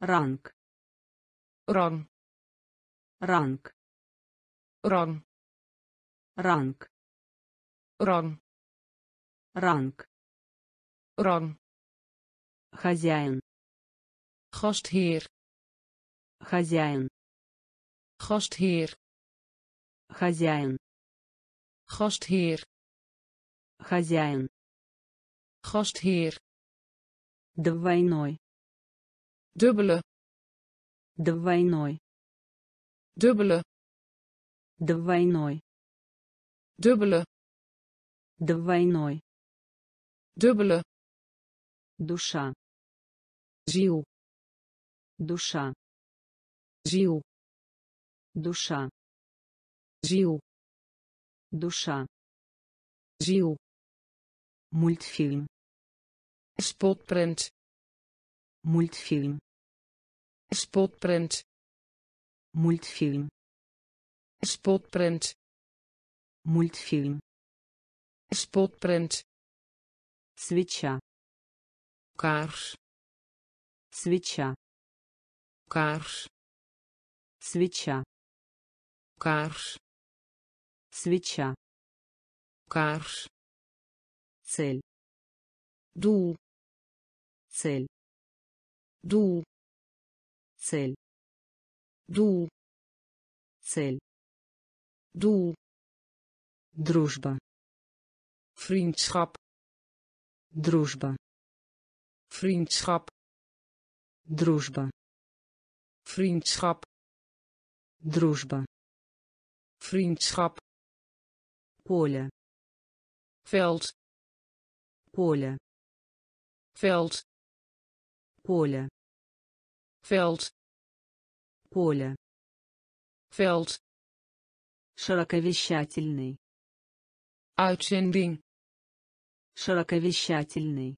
ранг. Rang ранг. Rang ранг. Rang ранг. Rang хозяин. Gastheer хозяин. Gastheer хозяин. Gastheer хозяин gastheer. Двойной dubbele. Двойной dubbele. Двойной dubbele. Двойной dubbele. Душа ziel. Душа ziel. Душа ziel. Душа ziel. Мультфильм spotprint мультфильм spotprint мультфильм spotprint мультфильм spotprint свеча kaars свеча kaars свеча kaars свеча kaars цель doel цель doel цель doel цель doel дружба vriendschap дружба vriendschap дружба vriendschap дружба vriendschap поле veld поле veld поле veld поле veld широковещательный uitzending. широковещательный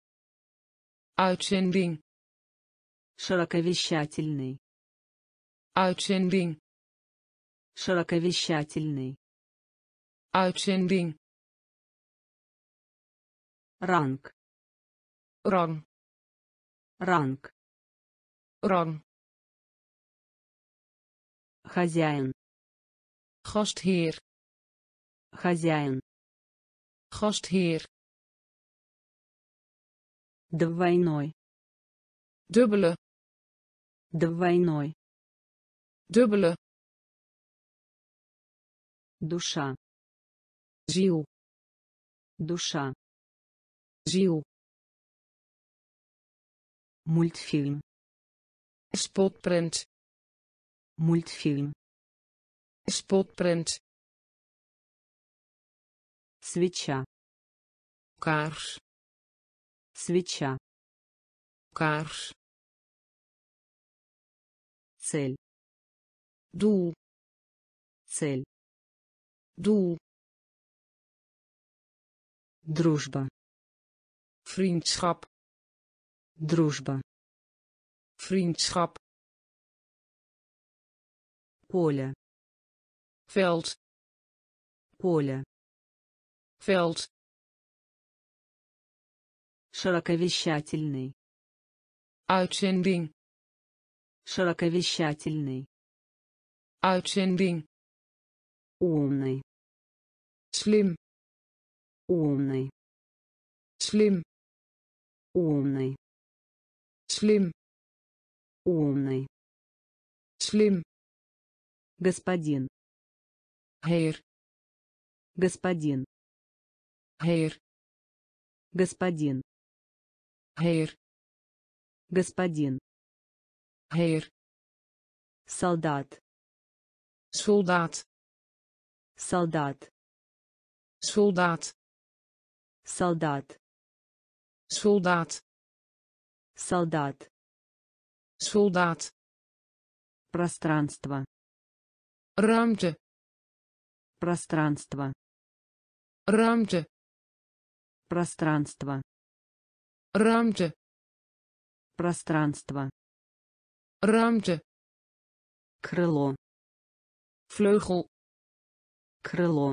uitzending. широковещательный uitzending. широковещательный. Uitzending. Ранг. Rang ранг rang хозяин gastheer хозяин gastheer двойной dubbele двойной dubbele душа ziel душа ziel мультфильм spotprint мультфильм spotprint свеча kaars свеча kaars цель doel цель doel дружба vriendschap дружба. Vriendschap. Поле. Veld. Поле. Veld. Широковещательный. Uitzending. Широковещательный. Uitzending. Умный. Slim. Умный. Slim. Умный slim умный. Slim господин. Heer господин. Heer господин. Heer господин. Heer солдат. Soldaat солдат. Soldaat солдат. Soldaat солдат soldaat пространство ruimte пространство ruimte пространство ruimte пространство ruimte крыло vleugel крыло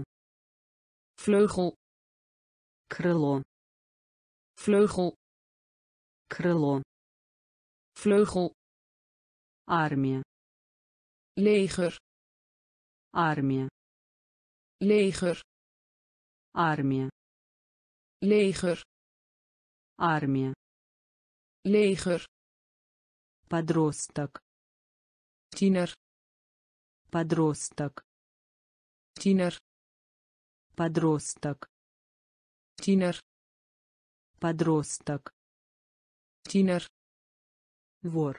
vleugel крыло vleugel крыло. Vleugel. Армия. Leger. Армия. Leger. Армия. Leger. Армия. Leger. Подросток. Tiener. Подросток. Tiener. Подросток. Tiener. Подросток tiener вор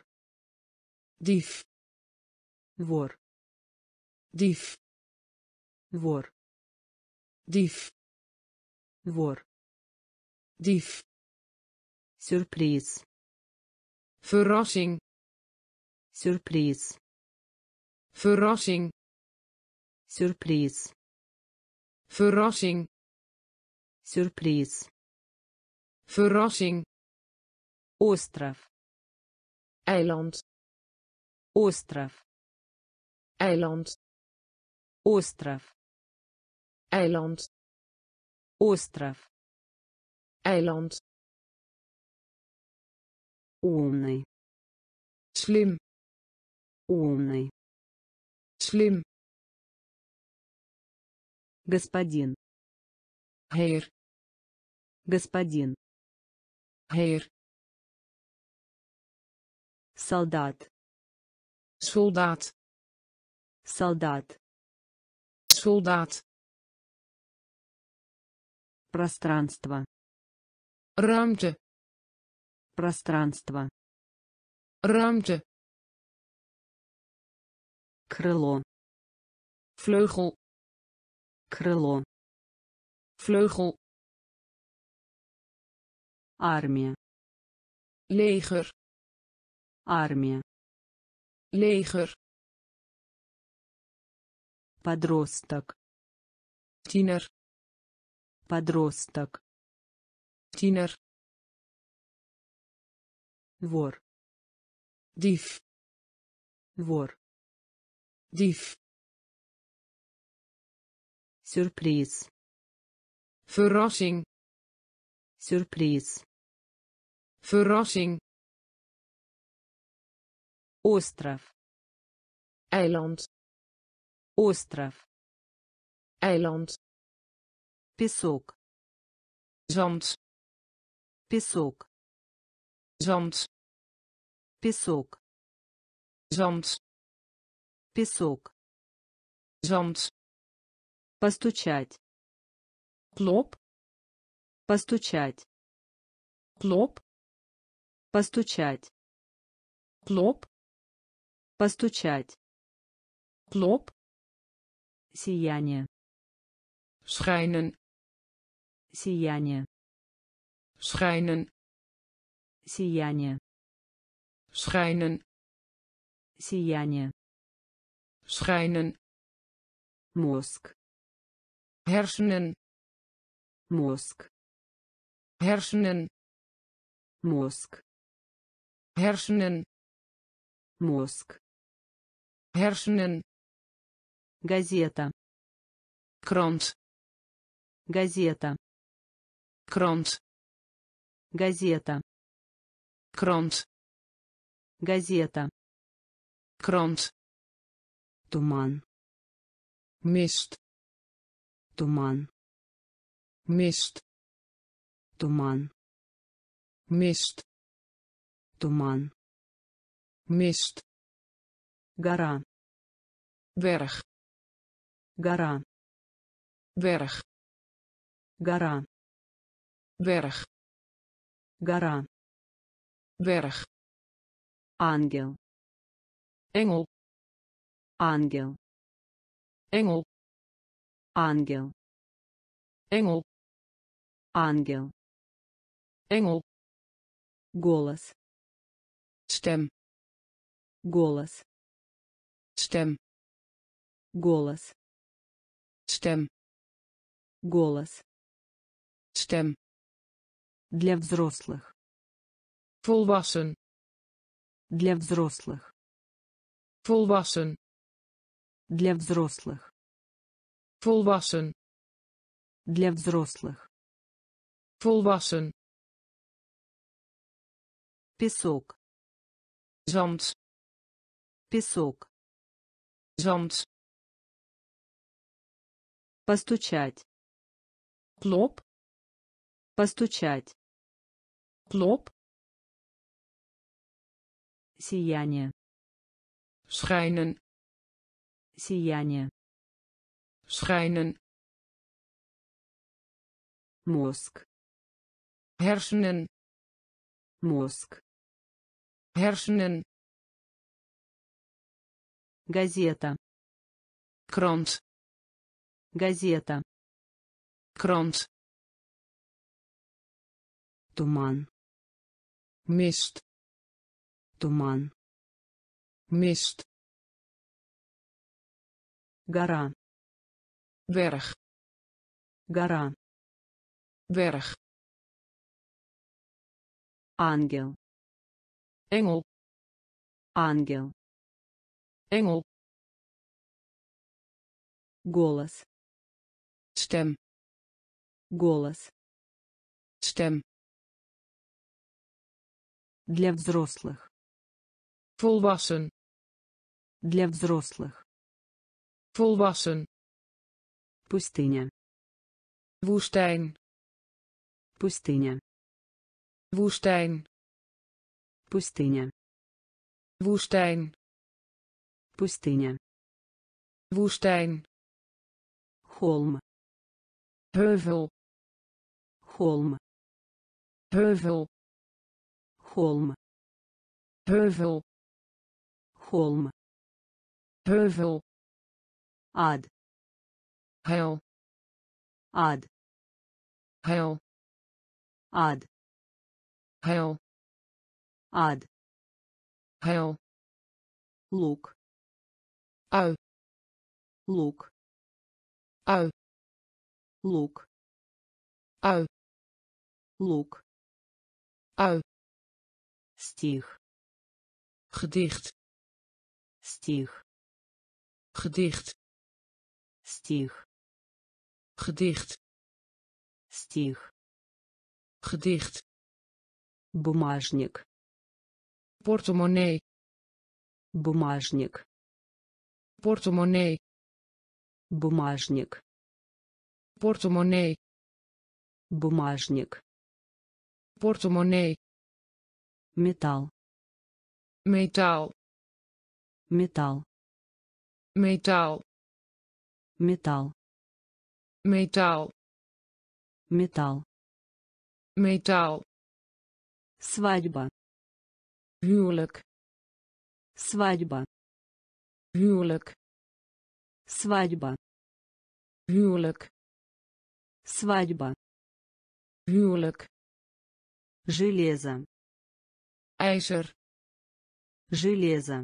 dief вор dief вор dief вор dief сюрприз verrassing сюрприз verrassing сюрприз verrassing сюрприз verrassing остров. Eiland. Остров. Eiland. Остров. Eiland. Остров. Eiland. Умный. Slim. Умный. Slim. Господин. Heer господин. Heer солдат. Soldaat солдат. Soldaat пространство. Ruimte пространство. Ruimte крыло. Vleugel крыло. Vleugel армия. Leger армия leger подросток tiener подросток tiener вор dief вор dief сюрприз verrassing сюрприз verrassing остров. Eiland. Остров. Eiland. Песок. Zand. Песок. Zand. Песок. Zand. Песок. Zand. Постучать. Klop постучать. Klop постучать. Klop постучать klop сияние schijnen сияние schijnen сияние schijnen сияние schijnen мозг hersenen мозг hersenen мозг hersenen мозг hersenen газета. Krant газета. Krant газета. Krant газета. Krant туман. Mist. Туман. Mist. Туман. Mist. Туман. Mist. Гора berg гора berg гора berg гора berg ангел engel ангел engel ангел engel ангел engel голос stem голос stem голос. Stem голос. Stem для взрослых. Volwassen. Для взрослых. Volwassen. Для взрослых. Volwassen. Для взрослых. Volwassen. Песок. Zand. Песок. Zand постучать klop постучать klop сияние schijnen сияние schijnen мозг hersenen мозг hersenen газета krant газета. Krant туман. Mist туман. Mist гора. Berg гора. Berg ангел. Engel. Ангел. Engel. Голос stem голос. Stem для взрослых. Volwassen. Для взрослых. Volwassen. Пустыня. Woestijn. Пустыня. Woestijn. Пустыня. Woestijn. Пустыня. Woestijn. Холм heuvel холм heuvel холм heuvel холм heuvel ад hel ад hel ад hel ад hel лук ui лук ui лук ui лук ui стих gedicht стих gedicht стих gedicht стих gedicht бумажник portemonnee бумажник portemonnee бумажник portemonnee бумажник portemonnee металл metaal металл metaal металл metaal металл metaal свадьба huwelijk свадьба huwelijk свадьба huwelijk свадьба huwelijk железо ijzer железо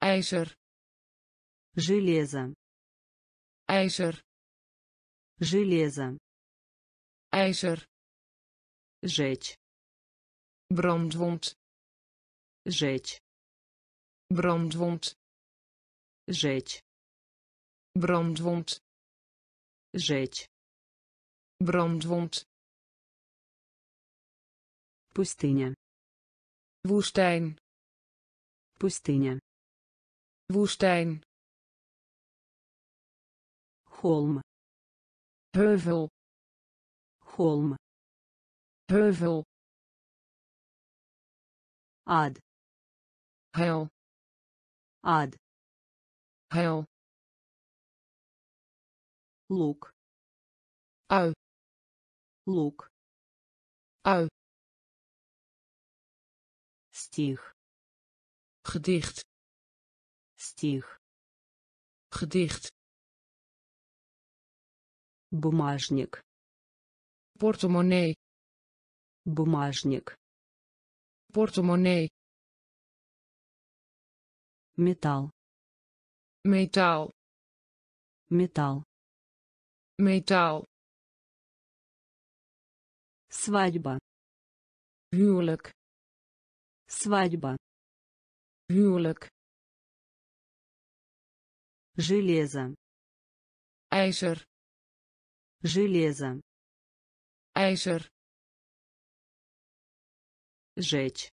ijzer железо ijzer железо ijzer жечь brandwond жечь brandwond жечь brandwond жечь brandwond пустыня woestijn пустыня woestijn холм heuvel холм heuvel ад hel ад hel лук ui Лук ui стих gedicht стих gedicht бумажник portemonnee бумажник portemonnee металл metaal металл metaal свадьба huwelijk свадьба huwelijk железо ijzer железо ijzer Жечь.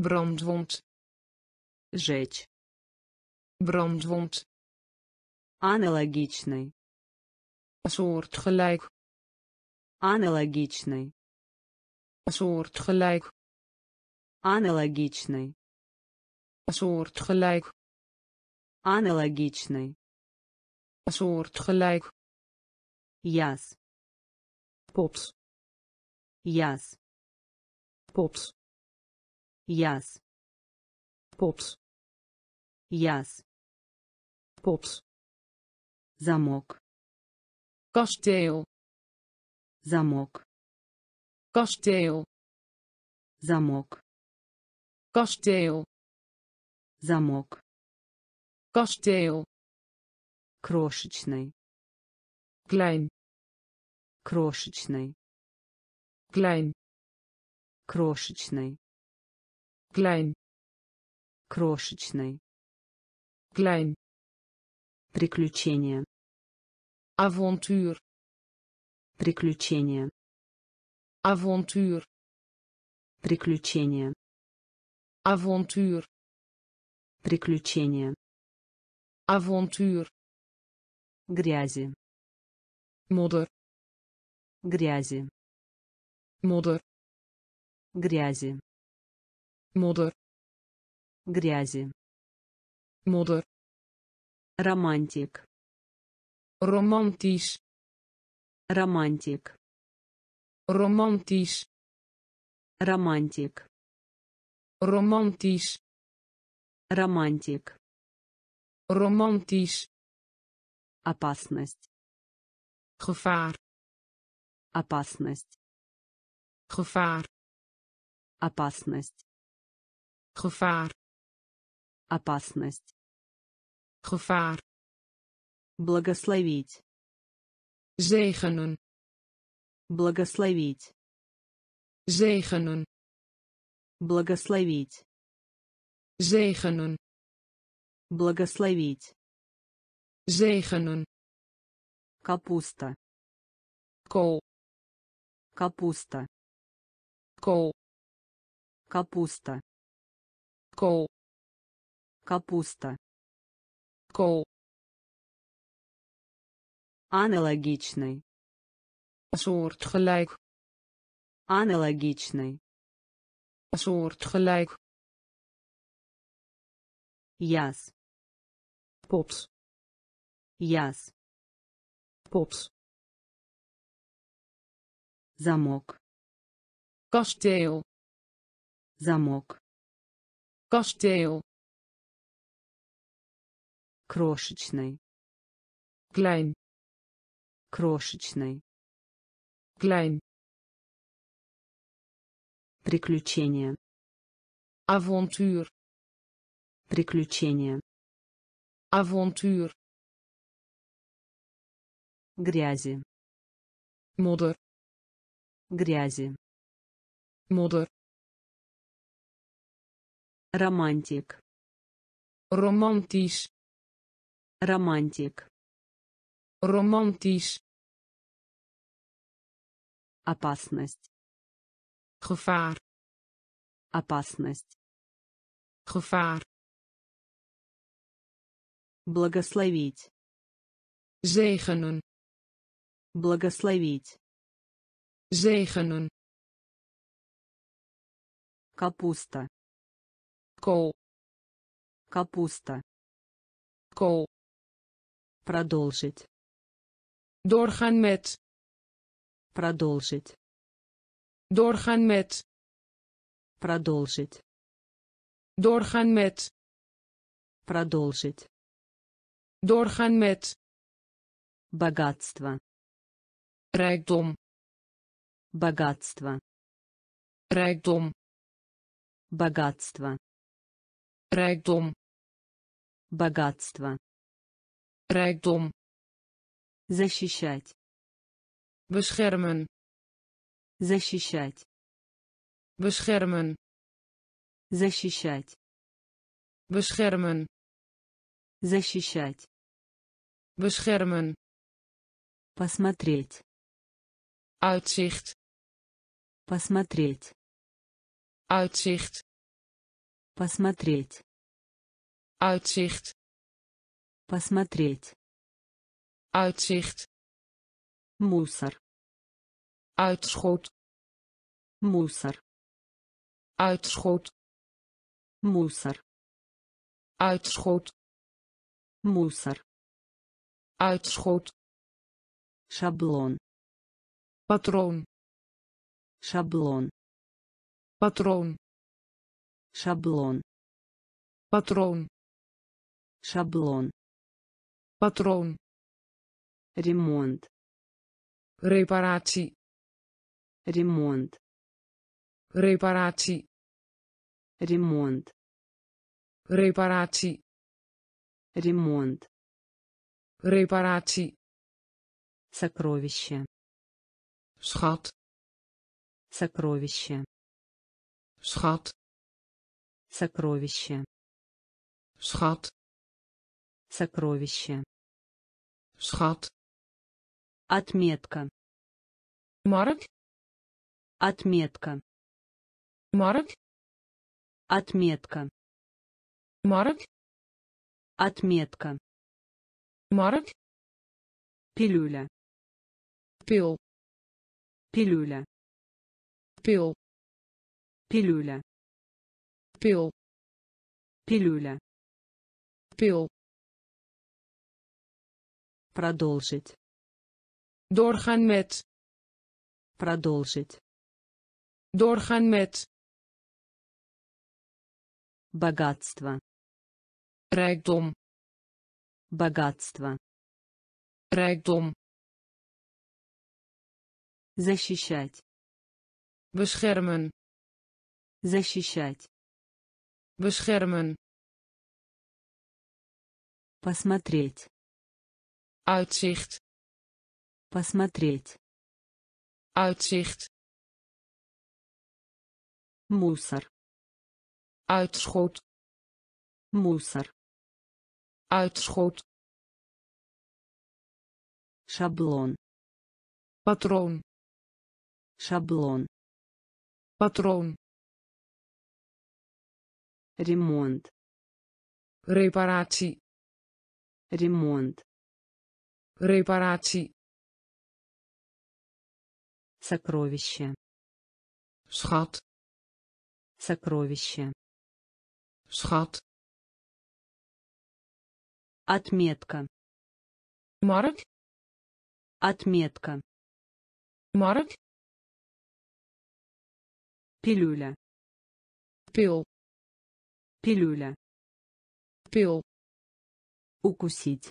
brandwond Жечь. brandwond Аналогичный. soortgelijk Аналогичный. soortgelijk Аналогичный. soortgelijk Аналогичный. soortgelijk Яс. pot Яс. pot Яс. pot Яс. pot Замок. kasteel Замок. kasteel Замок. kasteel Замок. kasteel Крошечный. klein Крошечный. klein Крошечный. klein Крошечный. klein Приключение. avontuur Приключение. avontuur Приключение. avontuur Приключение. avontuur Грязи. modder Грязи. modder Грязи. modder Грязи. modder Романтик. romantisch Романтик. romantisch Романтик. romantisch Романтик. romantisch Опасность. gevaar Опасность. gevaar Опасность. gevaar Опасность. gevaar Благословить. Zegenen Благословить. zegenen Благословить. zegenen Благословить. zegenen Капуста. kool Капуста. kool Капуста. kool Капуста. kool Аналогичный. soortgelijk Аналогичный. soortgelijk Яс. pot Яс. pot Замок. kasteel Замок. kasteel Крошечный. klein Крошечный. klein Приключение. avontuur Приключение. avontuur Грязи. modder Грязи. modder Романтик. romantisch Романтик. Romantisch Опасность. gevaar Опасность. gevaar Благословить. zegenen Благословить. zegenen Капуста. kool Капуста. kool Продолжить. Doorgaan met Продолжить. doorgaan met Продолжить. doorgaan met Продолжить. doorgaan met Богатство. rijkdom Богатство. rijkdom Богатство. rijkdom Богатство. rijkdom Защищать. beschermen Защищать. beschermen Защищать. beschermen Защищать. beschermen Посмотреть. uitzicht Посмотреть. uitzicht Посмотреть. uitzicht Посмотреть. Uitzicht Мусор. uitschot Мусор. uitschot Мусор. uitschot Мусор. uitschot Шаблон. patroon Шаблон. patroon Шаблон. patroon Шаблон. patroon Ремонт. reparatie Ремонт. reparatie Ремонт. reparatie Ремонт. reparatie Сокровище. schat Сокровище. schat Сокровище. schat Сокровище. schat Отметка. mark Отметка. mark Отметка. mark Отметка. mark Пилюля. pil Пилюля. pil Пилюля. pil Пилюля. pil Продолжить. Doorgaan met Продолжить. doorgaan met Богатство. rijkdom Богатство. rijkdom Защищать. beschermen Защищать. beschermen Посмотреть. uitzicht Посмотреть. uitzicht Мусор. uitschot Мусор. uitschot Шаблон. patroon Шаблон. patroon Ремонт. reparatie Ремонт. reparatie Сокровище. schat Сокровище. schat Отметка. mark Отметка. mark Пилюля. pil Пилюля. pil Укусить.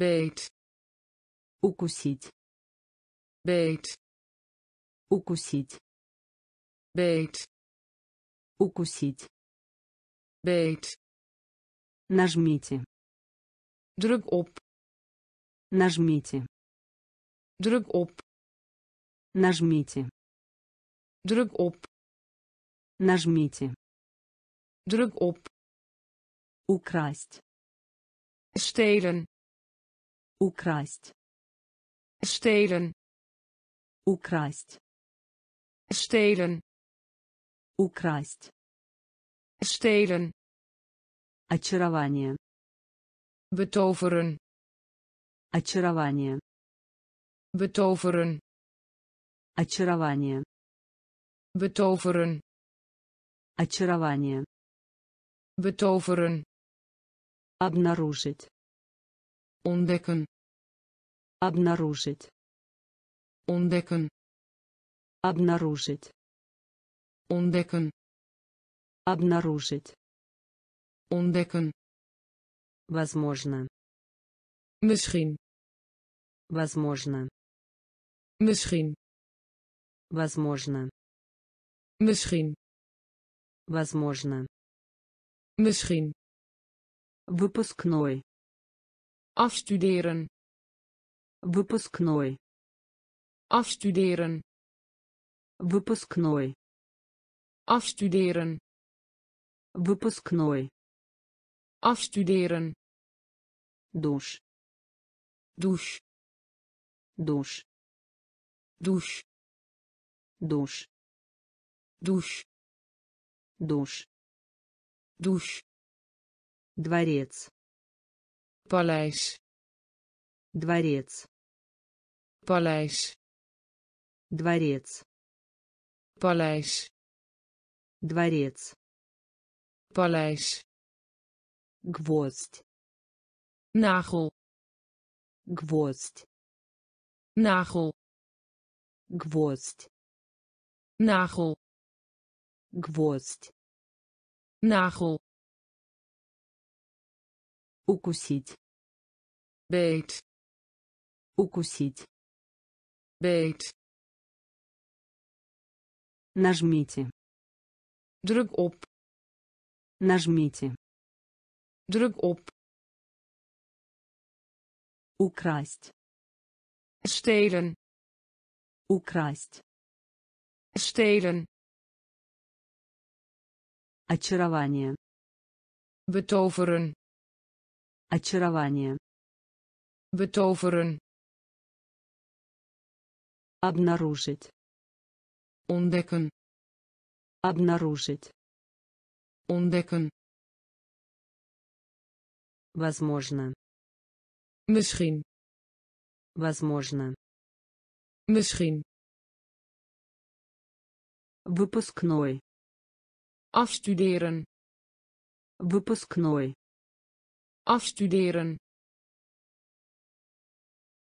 beet Укусить. Beet Укусить. beet Укусить. beet Нажмите. druk op Нажмите. druk op Нажмите. druk op Нажмите. druk op Украсть. stelen Украсть. stelen Украсть. stelen Украсть. stelen Очарование. betoveren Очарование. betoveren Очарование. betoveren Очарование. betoveren Обнаружить. ontdekken Обнаружить. Ontdekken Обнаружить. ontdekken Обнаружить. ontdekken Возможно. misschien Возможно. misschien Возможно. misschien Возможно. misschien Выпускной. afstuderen Выпускной. Afstuderen Выпускной. afstuderen Выпускной. afstuderen Душ. douche Душ. douche Душ. douche душ douche, дворец paleis, дворец paleis, дворец. Paleis, дворец. Paleis, гвоздь. Nagel, гвоздь. Nagel, гвоздь. Nagel, гвоздь. Nagel, укусить. Beet, укусить. Beet, нажмите. Druk op, нажмите. Druk op, украсть. Stelen, украсть. Stelen, очарование. Betoveren, очарование. Betoveren, обнаружить ontdekken, обнаружить ontdekken, возможно misschien, возможно misschien, выпускной afstuderen, выпускной afstuderen,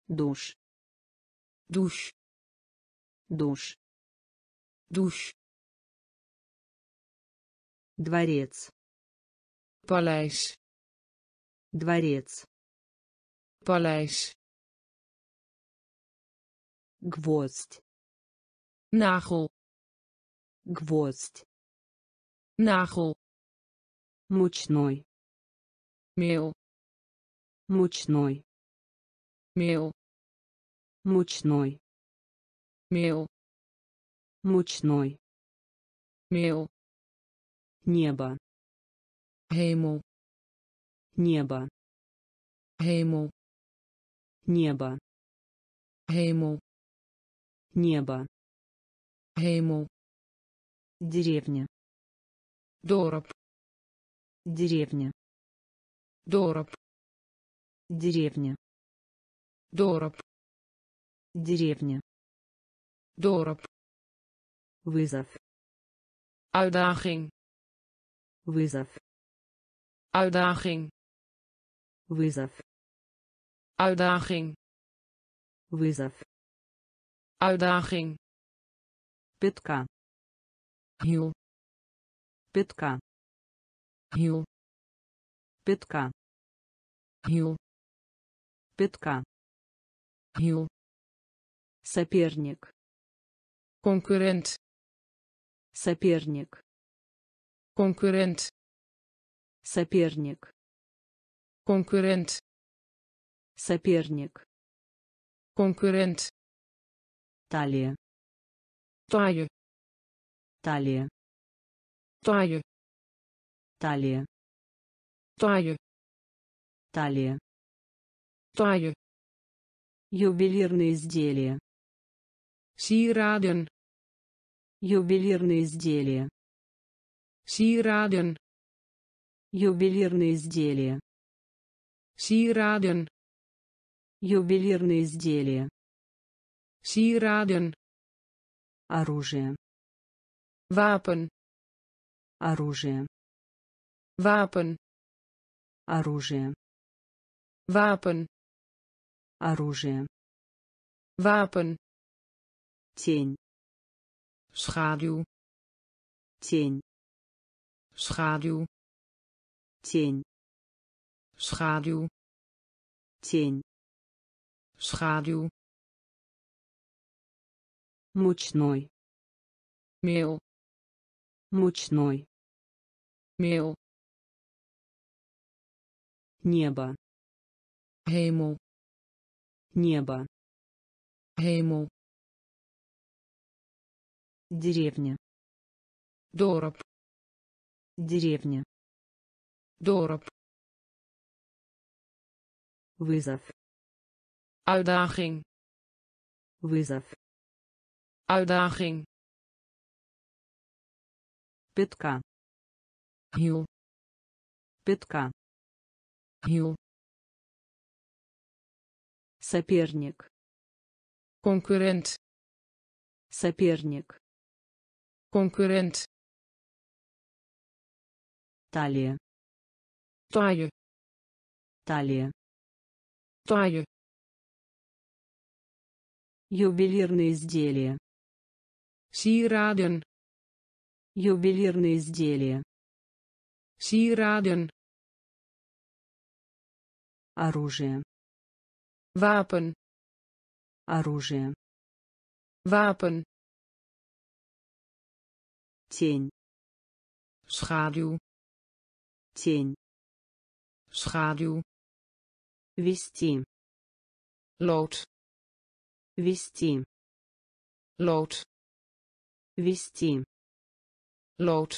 душ douche, душ douche, дворец. Paleis, дворец. Paleis, гвоздь. Nagel, гвоздь. Nagel, мучной. Meel, мучной. Meel, мучной. Meel, мучной. Meel, небо. Hemel, небо. Hemel, небо. Hemel, небо. Hemel, деревня. Dorp, деревня. Dorp, деревня. Dorp, деревня. Dorp, вызов uitdaging, вызов uitdaging, вызов uitdaging, вызов uitdaging, пятка hiel, пятка hiel, пятка hiel, пятка hiel, соперник concurrent, соперник concurrent, соперник concurrent, соперник concurrent, талия taille, талия taille, талия taille, талия taille, ювелирные изделия sieraden, ювелирные изделия. Sieraden, ювелирные изделия. Sieraden, ювелирные изделия. Sieraden, оружие. Wapen, оружие. Wapen, оружие. Wapen, оружие. Wapen, тень schaduw, тень schaduw, тень schaduw, тень schaduw, мучной meel, мучной meel, небо hemel, небо hemel, деревня. Dorp, деревня. Dorp, вызов. Uitdaging, вызов. Uitdaging, пятка. Hiel. Пятка. Hiel. Соперник. Concurrent. Соперник concurrent талия taille талия taille ювелирные изделия sieraden ювелирные изделия sieraden оружие wapen оружие wapen тень. Schaduw тень. Schaduw вести. Lood вести. Lood вести. Lood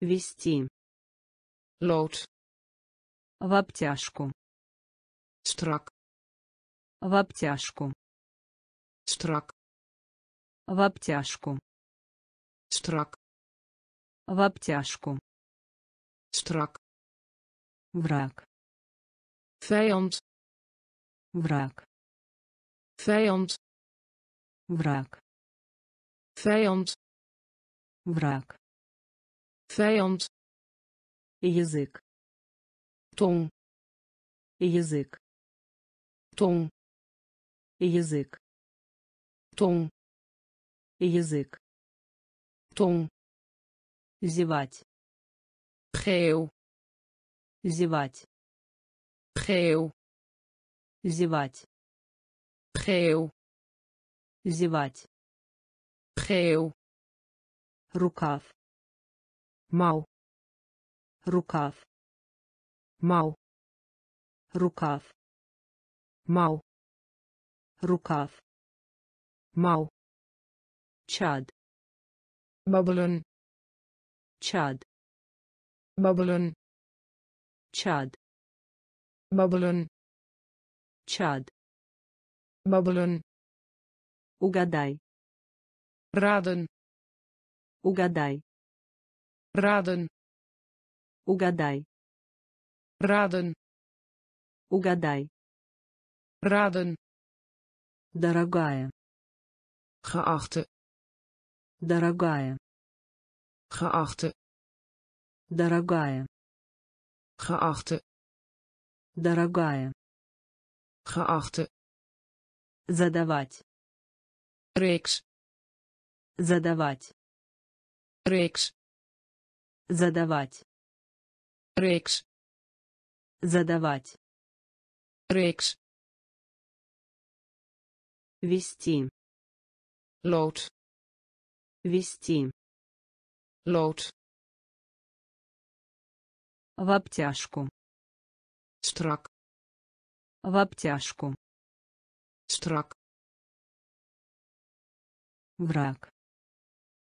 вести. Lood в обтяжку. Strak в обтяжку. Strak в обтяжку strak в обтяжку strak враг vijand враг vijand враг vijand враг vijand язык tong язык tong язык tong язык tong зевать geeuw зевать geeuw зевать geeuw зевать geeuw рукав mouw рукав mouw рукав mouw рукав mouw чад babbelen чад babbelen чад babbelen чад babbelen угадай raden угадай raden угадай raden угадай raden дорогая geachte дорогая. Geachte. Дорогая. Geachte. Дорогая. Geachte. Задавать. Reeks. Задавать. Reeks. Задавать. Reeks. Задавать. Reeks. Вести. Lood вести. Lood в обтяжку. Strak в обтяжку. Strak враг.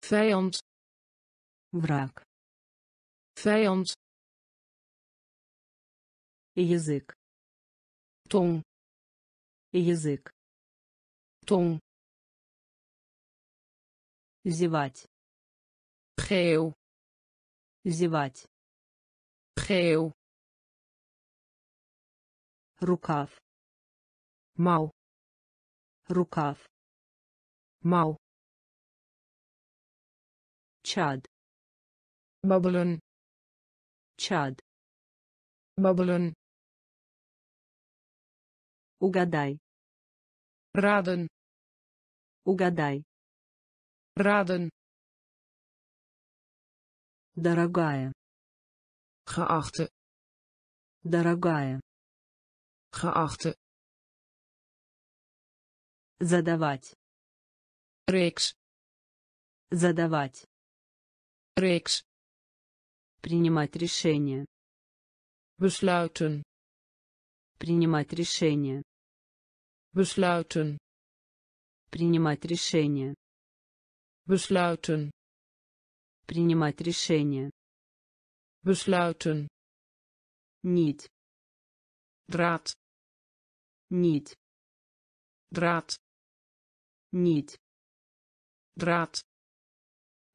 Vijand враг. Vijand язык. Tong язык. Tong зевать. Geeuw зевать. Geeuw рукав. Mouw рукав. Mouw чад. Babbelen чад. Babbelen угадай. Raden угадай raden. Дорогая. Geachte. Дорогая. Geachte. Задавать. Reeks. Задавать. Reeks. Принимать решение. Besluiten. Принимать решение. Besluiten. Принимать решение besluiten принимать решение besluiten нить draad нить draad нить draad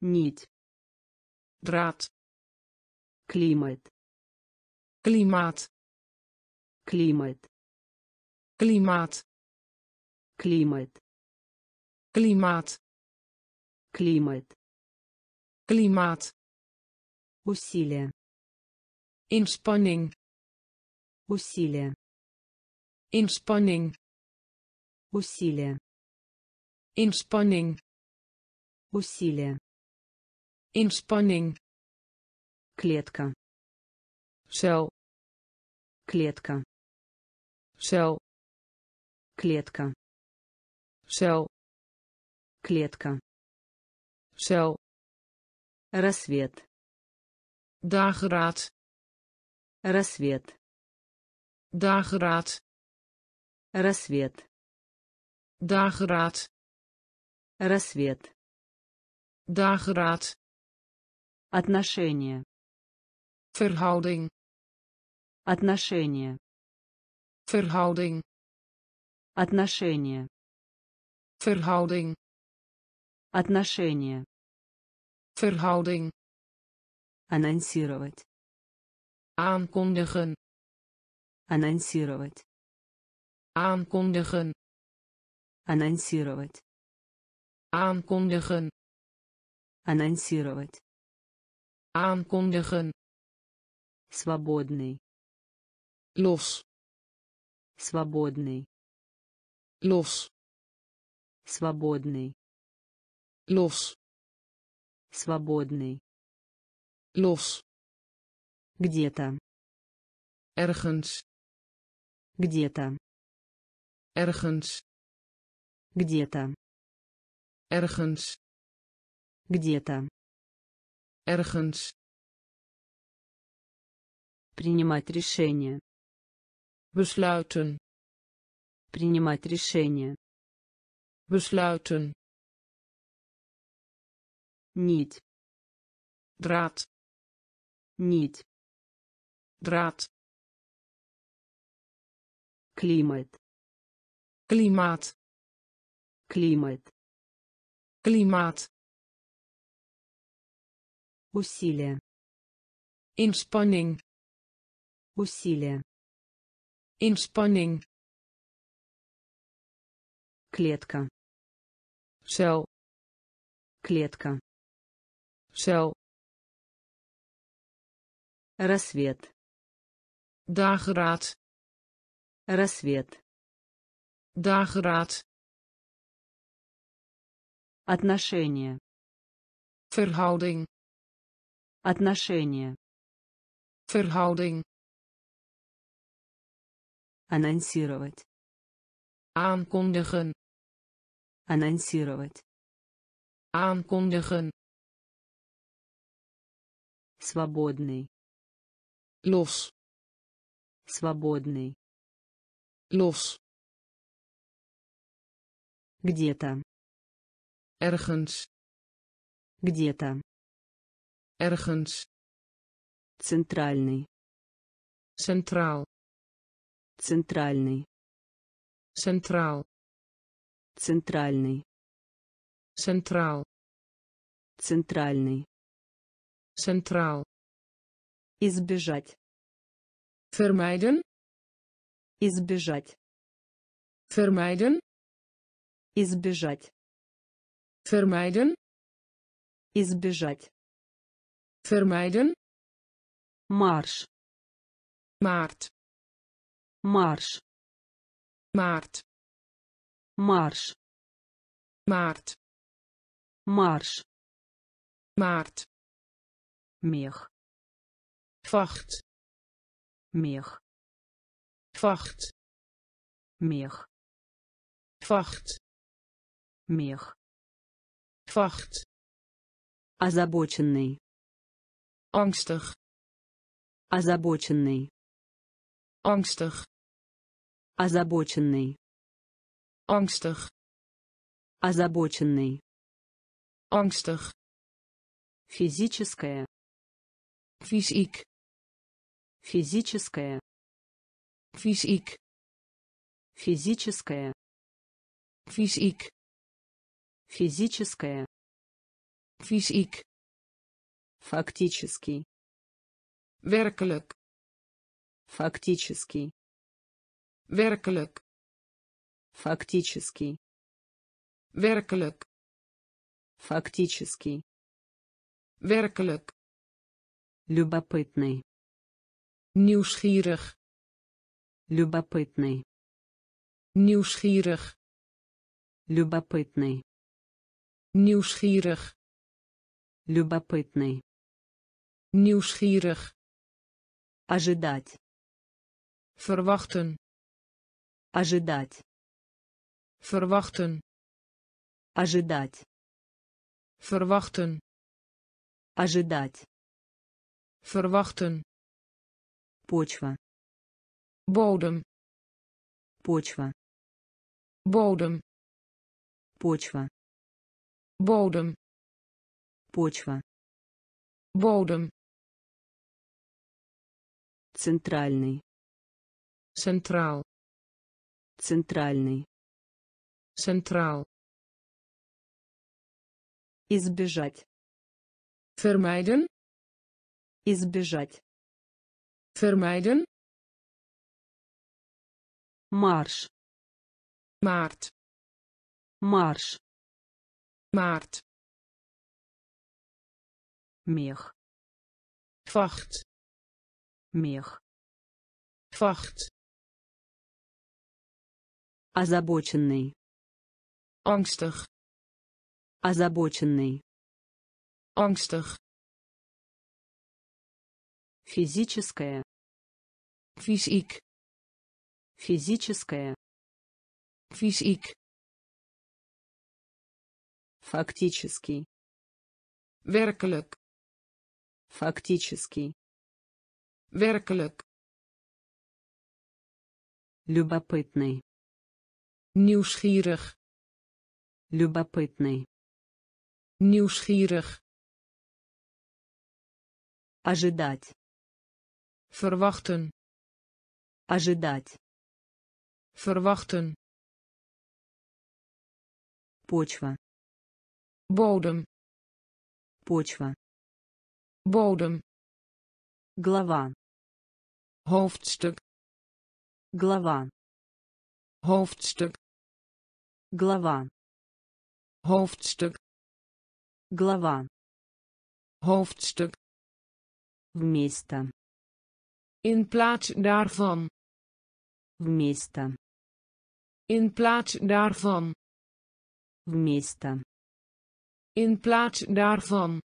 нить draad климат klimaat климат klimaat климат klimaat климат klimaat усилие inspanning усилие inspanning усилие inspanning усилие inspanning клетка cel клетка cel клетка cel клетка cel рассвет dageraad рассвет dageraad рассвет dageraad рассвет dageraad отношения verhouding отношения verhouding отношения verhouding отношения. Verhouding. Анонсировать. Aankondigen. Анонсировать. Aankondigen. Анонсировать. Aankondigen. Анонсировать. Aankondigen. Свободный. Los. Свободный. Los. Свободный los свободный. Los где-то. Ergens. Где-то. Ergens. Где-то. Ergens. Где-то. Ergens. Принимать решение. Besluiten. Принимать решение. Besluiten нить draad нить draad климат klimaat климат klimaat усилие inspanning усилие inspanning клетка cel клетка cel рассвет dageraad рассвет dageraad отношения verhouding отношения verhouding анонсировать aankondigen анонсировать aankondigen свободный. Los свободный. Los где-то. Ergens. Где-то. Ergens. Центральный. Centraal. Центральный. Centraal. Центральный. Centraal. Центральный centraal избежать vermijden избежать vermijden избежать vermijden избежать vermijden марш maart марш maart марш maart марш maart мех. Vacht. Мех. Vacht. Мех. Vacht. Мех. Vacht. Озабоченный. Angstig. Озабоченный. Angstig. Озабоченный. Angstig. Озабоченный. Angstig. Физическое fysiek физическое fysiek физическое fysiek физическое fysiek фактический werkelijk. Фактический werkelijk. Фактический werkelijk. Фактический werkelijk любопытный nieuwsgierig любопытный nieuwsgierig любопытный nieuwsgierig любопытный nieuwsgierig ожидать verwachten ожидать verwachten ожидать verwachten ожидать verwachten почва bodem почва bodem почва bodem почва bodem центральный centraal центральный centraal избежать vermijden избежать. Vermijden. Марш. Maart. Марш. Maart. Мех. Vacht. Мех. Vacht. Озабоченный. Angstig. Озабоченный. Angstig физическое. Fysiek. Физическое. Fysiek. Фактический. Werkelijk. Фактический. Werkelijk. Любопытный. Nieuwsgierig. Любопытный. Nieuwsgierig. Ожидать verwachten ожидать verwachten почва bodem почва bodem глава hoofdstuk глава hoofdstuk глава hoofdstuk глава hoofdstuk вместо in plaats daarvan вместо in plaats daarvan вместо in plaats daarvan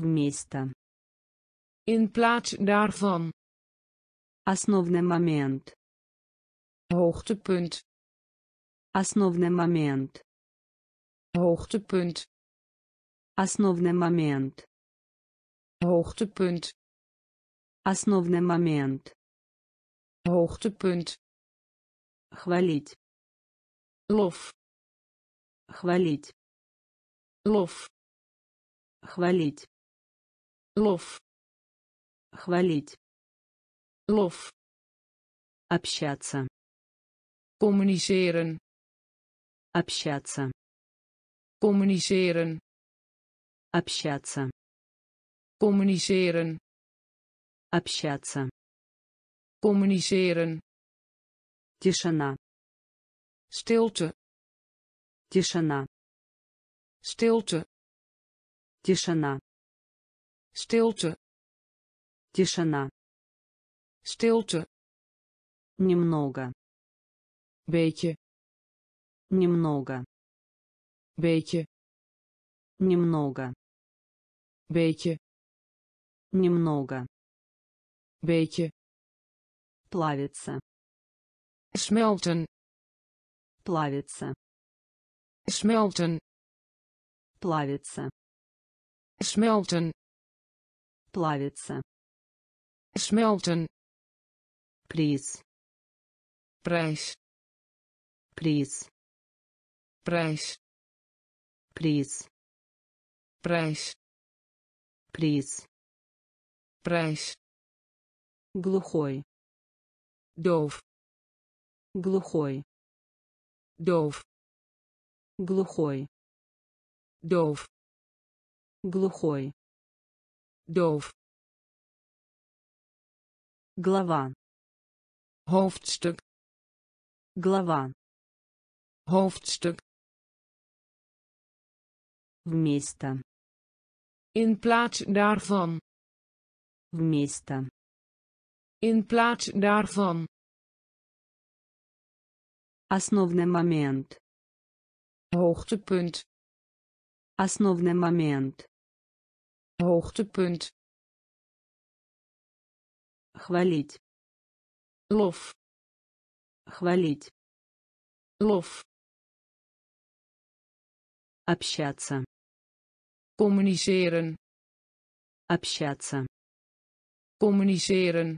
вместо in plaats daarvan основный момент hoogtepunt основный момент hoogtepunt основный момент hoogtepunt основный момент. Hoogtepunt. Хвалить. Lof. Хвалить. Lof. Хвалить. Lof. Хвалить. Lof. Общаться. Communiceren. Общаться. Communiceren. Общаться. Communiceren общаться. Communiceren тишина. Stilte. Тишина. Stilte. Тишина. Stilte. Тишина. Stilte. Немного. Beetje. Немного. Beetje. Немного. Beetje. Немного beetje плавится smelten плавится smelten плавится smelten плавится smelten приз prijs приз prijs приз prijs приз prijs глухой doof глухой doof глухой doof глухой doof Глава. hoofdstuk Глава. hoofdstuk Вместо. in plaats daarvan Вместо. in plaats daarvan Основный момент. hoogtepunt Основный момент. hoogtepunt Хвалить. lof Хвалить. lof Общаться. communiceren Общаться. communiceren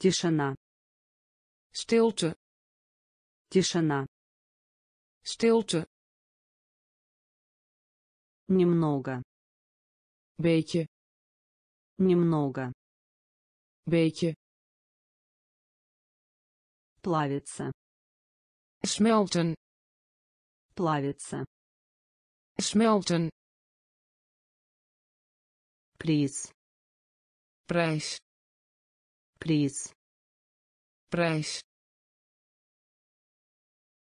Тишина. stilte Тишина. stilte Немного. beetje Немного. beetje Плавиться. smelten Плавиться. smelten Приз. prijs Приз. prijs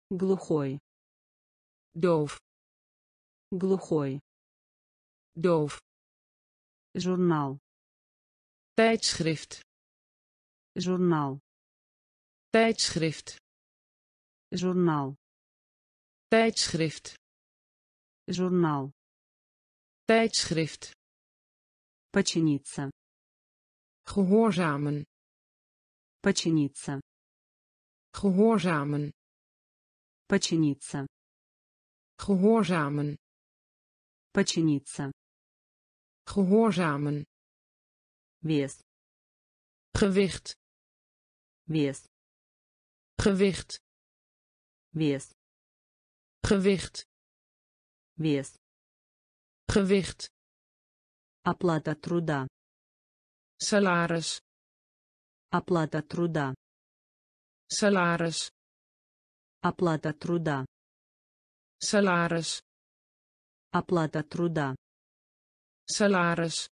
Глухой. doof Глухой. doof Журнал. tijdschrift Журнал. tijdschrift Журнал. tijdschrift Журнал. tijdschrift Починиться. gehoorzamen Починиться. gehoorzamen Починиться. gehoorzamen Починиться. gehoorzamen Вес. gewicht Вес. gewicht Вес. gewicht Вес. gewicht Оплата труда. salaris Оплата труда. salaris Оплата труда. salaris Оплата труда. salaris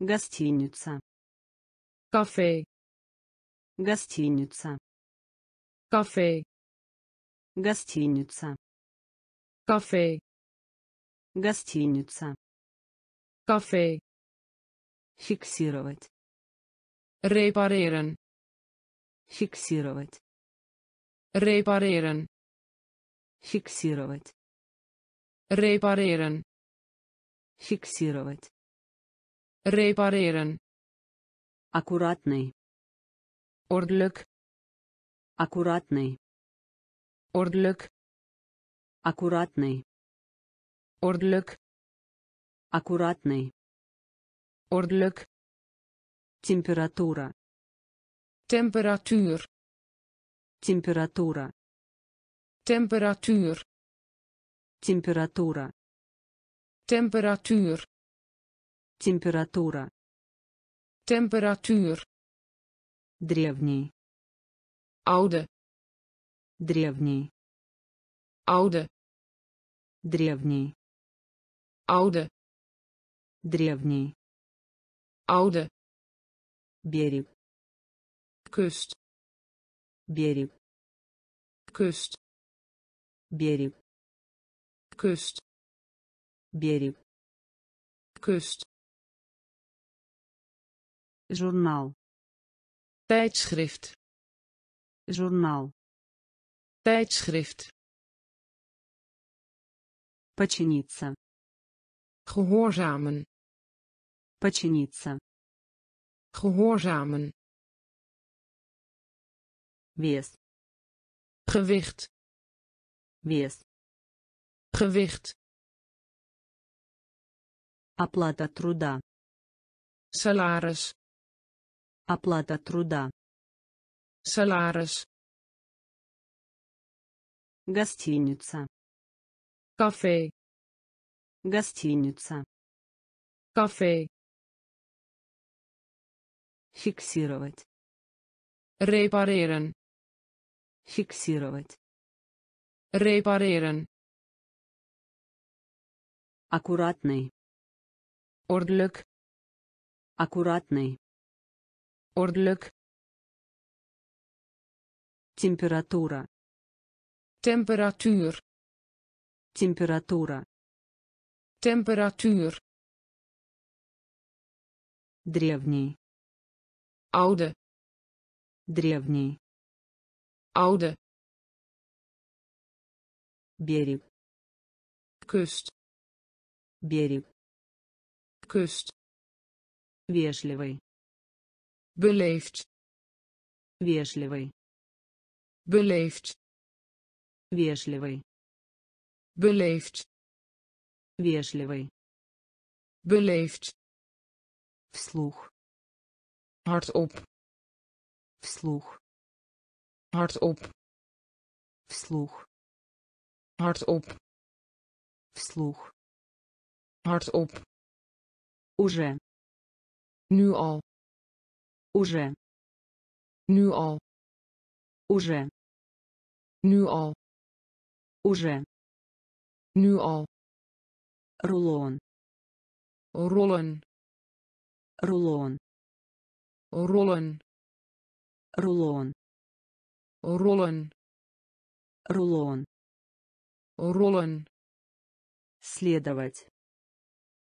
Гостиница. café Гостиница. café Гостиница. café Гостиница. café Фиксировать. Repareren Фиксировать. repareren Фиксировать. repareren Фиксировать. repareren Аккуратный. ordelijk Аккуратный. ordelijk Аккуратный. ordelijk Аккуратный. ordelijk Температура. temperatuur Температура. temperatuur Температура. temperatuur Температура. temperatuur Древний. oude Древний. oude Древний. oude Древний. oude Берег. kust Берег. kust Берег. kust Берег. kust Журнал. tijdschrift Журнал. tijdschrift Починиться. gehoorzamen Починиться. gehoorzamen Вес. gewicht Вес. gewicht Оплата труда. salaris Оплата труда. salaris Гостиница. café Гостиница. café Фиксировать. repareren Фиксировать. repareren Аккуратный. ordelijk Аккуратный. ordelijk Температура. temperatuur Температура. temperatuur Древний. Oude Древний. oude Берег. kust Берег. kust Вежливый. beleefd Вежливый. beleefd Вежливый. beleefd Вежливый. beleefd Вслух. hardop Вслух. hardop Вслух. hardop Вслух. hardop Уже. nu al Уже. nu al Уже. nu al Уже. nu al Рулон. rollen Рулон. Rollen Рулон. rollen Рулон. rollen Следовать.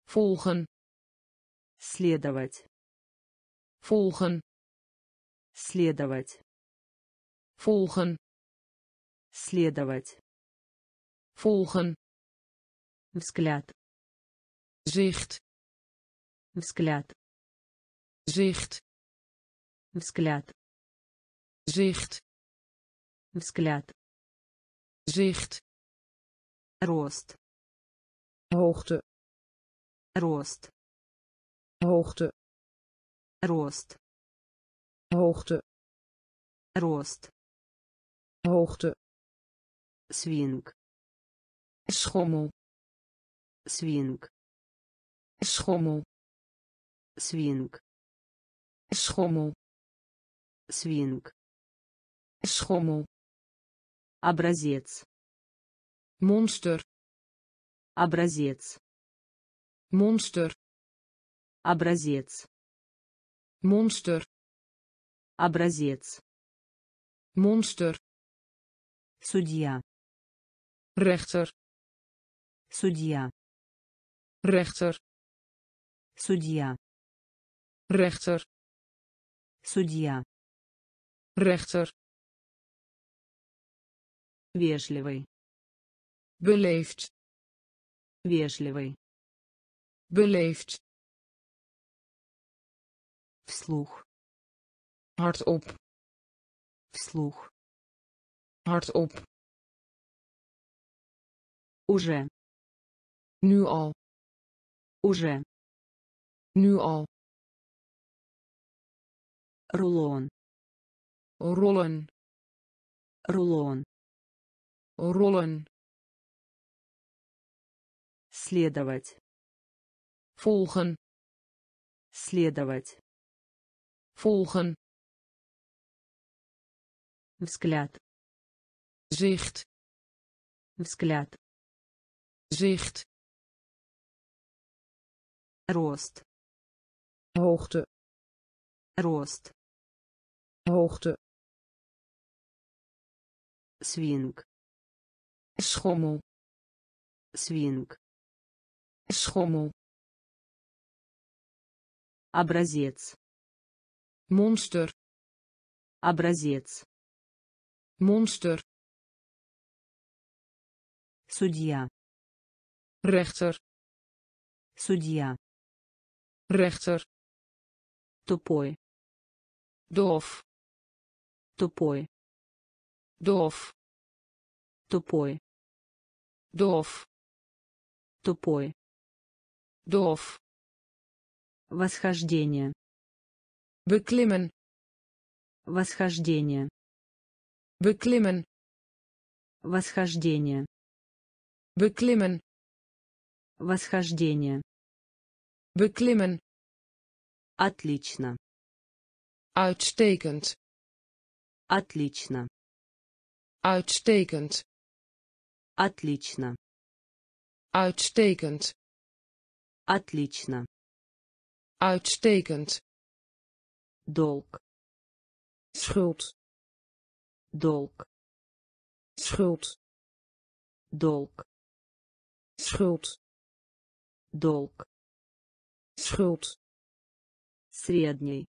volgen Следовать. volgen Следовать. volgen Следовать. volgen Взгляд. zicht Взгляд. zicht Взгляд. zicht Взгляд. zicht Рост. hoogte Рост. hoogte Рост. hoogte Рост. hoogte Свинг. schommel Свинг. schommel Свинг. schommel Свинг. schommel Образец. monster Образец. monster Образец. monster Образец. monster Судья. rechter Судья. rechter Судья. rechter Судья. rechter Вежливый. beleefd Вежливый. beleefd Вслух. hardop Вслух. hardop Уже. nu al Уже. nu al Рулон. rollen Рулон. rollen Следовать. volgen Следовать. volgen Взгляд. zicht Взгляд. zicht Рост. hoogte Рост. hoogte Свинг. schommel Свинг. schommel Образец. monster Образец. monster Судья. rechter Судья. rechter Тупой. doof Тупой. Doof Тупой. doof Тупой. doof Восхождение. beklimmen Восхождение. beklimmen Восхождение. beklimmen Восхождение. beklimmen Отлично. uitstekend Отлично. uitstekend Отлично. uitstekend Отлично. uitstekend долг schuld долг schuld долг schuld долг schuld средний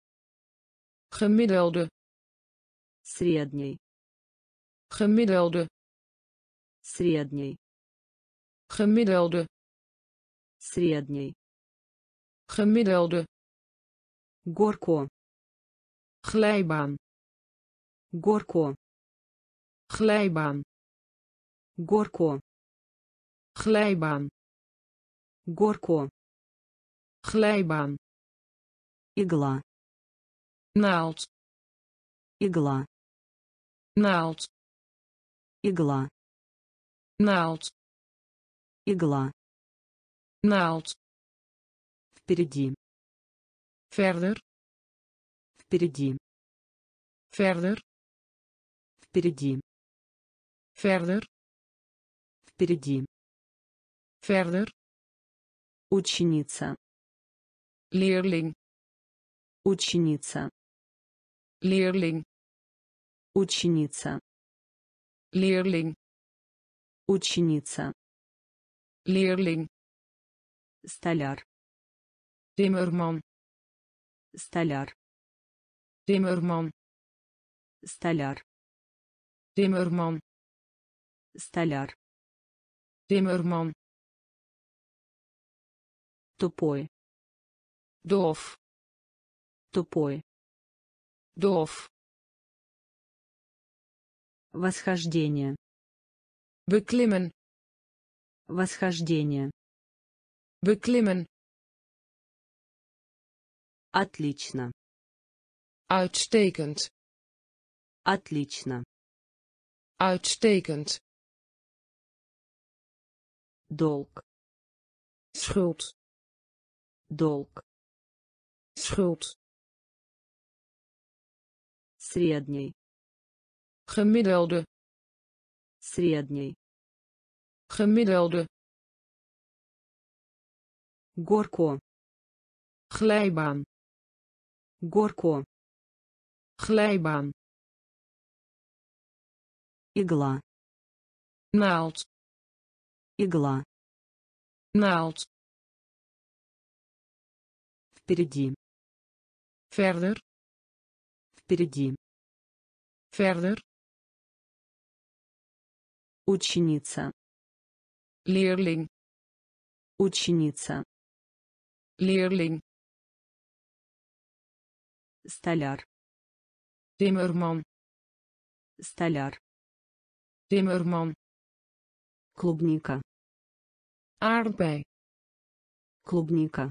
gemiddelde средний Gemiddelde средний gemiddelde средний gemiddelde горко glijbaan горко glijbaan горко glijbaan горко glijbaan игла naald игла naald игла. Naald игла. Naald впереди. Verder впереди. Verder впереди. Verder впереди. Verder ученица. Leerling ученица. Leerling ученица leerling ученица leerling столяр timmerman столяр timmerman столяр timmerman столяр timmerman тупой doof тупой doof восхождение. Beklimmen. Восхождение. Beklimmen. Отлично. Uitstekend. Отлично. Uitstekend. Долг. Schuld. Долг. Schuld. Средний gemiddelde средний gemiddelde горко glijbaan горко glijbaan игла naald игла naald впереди verder впереди verder ученица leerling ученица leerling столяр timmerman столяр timmerman клубника aardbei клубника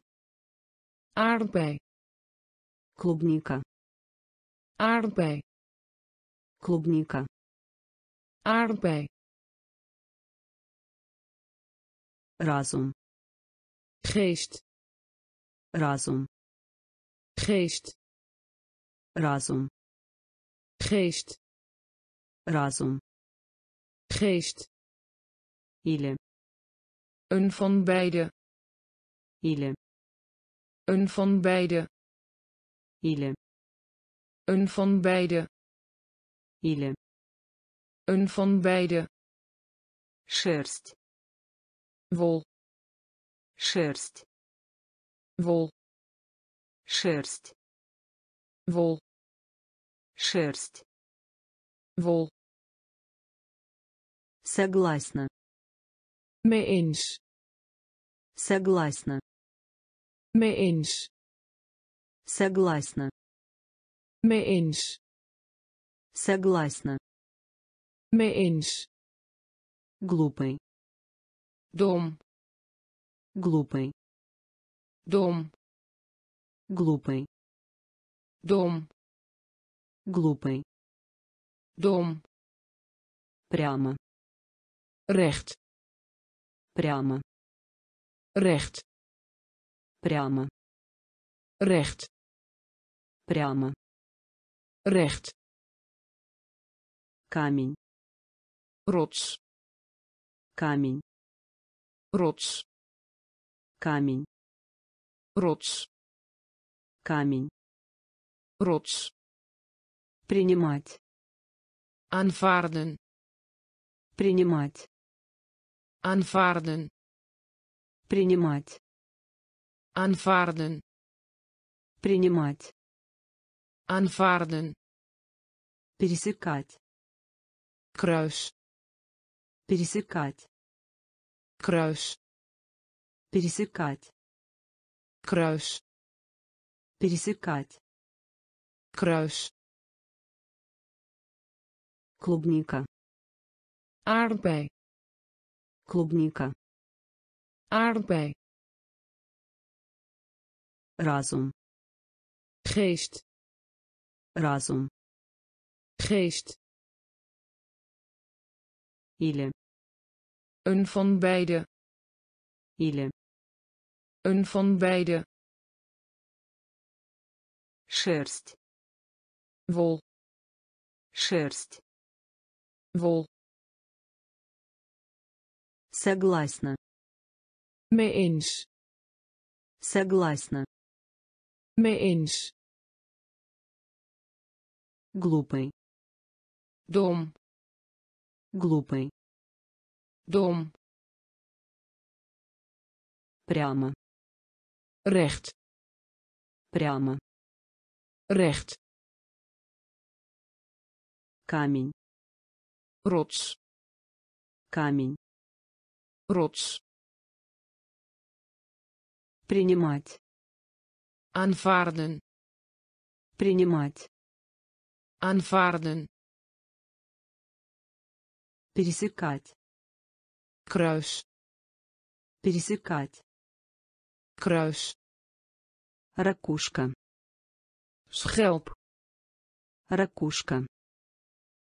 aardbei клубника aardbei клубника aardbei разум geest разум geest разум geest разум geest или een van beide или een van beide или een van beide или een van beide шерсть Wol шерсть. Wol шерсть. Wol шерсть. Wol согласна. Mee eens согласна. Mee eens согласна. Eens согласна. Eens глупый dom глупый. Dom глупый. Dom глупый. Dom прямо. Recht. Прямо. Recht. Прямо. Recht. Прямо. Recht. Камень. Rots камень rots. Камень. Rots. Камень. Rots. Принимать. Aanvaarden. Принимать. Aanvaarden. Принимать. Aanvaarden. Принимать. Aanvaarden. Пересекать. Kruis. Пересекать kruis пересекать. Kruis пересекать. Kruis клубника. Aardbei клубника. Aardbei разум. Geest разум. Geest или een van beide или een van beide шерсть wol шерсть wol согласна mee eens согласна mee eens глупый dom глупый dom прямо. Recht. Прямо. Recht. Камень. Rots. Камень. Rots. Принимать. Aanvaarden. Принимать. Aanvaarden. Пересекать kruis пересекать. Kruis ракушка. Schelp ракушка.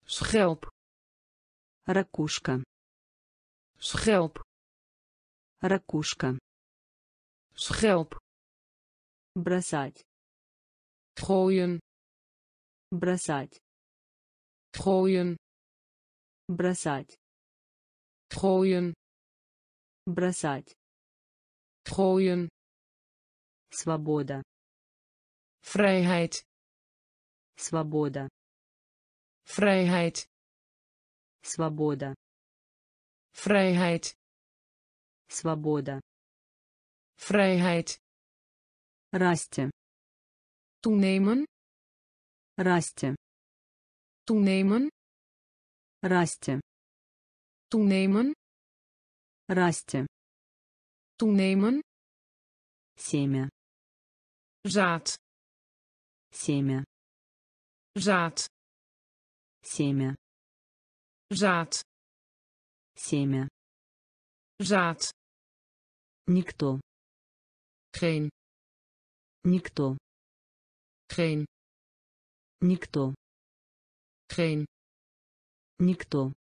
Schelp ракушка. Schelp ракушка. Schelp бросать. Gooien бросать. Gooien бросать gooien бросать gooien свобода vrijheid свобода vrijheid свобода vrijheid свобода vrijheid расти toenemen расти toenemen расти toenemen расти toenemen семя zaad семя zaad семя zaad семя zaad никто geen никто geen никто geen никто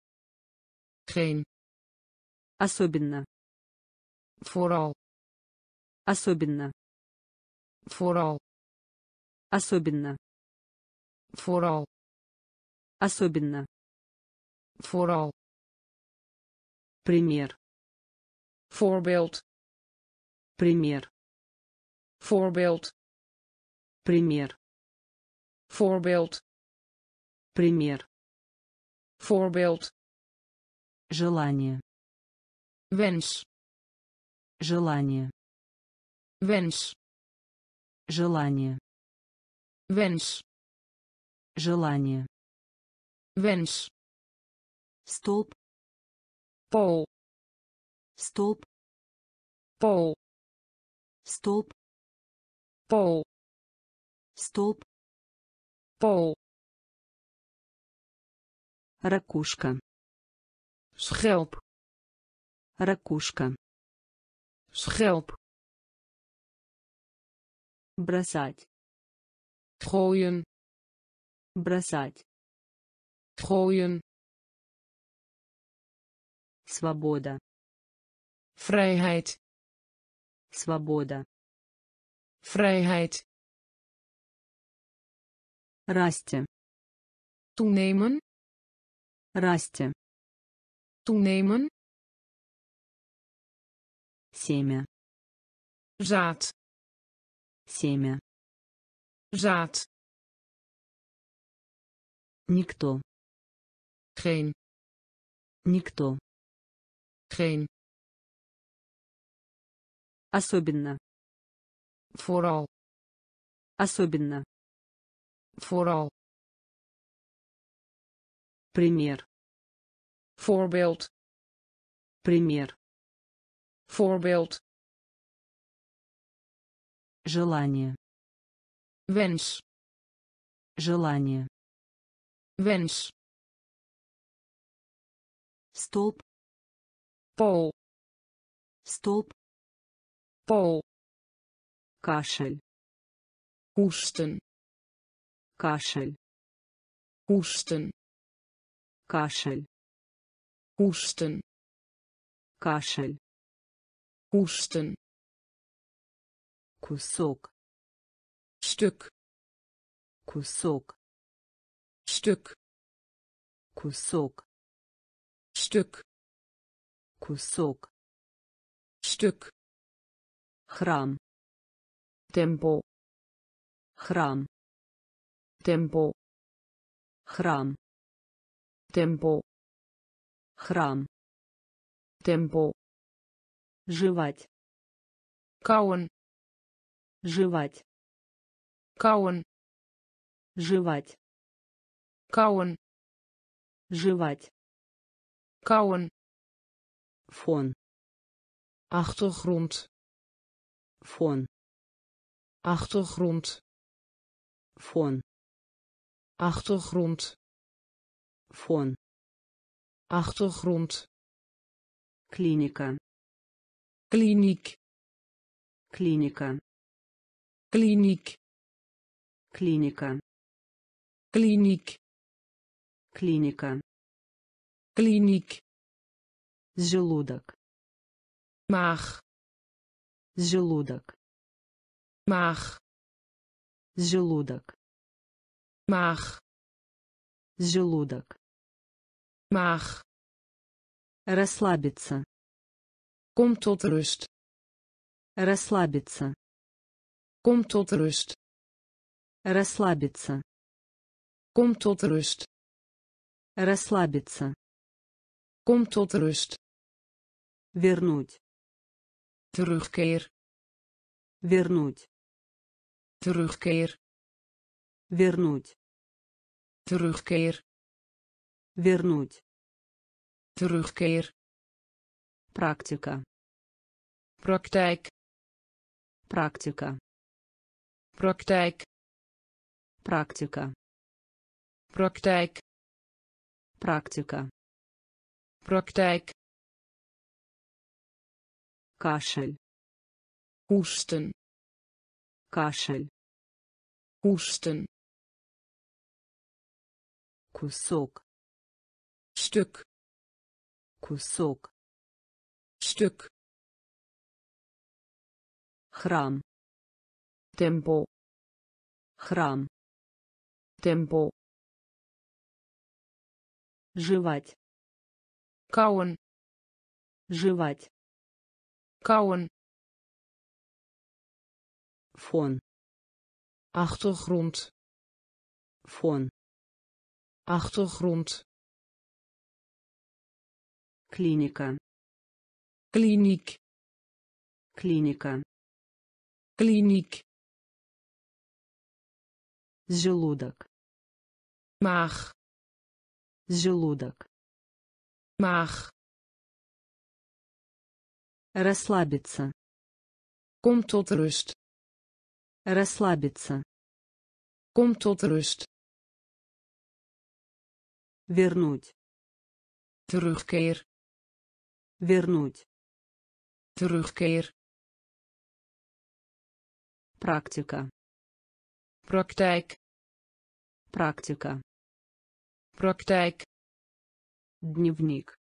geen особенно vooral особенно vooral особенно vooral особенно vooral пример voorbeeld пример voorbeeld пример voorbeeld пример voorbeeld желание. Wens. Желание. Wens. Желание. Wens. Желание. Wens. Столб. Pool столб. Pool столб. Pool столб. Pool ракушка schelp ракушка schelp бросать gooien бросать gooien свобода vrijheid свобода vrijheid расти toenemen расти toenemen семя zaad семя zaad Никто. geen Никто. geen Особенно. vooral Особенно. vooral Пример. Voorbeeld Пример. voorbeeld Желание. wens Желание. wens Столб. pool Столб. pool Кашель. hoesten Кашель. hoesten Кашель. Hoesten Кашель. hoesten Кусок. stuk Кусок. stuk Кусок. stuk Кусок. stuk Храм. tempel Храм. tempel Храм. tempel Храм. tempel Жевать. kauwen Жевать. kauwen Жевать. kauwen Жевать. kauwen Фон. achtergrond Фон. achtergrond Фон. achtergrond Фон. Achtergrond Клиника. kliniek Клиника. kliniek Клиника. kliniek Клиника. kliniek Желудок. maag Желудок. maag Желудок. maag Желудок. Maag Расслабиться. kom tot rust Расслабиться. kom tot rust Расслабиться. kom tot rust Расслабиться. kom tot rust Вернуть. terugkeer Вернуть. terugkeer Вернуть. terugkeer Вернуть. terugkeer Практика. praktijk Практика. praktijk Практика. praktijk Практика. praktijk Кашель. hoesten Кашель. hoesten Кусок. stuk Кусок. stuk Храм. tempel Храм. tempel Жевать. kauwen Жевать. kauwen Фон. achtergrond Фон. achtergrond Клиника. kliniek Клиника. kliniek Желудок. maag Желудок. maag Расслабиться. kom tot rust Расслабиться. kom tot rust Вернуть. terugkeer Вернуть. terugkeer Практика. praktijk Практика. praktijk Дневник.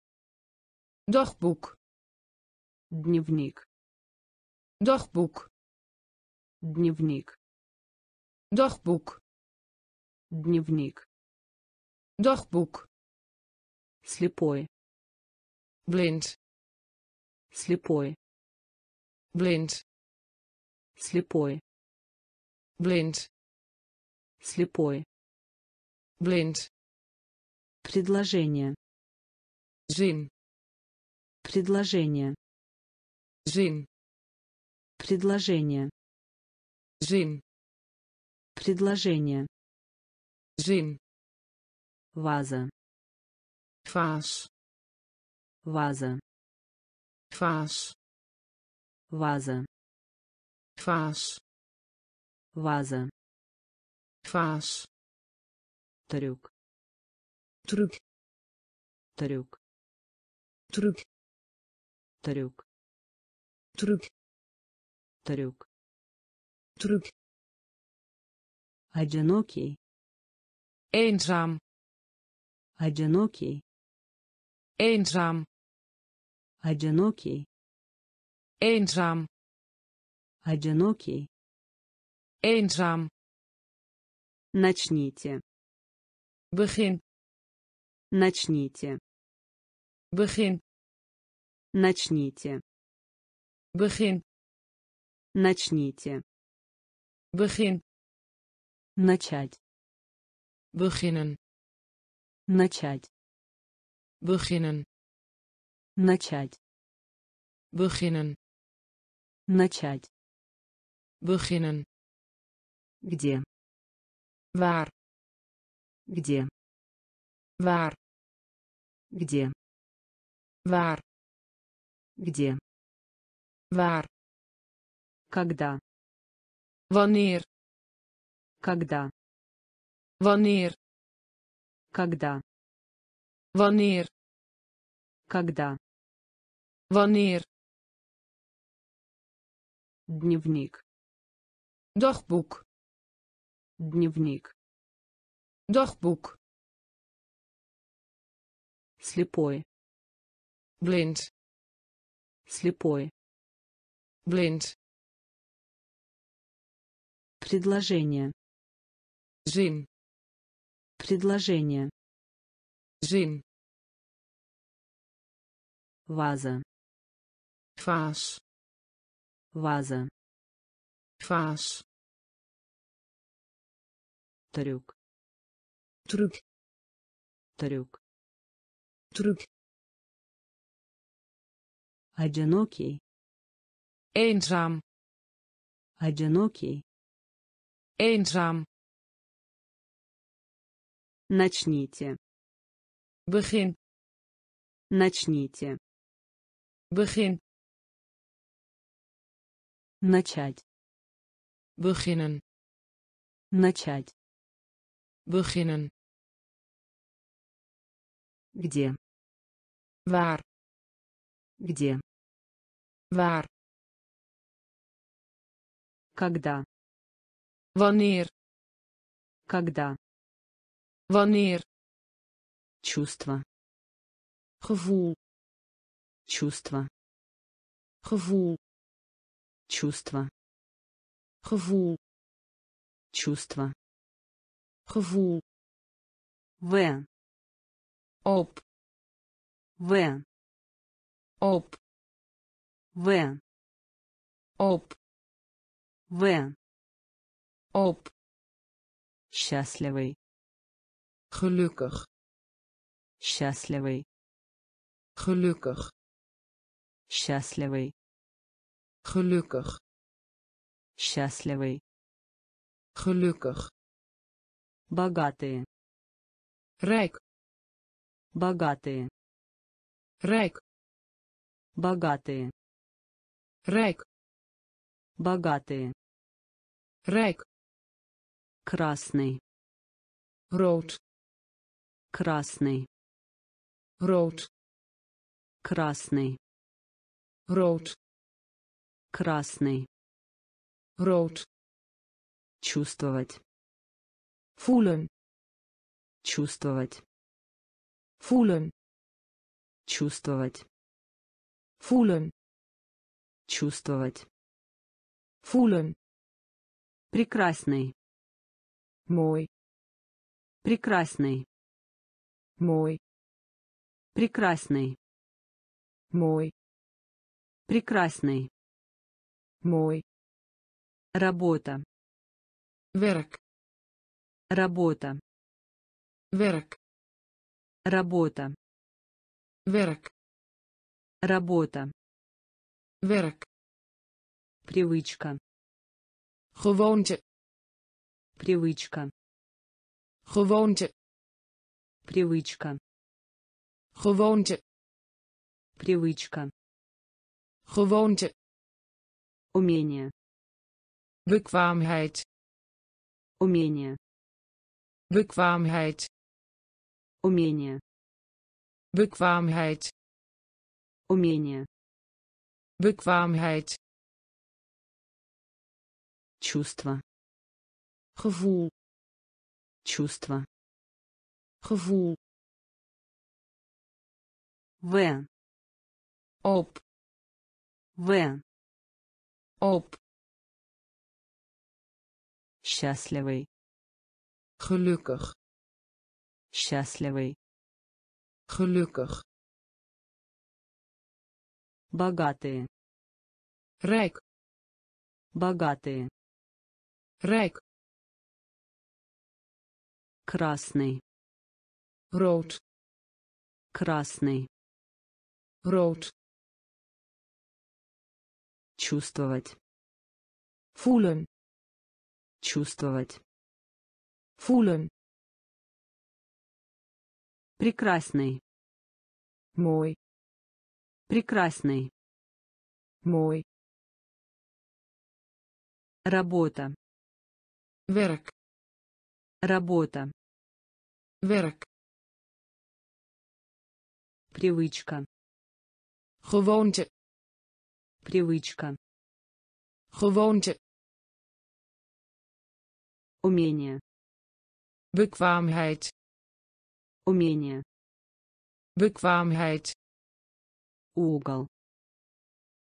dagboek Дневник. dagboek Дневник. dagboek Дневник. dagboek Слепой. blind Слепой. blind. Слепой. blind. Слепой. Blind. Предложение. Zin предложение. Zin предложение. Zin предложение. Zin ваза. Vaas ваза vaas ваза vaas ваза vaas трюк truc трюк truc трюк truc трюк truc одинокий eenzaam одинокий eenzaam одинокий. Eenzaam. Одинокий. Eenzaam. Начните. Begin. Начните. Begin. Начните. Begin. Начните. Begin. Начать. Beginnen. Начать. Beginnen начать beginnen начать beginnen где waar где waar где waar где waar когда wanneer когда wanneer когда wanneer когда wanneer? Дневник. Dagboek. Дневник. Dagboek. Слепой. Blind. Слепой. Blind. Предложение. Zin. Предложение. Zin. Ваза vaas ваза vaas трюк truc трюк truc одинокий eenzaam одинокий eenzaam начните. Begin. Начните. Begin начать beginnen начать beginnen где waar где waar когда wanneer когда wanneer чувство gevoel чувство gevoel чувство gevoel. Чувство gevoel. В. Op. В. Op. В. Op. В. Op. Счастливый. Gelukkig. Счастливый. Gelukkig. Счастливый gelukkig. Счастливый. Gelukkig. Богатые rijk. Богатые rijk. Богатые rijk. Богатые rijk. Красный. Rood. Красный. Rood. Красный. Rood красный. Rood чувствовать. Voelen чувствовать. Voelen чувствовать. Voelen чувствовать. Voelen прекрасный. Mooi прекрасный. Mooi прекрасный. Mooi прекрасный mooi работа werk Работа. werk Работа. werk Работа. werk Привычка. gewoonte Привычка. gewoonte Привычка. gewoonte Привычка. gewoonte Умение. bekwaamheid Умение. bekwaamheid Умение. bekwaamheid Умение. bekwaamheid Чувство. gevoel Чувство. gevoel В. op В. op Счастливый. gelukkig Счастливый. gelukkig Богатые. rijk Богатые. rijk Красный. rood Красный. rood Чувствовать. voelen Чувствовать. voelen Прекрасный. mooi Прекрасный. mooi Работа. werk Работа. werk Привычка. gewoonte Привычка. gewoonte Умение. bekwaamheid Умение. bekwaamheid Угол.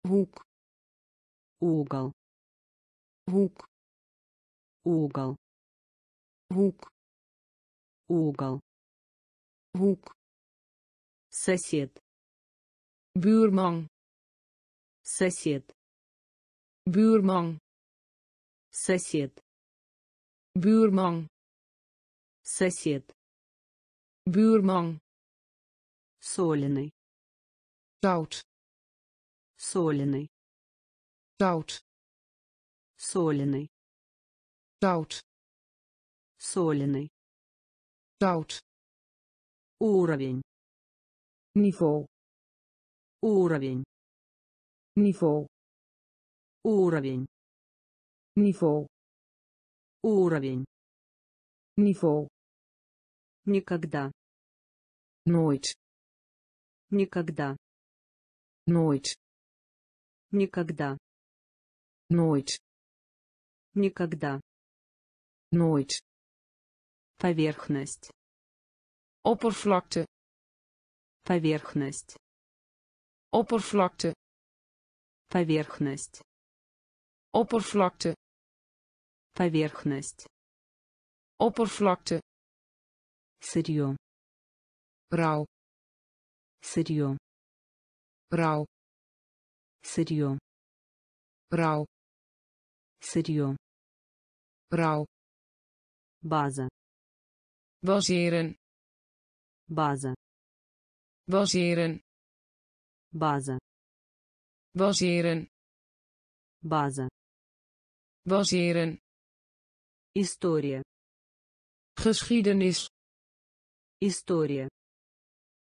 hoek Угол. hoek Угол. hoek Угол. hoek Сосед. buurman Сосед. buurman Сосед. buurman Сосед. buurman Соленый. zout Соленый. zout Соленый. zout Соленый. zout Уровень. niveau Уровень. Niveau Уровень. niveau Уровень. niveau Никогда. nooit Никогда. nooit Никогда. nooit Никогда. nooit Поверхность. oppervlakte Поверхность. oppervlakte Поверхность. oppervlakte Поверхность. oppervlakte Сырье. rauw Сырье. rauw Сырье. rauw Сырье. rauw База. baseren База. baseren База. baseren База. baseren История. geschiedenis История.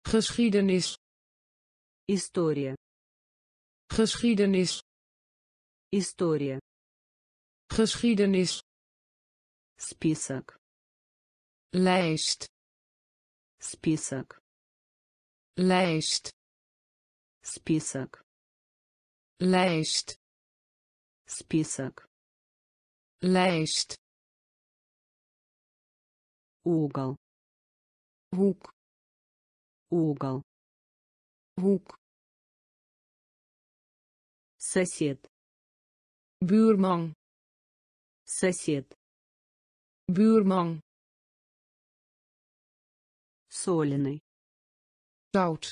geschiedenis История. geschiedenis История. geschiedenis Список. lijst Список. lijst Список. Lijst Список. lijst Угол. hoek Угол. hoek Сосед. buurman Сосед. buurman Соленый. zout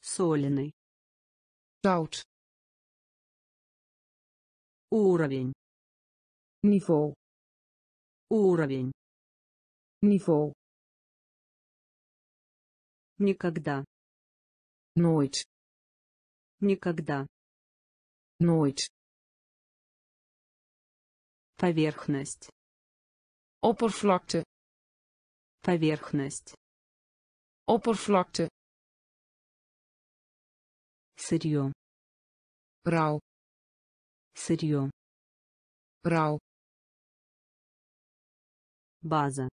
Соленый. zout Уровень. niveau Уровень. niveau Никогда. nooit Никогда. nooit Поверхность. oppervlakte Поверхность. oppervlakte Сырье. rauw Сырье. rauw База.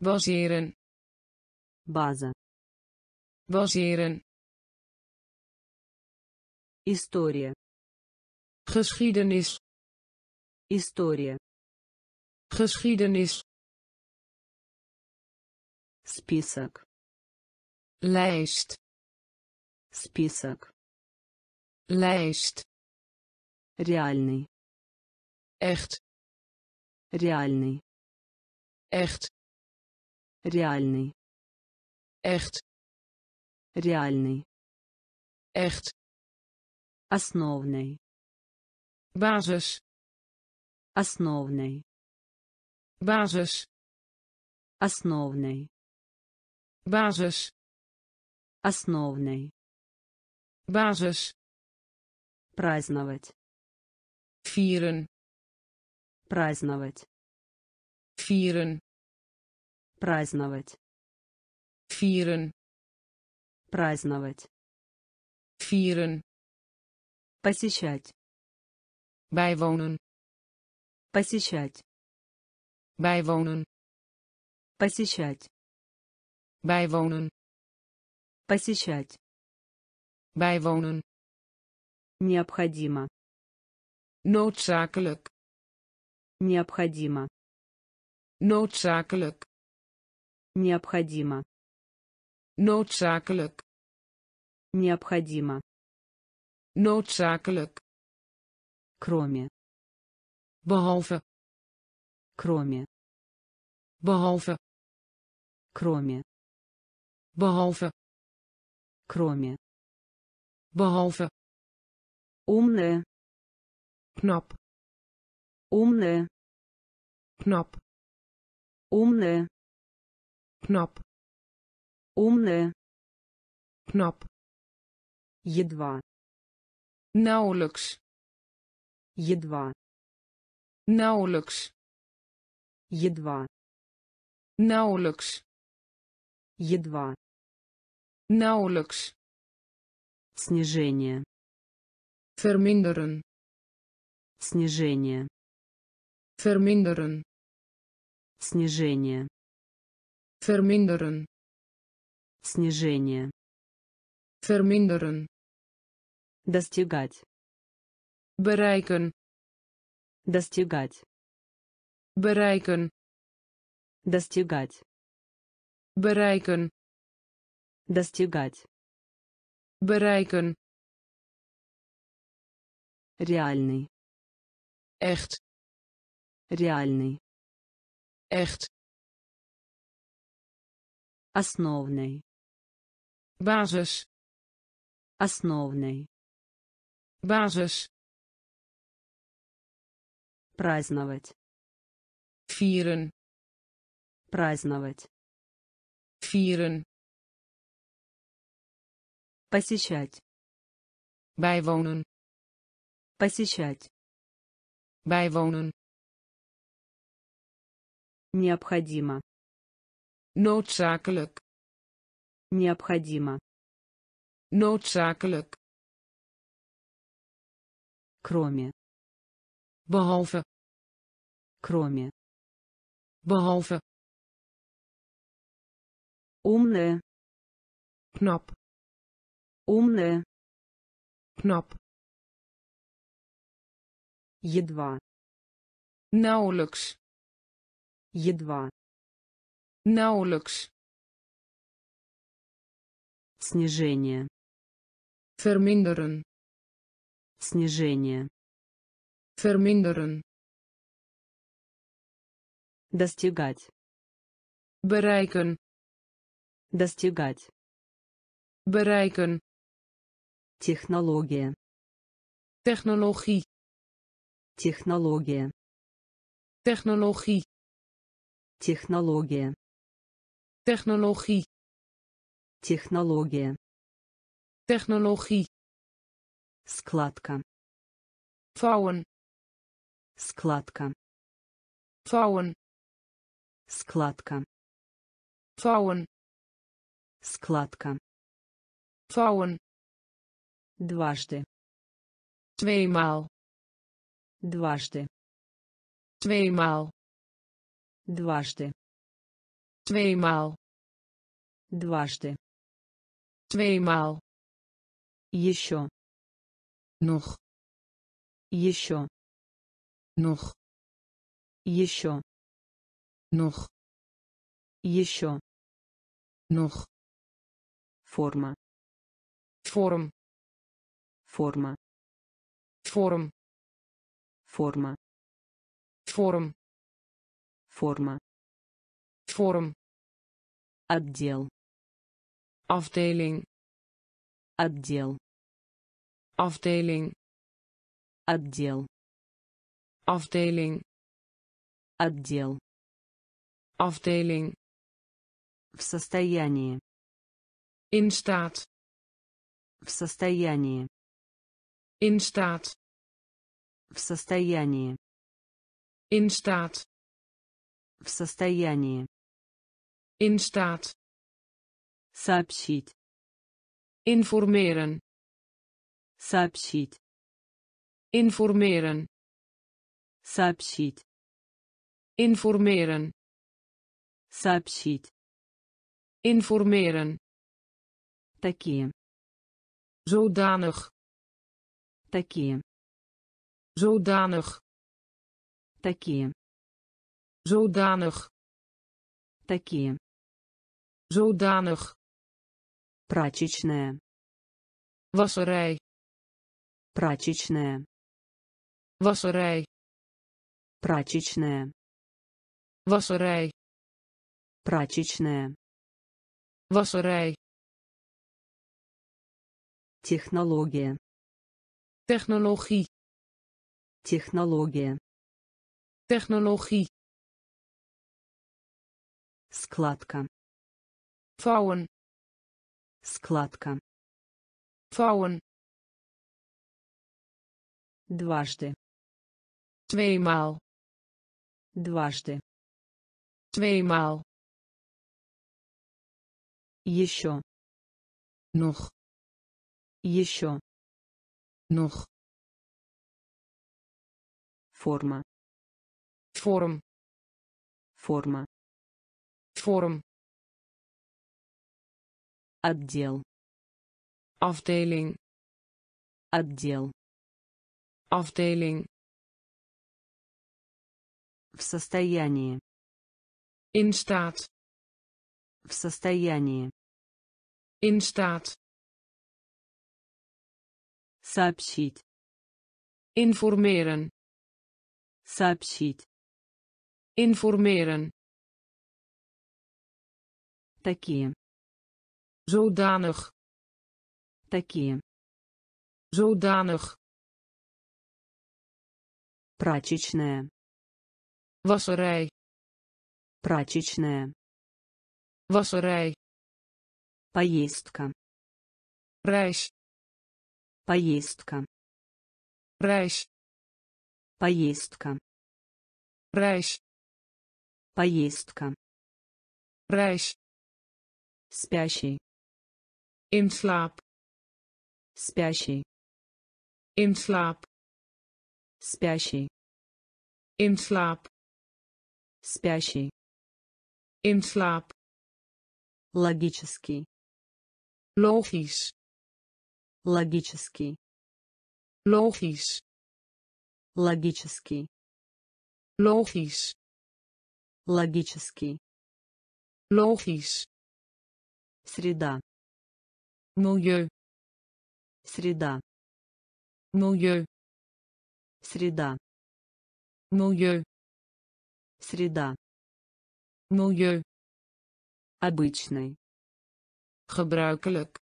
baseren База. baseren История. geschiedenis История. geschiedenis Список. lijst Список. lijst Реальный. echt Реальный. echt Реальный. echt Реальный. echt Основный. basis Основный. basis Основный. basis Основный. basis Праздновать. Vieren Праздновать. vieren Праздновать. vieren Праздновать. vieren Посещать. bijwonen Посещать. bijwonen Посещать. bijwonen Посещать. bijwonen Необходимо. Noodzakelijk Необходимо. noodzakelijk Необходимо. noodzakelijk Необходимо. noodzakelijk Кроме. behalve Кроме. behalve Кроме. behalve Кроме. behalve Умная. Knap Умная. knap Умная. knap Умная. knap Едва. nauwelijks Едва. nauwelijks Едва. nauwelijks Едва. nauwelijks Снижение. verminderen Снижение. verminderen Снижение. verminderen Снижение. verminderen Достигать. bereiken Достигать. bereiken Достигать. bereiken Достигать. bereiken Реальный. Echt Реальный. echt Основный. basis Основный. basis Праздновать. vieren Праздновать. vieren Посещать. bijwonen Посещать. Bijwonen Необходимо. noodzakelijk Необходимо. noodzakelijk Кроме. behalve Кроме. behalve Умная. knap Умная. knap Едва. nauwelijks Едва. nauwelijks Снижение. verminderen Снижение. verminderen Достигать. bereiken Достигать. bereiken Технология. technologie Технология. technologie Технология. technologie Технология. technologie Складка. vouwen Складка. vouwen Складка. vouwen Складка. vouwen Дважды. tweemaal Дважды. tweemaal Дважды. tweemaal Дважды. tweemaal Еще. nog Еще. nog Еще. nog Еще. nog Форма. vorm Форма. vorm Форма. vorm Форма. vorm Отдел. afdeling Отдел. afdeling Отдел. afdeling Отдел. afdeling В состоянии. in staat В состоянии. in staat В состоянии. in staat В состоянии. in staat Сообщить. informeren Сообщить. informeren Сообщить. informeren Сообщить. informeren Такие. zodanig Такие. Zodanig Такие. zodanig Такие. zodanig Прачечная. wasserij Прачечная. wasserij Прачечная. wasserij Прачечная. wasserij Технология. technologie Технология. technologie Складка. vouwen Складка. vouwen Дважды. tweemaal Дважды. tweemaal Еще. nog Еще. nog Форма. vorm Форма. vorm Отдел. afdeling Отдел. afdeling В состоянии. in staat В состоянии. in staat Сообщить. informeren Сообщить. informeren Такие. zodanig Такие. zodanig Прачечная. wasserij Прачечная. wasserij Поездка. reis Поездка. reis Поездка. reis Поездка. reis Спящий. in slaap Спящий. in slaap Спящий. in slaap Спящий. in slaap Логический. logisch Логический. logisch Логический. logisch Логический. logisch Среда. milieu Среда. milieu Среда. milieu Среда. milieu Обычный. gebruikelijk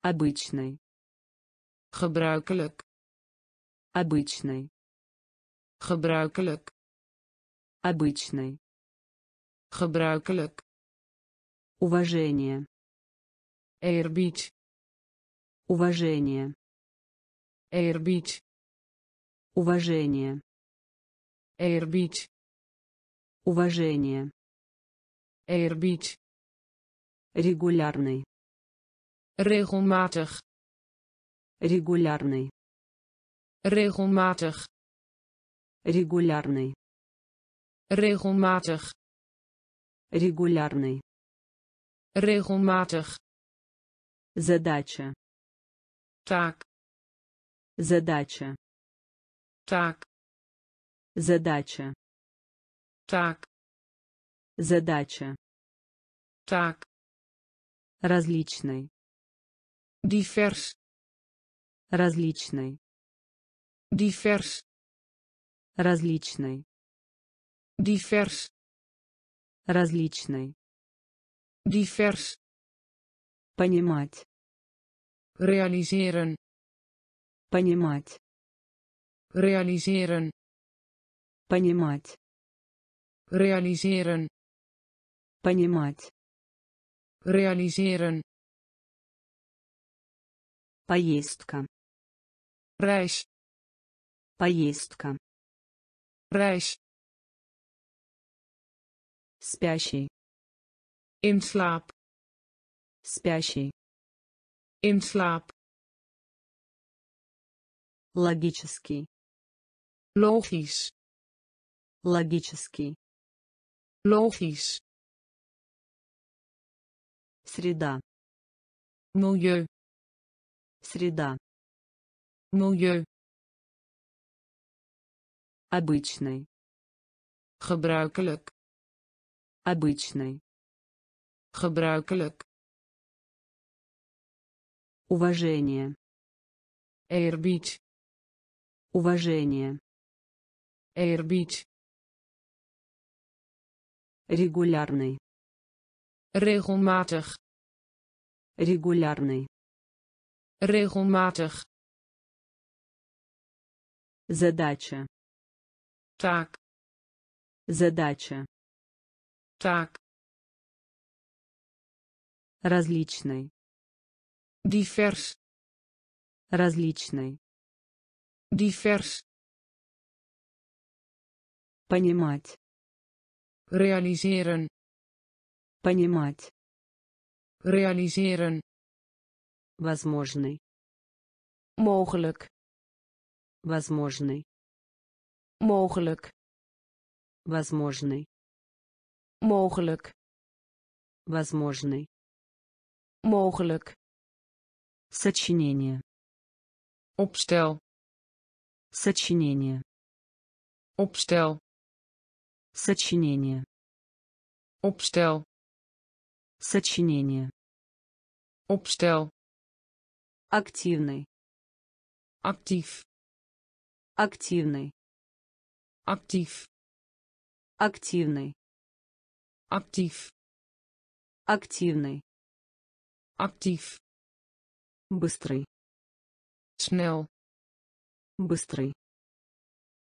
Обычный. gebruikelijk Обычный. gebruikelijk Обычный. gebruikelijk Уважение. eerbied Уважение. eerbied Уважение. eerbied Уважение. eerbied Регулярный. regelmatig Регулярный. Regelmatig Регулярный. regelmatig Регулярный. regelmatig Задача. taak Задача. taak Задача. taak Задача. taak Различный. divers Различный. Divers Различный. divers Различный. divers Понимать. realiseren Понимать. realiseren Понимать. realiseren Понимать. realiseren Поездка. reis Поездка. reis Спящий. in slaap Спящий. in slaap Логический. logisch Логический. logisch Среда. milieu Среда. milieu Обычный. gebruikelijk Обычный. gebruikelijk Уважение. eerbied Уважение. eerbied Регулярный. regelmatig Регулярный. regelmatig Задача. Taak Задача. taak Различный. divers Различный. divers Понимать. realiseren Понимать. realiseren Возможный. mogelijk Возможный. Mogelijk Возможный. mogelijk Возможный. mogelijk Сочинение. opstel Сочинение. opstel Сочинение. opstel Сочинение. opstel Активный. actief Активный. Actief Активный. actief Активный. actief Быстрый. snel Быстрый.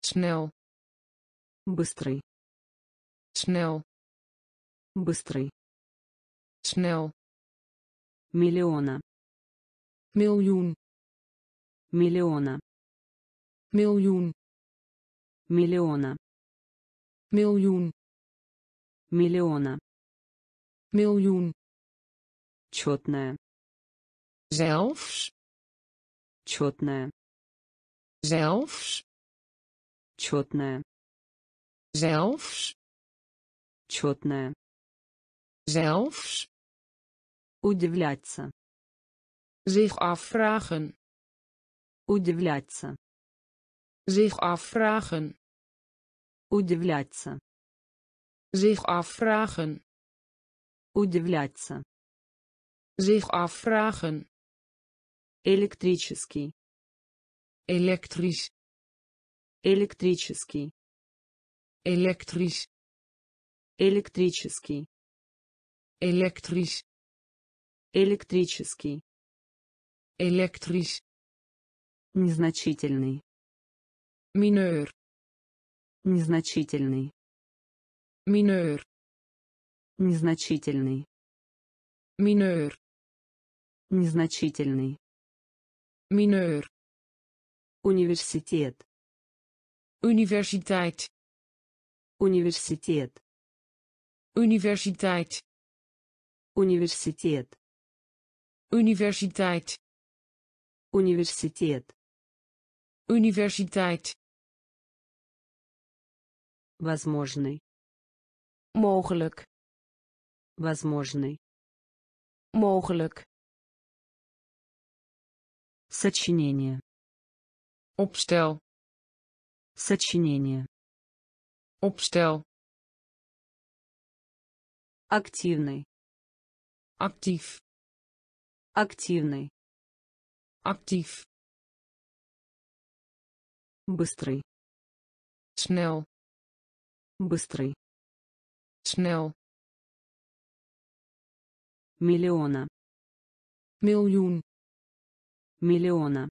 snel Быстрый. snel Быстрый. snel Миллиона. miljoen Миллиона. miljoen Миллиона. miljoen Миллиона. miljoen Четная. zelfs Четная. zelfs Четная. zelfs Четная. zelfs Удивляться. zich afvragen Удивляться. zich afvragen Удивляться. zich afvragen Удивляться. zich afvragen Электрический. elektrisch Электрический. elektrisch Электрический. elektrisch Электрический. elektrisch Незначительный. mineur Незначительный. mineur Незначительный. mineur Незначительный. mineur Университет. universiteit Университет. universiteit Университет. universiteit Университет. universiteit Возможный. mogelijk Возможный. mogelijk Сочинение. opstel Сочинение. opstel Активный. actief Активный. actief Быстрый. snel Быстрый. snel Миллиона. miljoen Миллиона.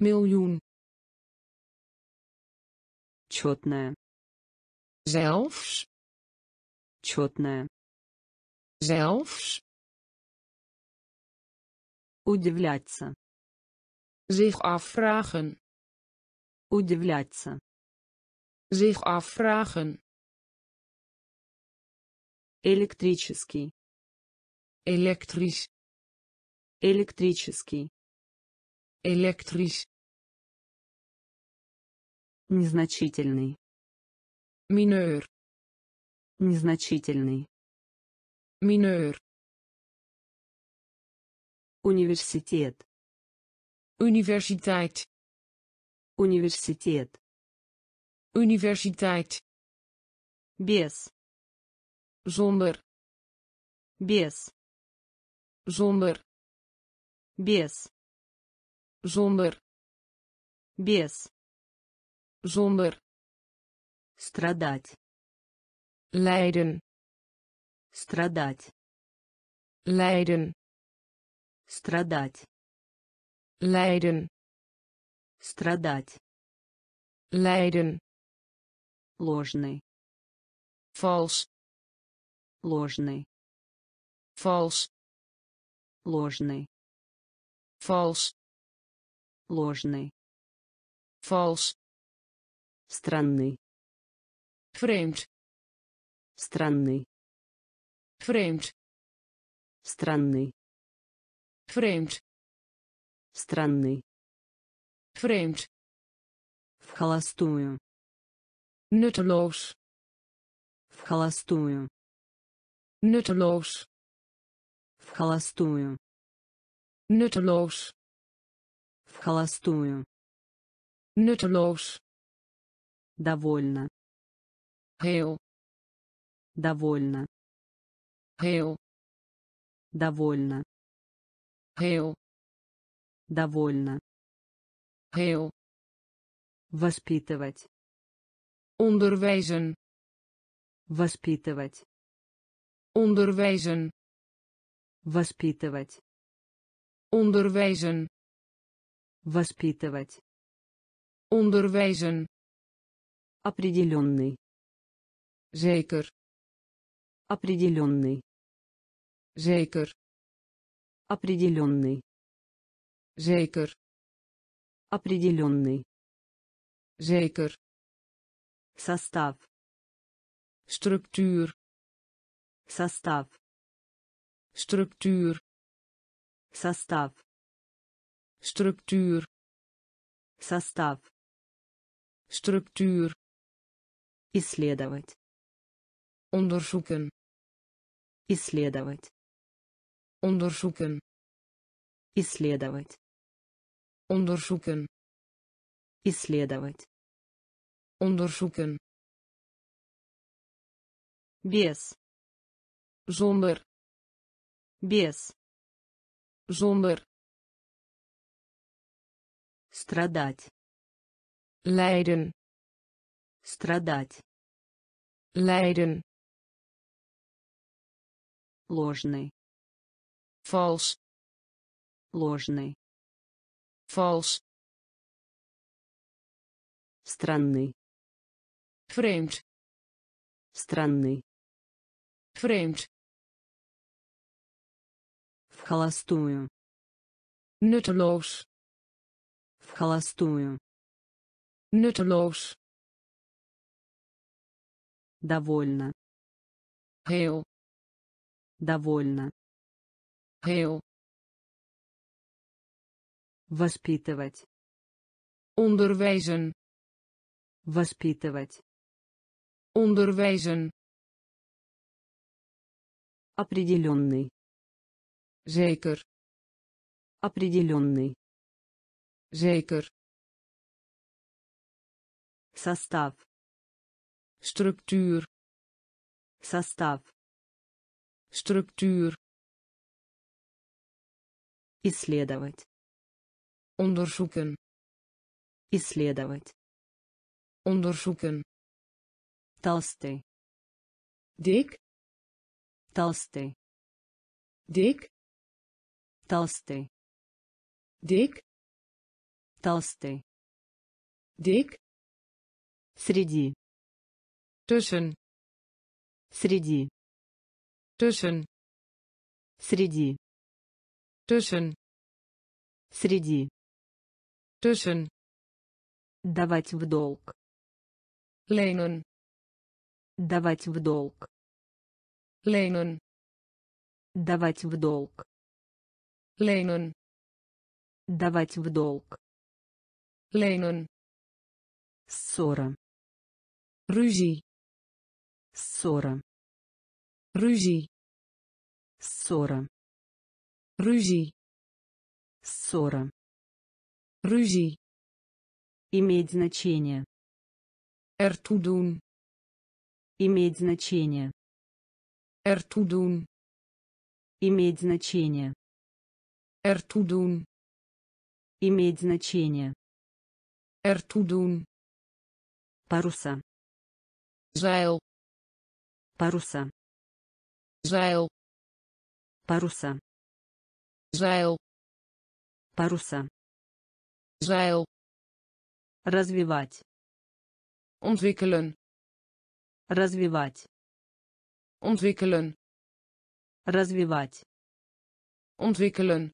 miljoen Четная. zelfs Четная. zelfs Удивляться. zich afvragen Удивляться. Zich afvragen Электрический. elektrisch Электрический. elektrisch Незначительный. mineur Незначительный. mineur Университет. universiteit Университет. universiteit Без. zonder Без. zonder Без. zonder Без. zonder Страдать. lijden Страдать. lijden Страдать. lijden Страдать. lijden Ложный. vals Ложный. vals Ложный. vals Ложный. vals Странный. vreemd Странный. vreemd Странный. vreemd Странный. vreemd В холостую. Nutteloos В холостую. nutteloos В холостую. nutteloos В холостую. nutteloos Довольно. heel Довольно. heel Довольно. heel Довольно. heel Воспитывать. Onderwijzen Воспитывать. onderwijzen Воспитывать. onderwijzen Воспитывать. onderwijzen Определенный. zeker Определенный. zeker Определенный. zeker Определенный. zeker Состав. structuur Состав. structuur Состав. structuur Состав. structuur Исследовать. onderzoeken Исследовать. onderzoeken Исследовать. onderzoeken Исследовать. Onderzoeken Без. zonder Без. zonder Страдать. lijden Страдать. lijden Ложный. vals Ложный. vals Странный. Vreemd Странный. vreemd В холостую. nutteloos В холостую. nutteloos Довольно. heel Довольно. heel Воспитывать. onderwijzen Воспитывать. Onderwijzen Определенный. zeker Определенный. zeker Состав. structuur Состав. structuur Исследовать. onderzoeken Исследовать. onderzoeken Толстый. dik Толстый. dik Толстый. dik Толстый. dik Среди. tussen Среди. tussen Среди. tussen Среди. tussen Давать в долг. lenen Давать в долг. lenen Давать в долг. lenen Давать в долг. lenen Ссора. ruzie Ссора. ruzie Ссора. ruzie Ссора. ruzie Иметь значение. ertoe doen Иметь значение. doen Иметь значение. doen Иметь значение. doen Паруса. zeil Паруса. zeil Паруса. zeil Паруса. zeil Развивать. ontwikkelen Развивать. ontwikkelen Развивать. ontwikkelen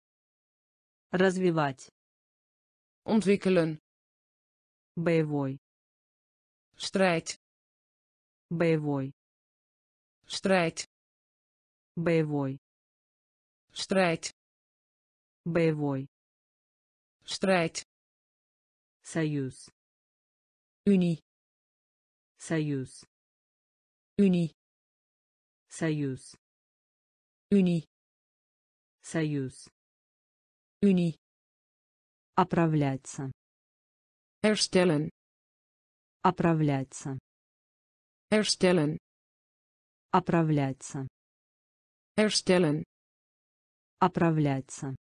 Развивать. ontwikkelen Боевой. strijd Боевой. strijd Боевой. strijd Боевой. strijd Союз. unie Союз. Unie Союз. unie Союз. unie Оправляться. herstellen Оправляться. herstellen Оправляться. herstellen Оправляться.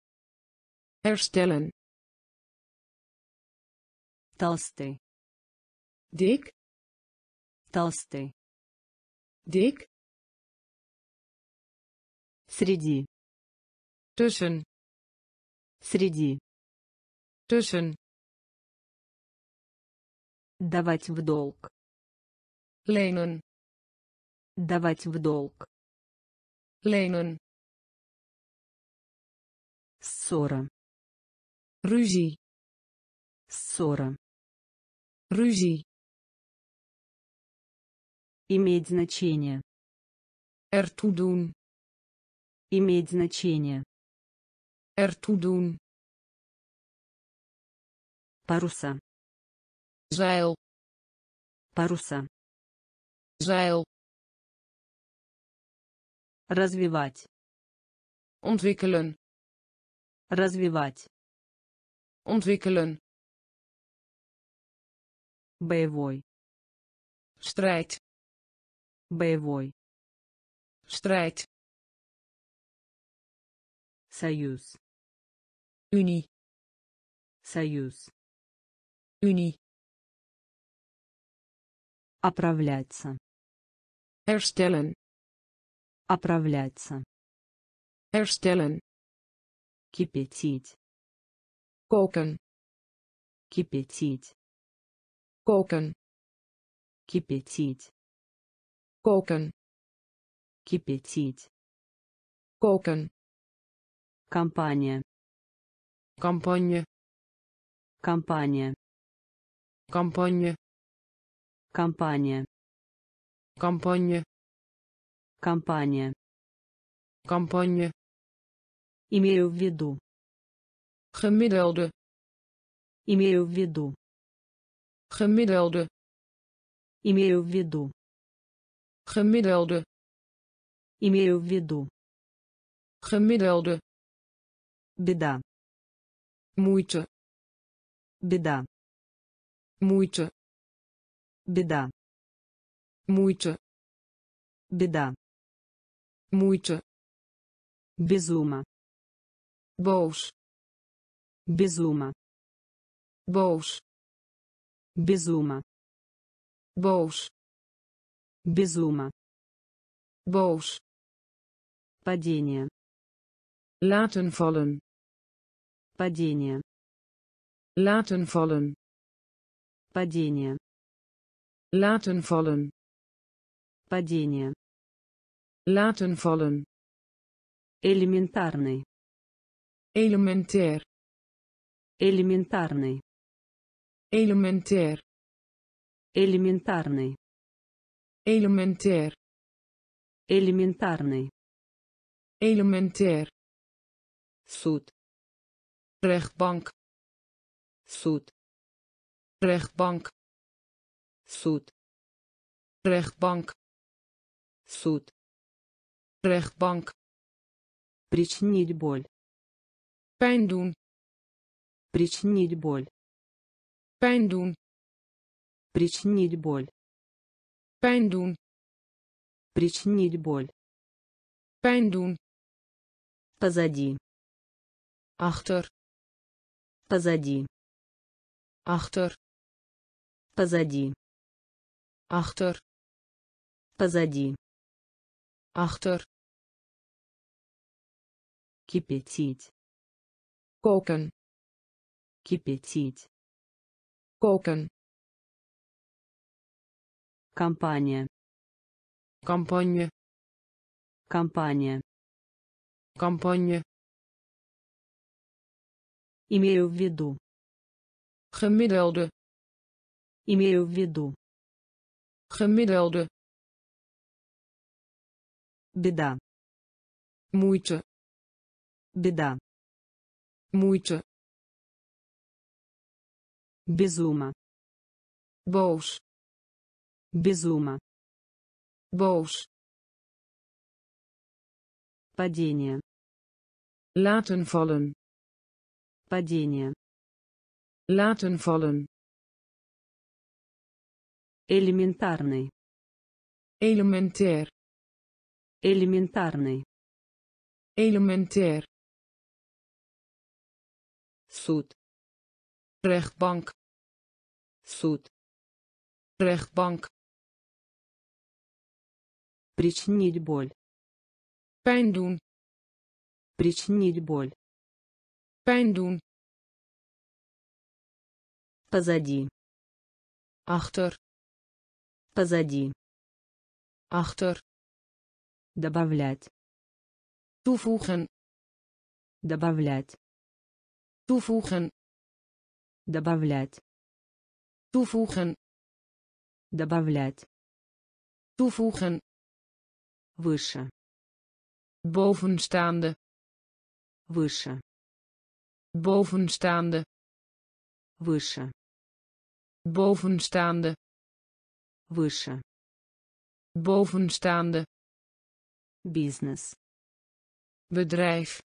herstellen Толстый. dik Толстый. Dik Среди. tussen Среди. tussen Давать в долг. lenen Давать в долг. lenen Ссора. ruzie Ссора. ruzie Иметь значение. doen Иметь значение. doen Паруса. zeil Паруса. zeil Развивать. ontwikkelen Развивать. ontwikkelen Боевой. strijd Боевой. strijd Союз. unie Союз. unie Оправляться. herstellen Оправляться. herstellen Кипятить. koken Кипятить. koken Кипятить. Koken Кипятить. koken Компания. campagne Компания. campagne Компания. campagne Компания. campagne Имею в виду. gemiddelde Имею в виду. gemiddelde Имею в виду. Gemiddelde Имею в виду. gemiddelde Беда. moeite Беда. moeite Беда. moeite Беда. moeite Безума. boos Безума. boos Безума. boos Безума. boos Падение. laten vallen Падение. laten vallen Падение. laten vallen Падение. laten vallen Элементарный. elementair Элементарный. elementair Элементарный. Elementair Элементарный. elementair Суд. rechtbank Суд. rechtbank Суд. rechtbank Суд. rechtbank Причинить боль. doen Причинить боль. doen Причинить боль. Pijn doen Причинить боль. pijn doen Позади. achter Позади. achter Позади. achter Позади. achter Кипятить. koken Кипятить. koken Компания. campagne Компания. campagne Имею в виду. gemiddelde Имею в виду. gemiddelde Беда. moeite Беда. moeite Безума. boos Безума. boos Падение. laten vallen Падение. laten vallen Элементарный. elementair Элементарный. elementair Суд. rechtbank Суд. rechtbank Причинить боль. pijn doen Причинить боль. pijn doen Позади. achter Позади. achter Добавлять. toevoegen Добавлять. toevoegen Добавлять. toevoegen Добавлять. toevoegen Выше. bovenstaande Выше. bovenstaande Выше. bovenstaande Выше. bovenstaande Бизнес. bedrijf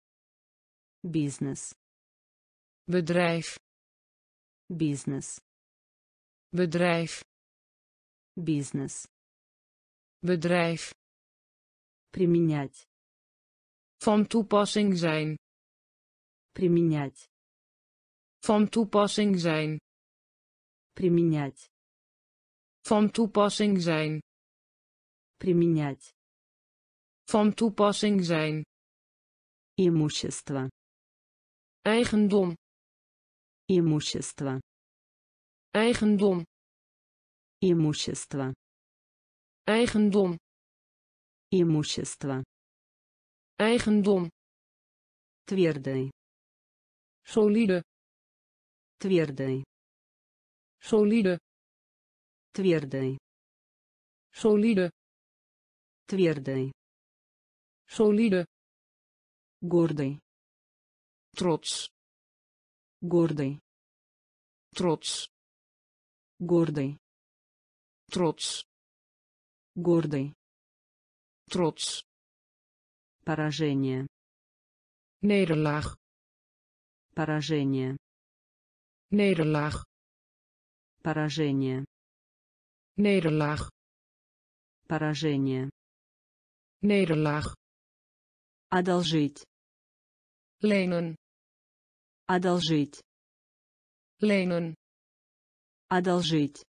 Бизнес. bedrijf Бизнес. bedrijf Бизнес. bedrijf Применять. van toepassing zijn Применять. van toepassing zijn Применять. van toepassing zijn Применять. van toepassing zijn Имущество. eigendom Имущество. eigendom Имущество. eigendom Имущество. eigendom, Твердый. solide, Твердый. solide, Твердый. solide, Твердый. solide, Гордый. trots, Гордый. trots, Гордый. trots, Гордый. Trots, Поражение. nederlaag, Поражение. nederlaag, Поражение. nederlaag, Поражение. nederlaag, Одолжить. lenen, Одолжить. lenen, Одолжить.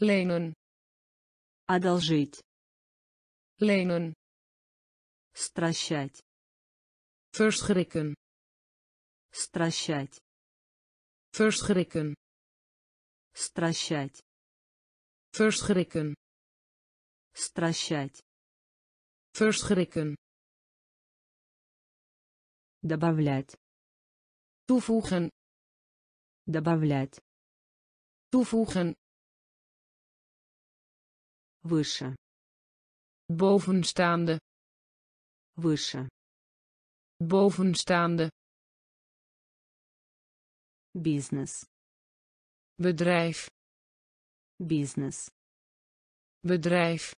lenen, Одолжить. Lenen, Стращать. verschrikken, Стращать. verschrikken, Стращать. verschrikken, Стращать. verschrikken, Добавлять. toevoegen, Добавлять. toevoegen, Выше. bovenstaande, Выше. bovenstaande, Бизнес. bedrijf, Бизнес. bedrijf,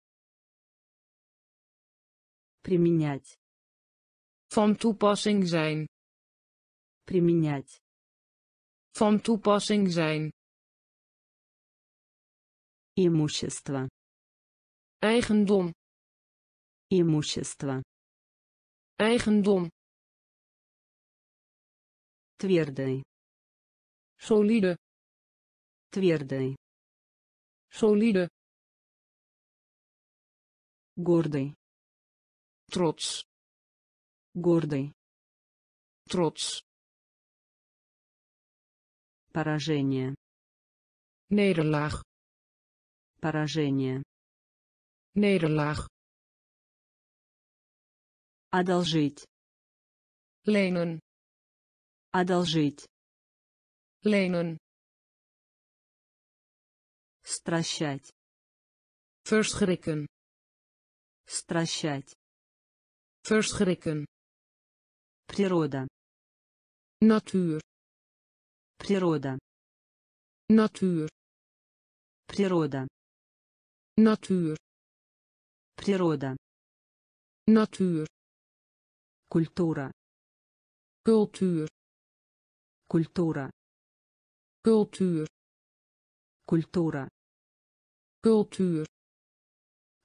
Применять. van toepassing zijn, Применять. van toepassing zijn, Имущество. eigendom, Имущество. eigendom, Твердый. solide, Твердый. solide, Гордый. trots, Гордый. trots, Поражение. nederlaag, Поражение. nederlaag, Одолжить. lenen, Одолжить. lenen, Стращать. verschrikken, Стращать. verschrikken, Природа. natuur, Природа. natuur, Природа. natuur, Природа. natuur, Культура. cultuur, Культура. cultuur, Культура. cultuur,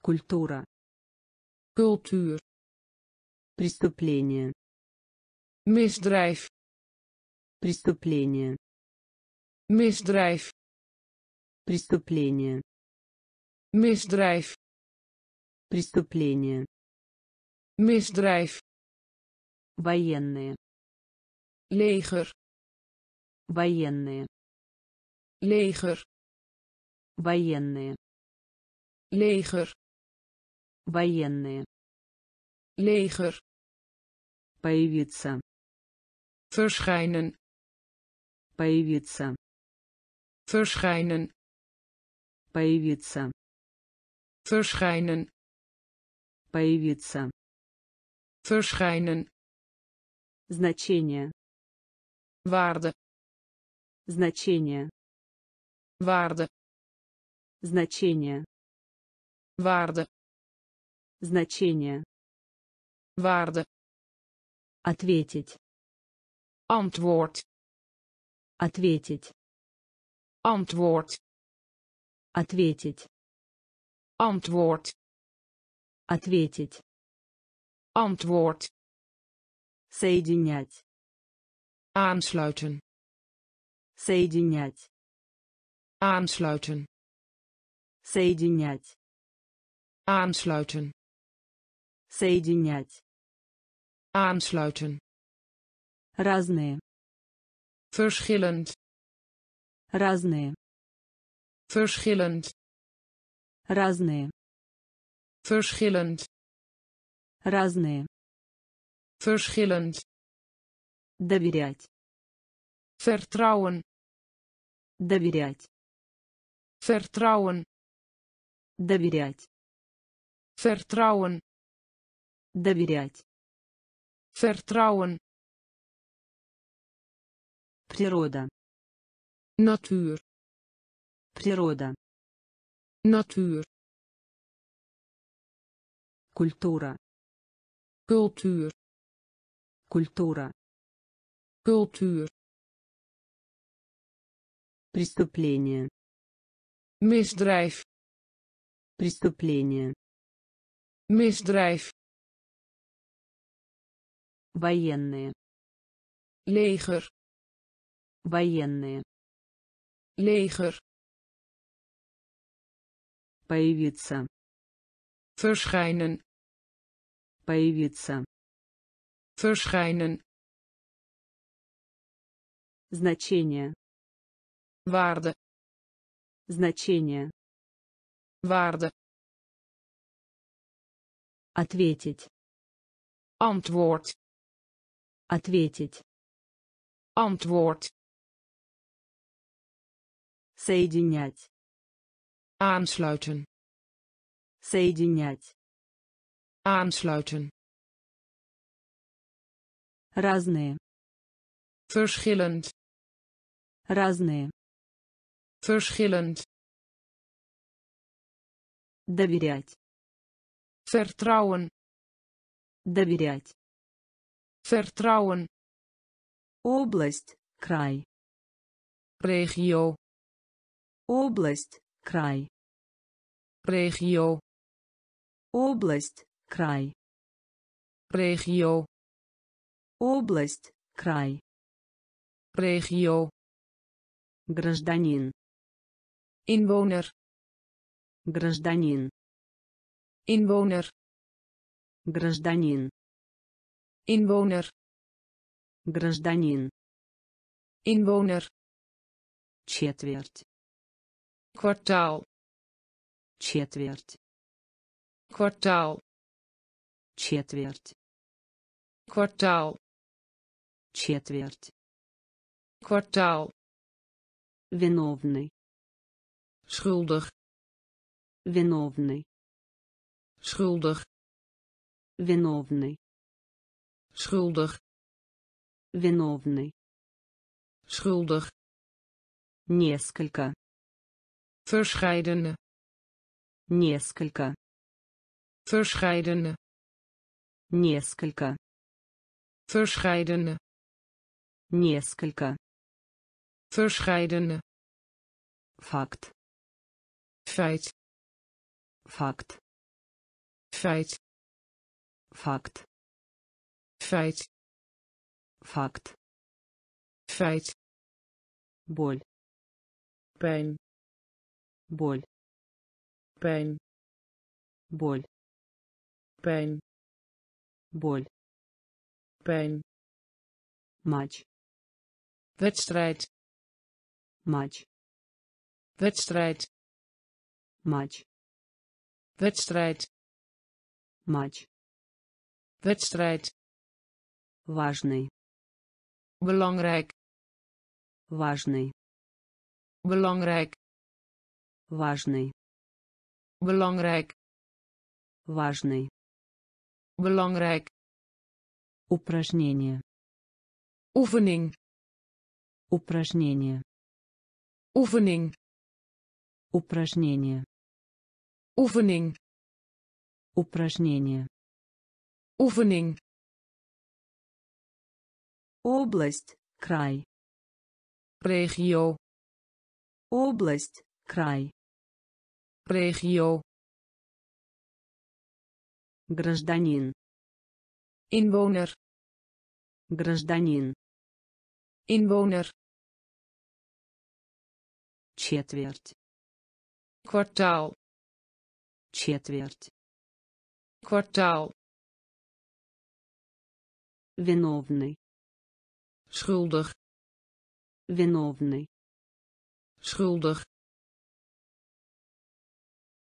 Культура. cultuur, Преступление. misdrijf, Преступление. misdrijf, Преступление. misdrijf, Преступление. misdrijf, Военные. leger, Военные. leger, Военные. leger, Военные. leger, Появиться. verschijnen, Появиться. verschijnen, Появиться. verschijnen, Появиться. verschijnen, Значение. waarde, Значение. waarde, Значение. waarde, Значение. waarde, Ответить. antwoord, Ответить. antwoord, Ответить. antwoord, Ответить. antwoord, Соединять. aansluiten, Соединять. aansluiten, Соединять. aansluiten, Соединять. aansluiten, Разные. verschillend, Разные. verschillend, Разные. verschillend, Разные. Verschillend Доверять. vertrouwen Доверять. vertrouwen Доверять. vertrouwen Доверять. vertrouwen Природа. natuur Природа. natuur Культура. cultuur Культура. cultuur Преступление. misdrijf Преступление. misdrijf Военные. leger Военные. leger Появиться. verschijnen Появиться. Verschijnen Значение. waarde Значение. waarde Ответить. antwoord Ответить. antwoord Соединять. aansluiten Соединять. aansluiten Разные. verschillend Разные. verschillend Доверять. vertrouwen Доверять. vertrouwen Область. Край. regio Область. Край. regio Область. Край. regio Область. Край. regio Гражданин. inwoner Гражданин. inwoner Гражданин. inwoner Гражданин. inwoner Четверть. kwartaal Четверть. kwartaal Четверть. kwartaal Четверть. kwartaal Виновный. schuldig Виновный. schuldig Виновный. schuldig Виновный. schuldig Несколько. verscheidene Несколько. verscheidene Несколько. verscheidene Несколько. verscheidene Факт. feit Факт. feit Факт. feit Факт. feit Боль. pijn Боль. pijn Боль. pijn Боль. pijn Матч. Wedstrijd Матч. wedstrijd Матч. wedstrijd Матч. wedstrijd Важный. belangrijk Важный. belangrijk Важный. belangrijk Важный. belangrijk Упражнение. oefening Упражнение. oefening Упражнение. oefening Упражнение. oefening Область. Край. regio Область. Край. regio Гражданин. inwoner Гражданин. Inwoner Четверть. kwartaal Четверть. kwartaal Виновный. schuldig Виновный. schuldig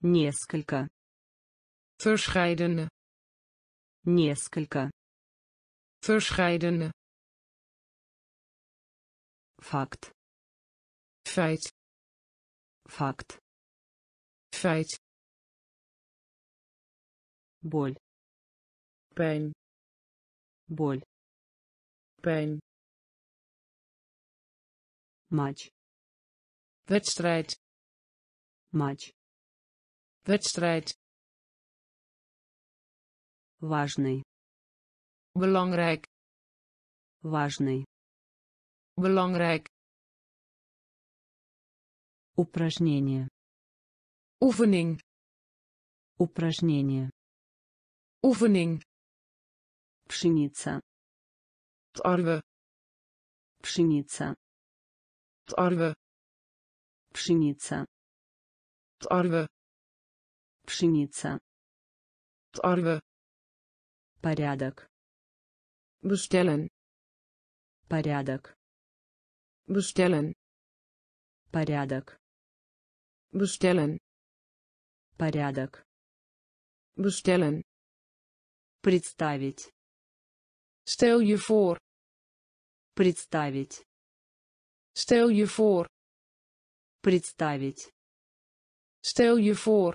Несколько. verscheidene Несколько. Verscheidene. Факт. Feit. Факт. Feit. Боль. Pijn. Боль. Pijn. Матч. Wedstrijd. Матч. Wedstrijd. Важный. Belangrijk. Важный. Belangrijk. Упражнение. Oefening. Упражнение. Oefening. Пшеница. Tarwe. Пшеница. Tarwe. Пшеница. Tarwe. Пшеница. Tarwe. Порядок. Bestellen. Порядок. Bestellen. Порядок. Bestellen. Порядок. Bestellen. Представить. Stel je voor. Представить. Stel je voor. Представить. Stel je voor.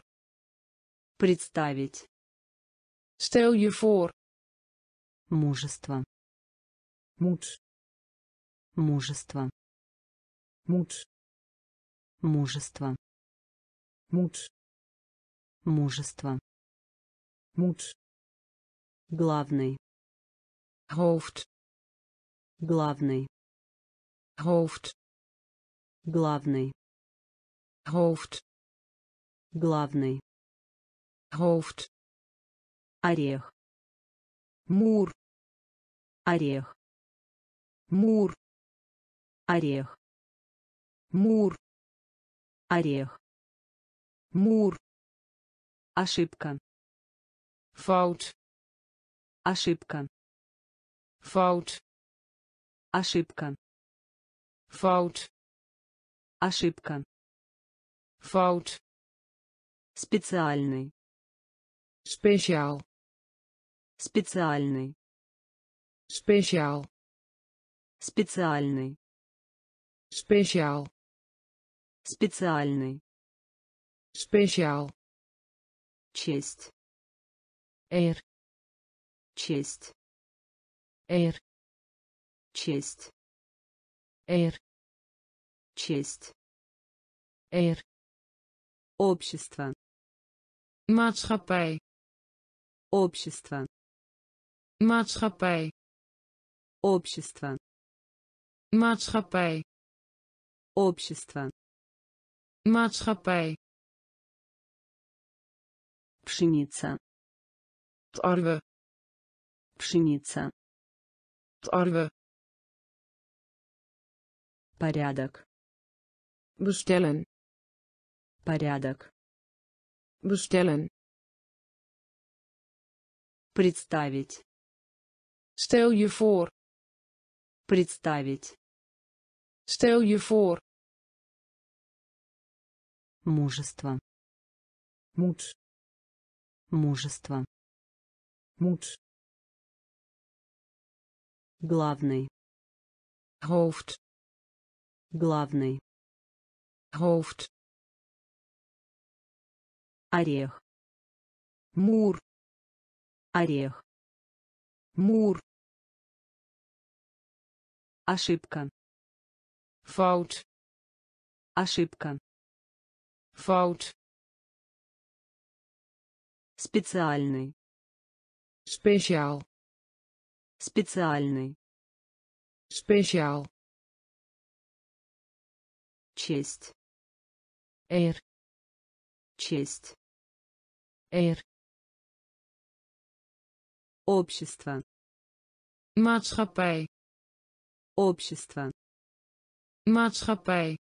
Представить. Stel je voor. Мужество. Moet. Мужество. Moet. Мужество. Moet. Мужество. Moet. Главный. Hoofd. Главный. Hoofd. Главный. Hoofd. Главный. Hoofd. Орех. Muur. Орех. Muur. Орех. Muur. Орех. Muur. Ошибка. Fout. Ошибка. Fout. Ошибка. Fout. Ошибка. Fout. Специальный. Speciaal. Специальный. Speciaal. Специальный. Speciaal. Специальный. Speciaal. Честь. Eer. Честь. Eer. Честь. Eer. Честь. Eer. Общество. Maatschappij. Общество. Maatschappij. Общество. Maatschappij. Общество. Maatschappij. Пшеница. Tarwe. Пшеница. Tarwe. Порядок. Bestellen. Порядок. Bestellen. Представить. Stel je voor. Представить. Stel je voor. Мужество. Moet. Мужество. Moet. Главный. Hoofd. Главный. Hoofd. Орех. Muur. Орех. Muur. Ошибка. Fout. Ошибка. Fout. Специальный. Speciaal. Специальный. Speciaal. Честь. Eer. Честь. Eer. Общество. Maatschappij. Общество. Maatschappij.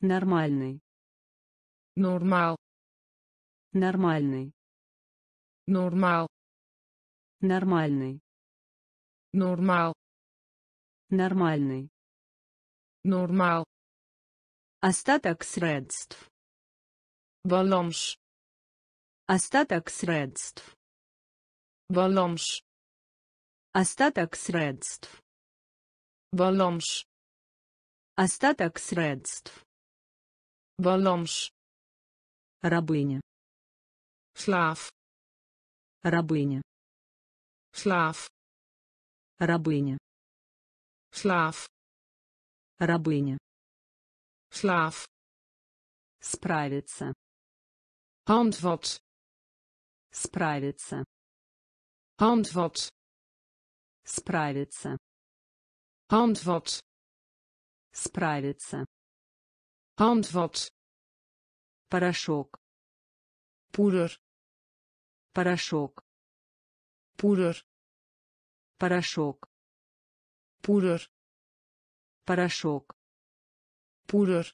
Нормальный. Normaal. Нормальный. Normaal. Нормальный. Normaal. Нормальный. Normaal. Остаток средств. Balans. Остаток средств. balans Остаток средств. balans Остаток средств. balans Рабыня. slaaf Рабыня. slaaf Рабыня. slaaf Рабыня. slaaf Справиться. handvat Справиться. handvat Справиться. handvat Справиться. handvat Порошок. poeder Порошок. poeder Порошок. poeder Порошок. poeder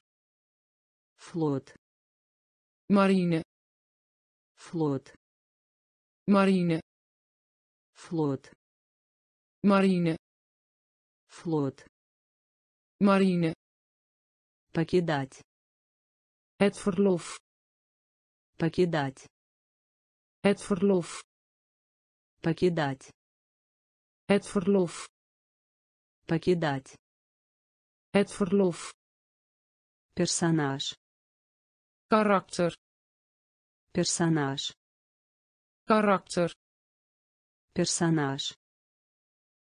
Флот. marine Флот. marine Флот. marine Флот. marine Покидать. Het verlof Покидать. het verlof Покидать. het verlof Покидать. het verlof Персонаж. karakter Персонаж. karakter Персонаж.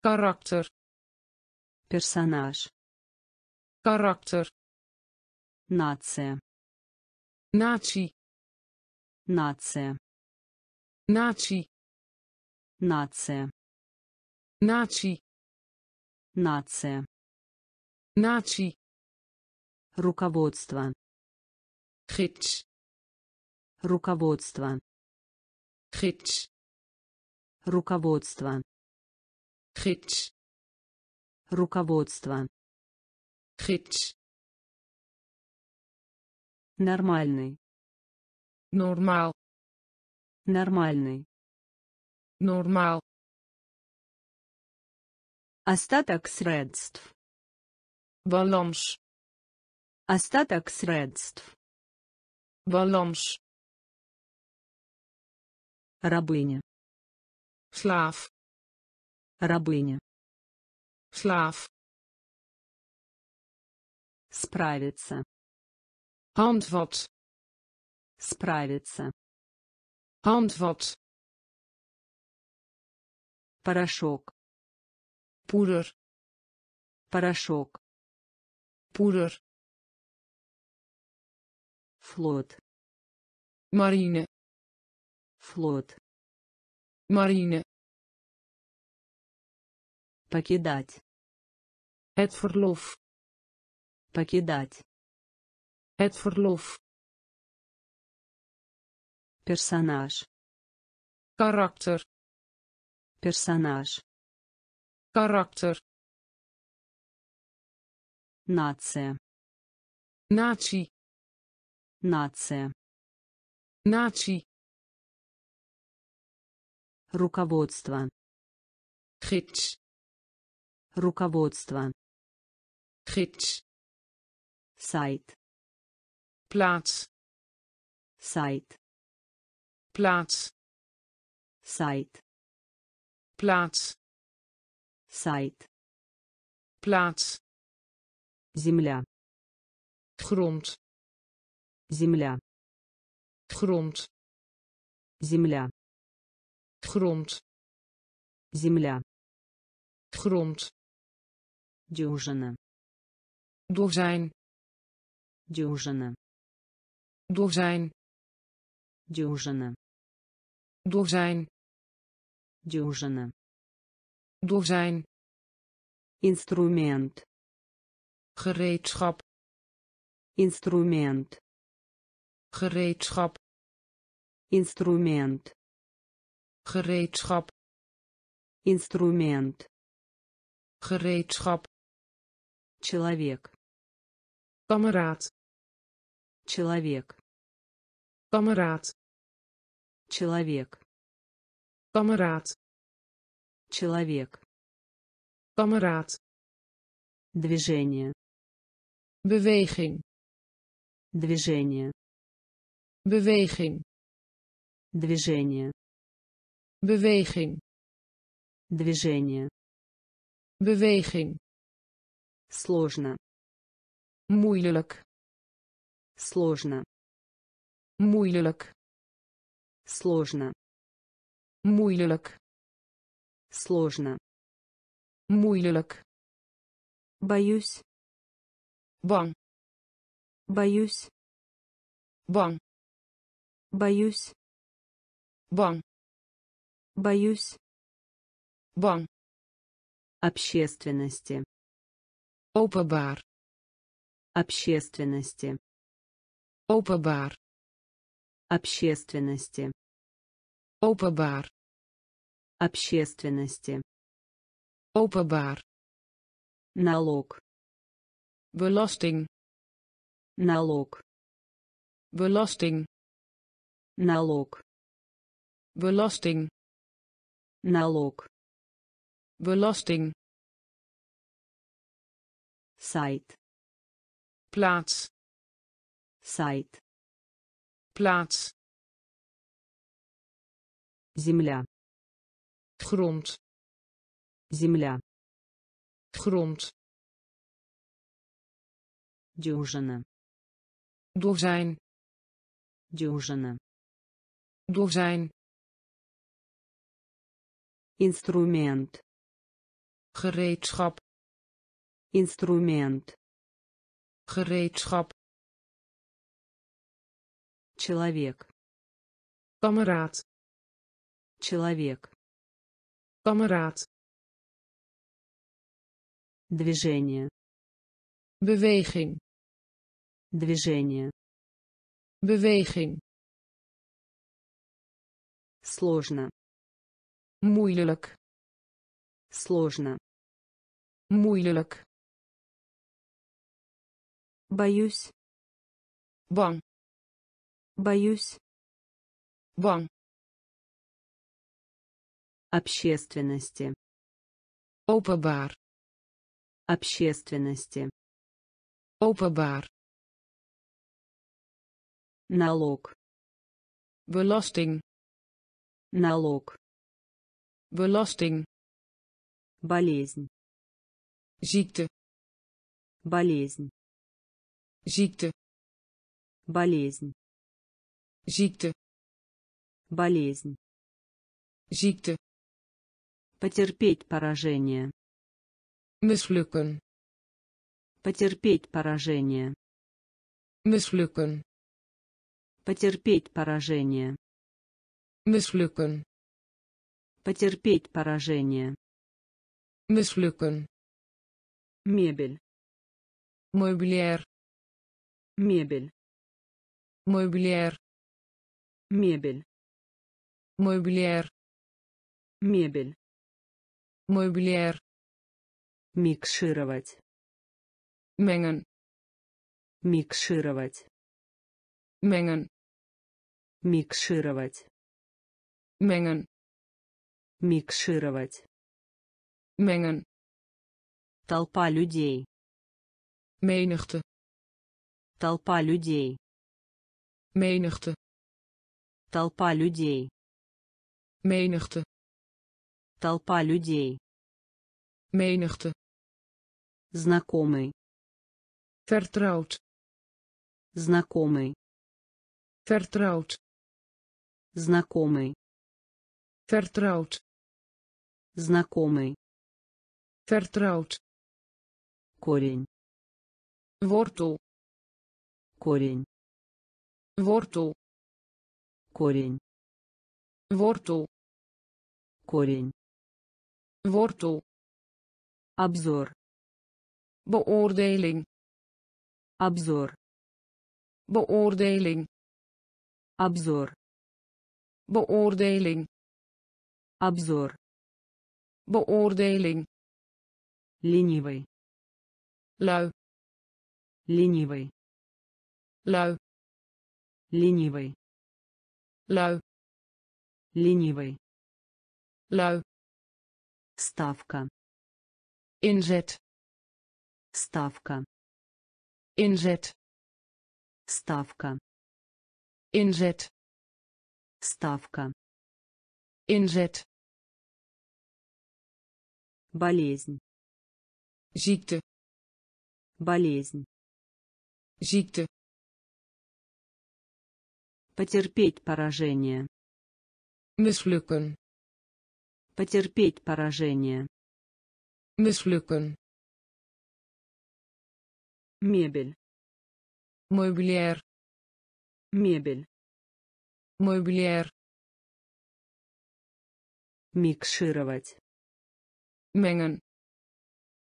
karakter Персонаж. karakter Нация. Natie Нация. natie Нация. natie Нация. natie Руководство. gids Руководство. gids Руководство. gids Руководство. gids Нормальный. normaal Нормальный. normaal Остаток средств. balans Остаток средств. balans Рабыня. slaaf Рабыня. slaaf Справиться. Handvat Справиться. handvat Порошок. poeder Порошок. poeder Флот. marine Флот. marine Покидать. het verlof Покидать. Het verlof Персонаж. karakter Персонаж. karakter Нация. natie Нация. natie Руководство. gids Руководство. gids Сайт. Plaats Сайт. plaats Сайт. plaats Сайт. plaats Земля. grond Земля. grond Земля. grond Земля. grond Дюжина. dozijn Дюжина. Dozijn Дюжина. dozijn Дюжина. dozijn Инструмент. gereedschap Инструмент. gereedschap Инструмент. gereedschap Инструмент. gereedschap Человек. kameraad Человек. Kameraad Человек. kameraad Человек. kameraad Движение. beweging Движение. beweging Движение. beweging Движение. beweging Сложно. moeilijk Сложно. Moeilijk Сложно. moeilijk Сложно. moeilijk Боюсь. bang Боюсь. bang Боюсь. bang Боюсь. bang Общественности. openbaar Общественности. openbaar Общественности. openbaar Общественности. openbaar Налог. belasting Налог. belasting Налог. belasting Налог. belasting Сайт. plaats Сайт. plaats Земля. grond Земля. grond Дюжина. dozijn Дюжина. dozijn Инструмент. gereedschap Инструмент. gereedschap Человек. kameraad Человек. kameraad Движение. beweging Движение. beweging Сложно. moeilijk Сложно. moeilijk Боюсь. bang Боюсь. bang Общественности. openbaar Общественности. openbaar Налог. belasting Налог. belasting Болезнь. ziekte Болезнь. ziekte Болезнь. Ziekte Болезнь. ziekte Потерпеть поражение. mislukken Потерпеть поражение. mislukken Потерпеть поражение. mislukken Потерпеть поражение. mislukken Мебель. meubilair Мебель. meubilair Мебель. meubilair Мебель. meubilair Микшировать. mengen Микшировать. mengen Микшировать. mengen Микшировать. mengen Толпа людей. menigte Толпа людей. menigte Толпа людей. menigte Толпа людей. menigte Знакомый. vertrouwd Знакомый. vertrouwd Знакомый. vertrouwd Знакомый. vertrouwd Корень. wortel Корень. wortel Корень. wortel Корень. wortel Обзор. beoordeling Обзор. beoordeling Обзор. beoordeling Обзор. beoordeling Ленивый. lui Ленивый. lui Ленивый. Lui Ленивый. lui Ставка. inzet Ставка. inzet Ставка. inzet Ставка. inzet болезнь ziekte болезнь ziekte потерпеть поражение. Mislukken. Потерпеть поражение. Mislukken. Мебель. Meubilair мебель. Meubilair микшировать. Mengen.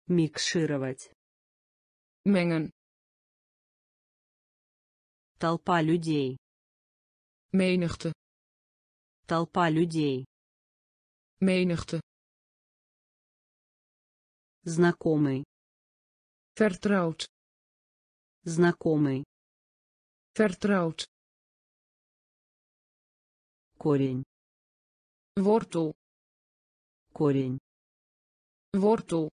Микшировать. Mengen. Толпа людей menigte толпа людей menigte знакомый vertrouwd знакомый vertrouwd корень wortel корень wortel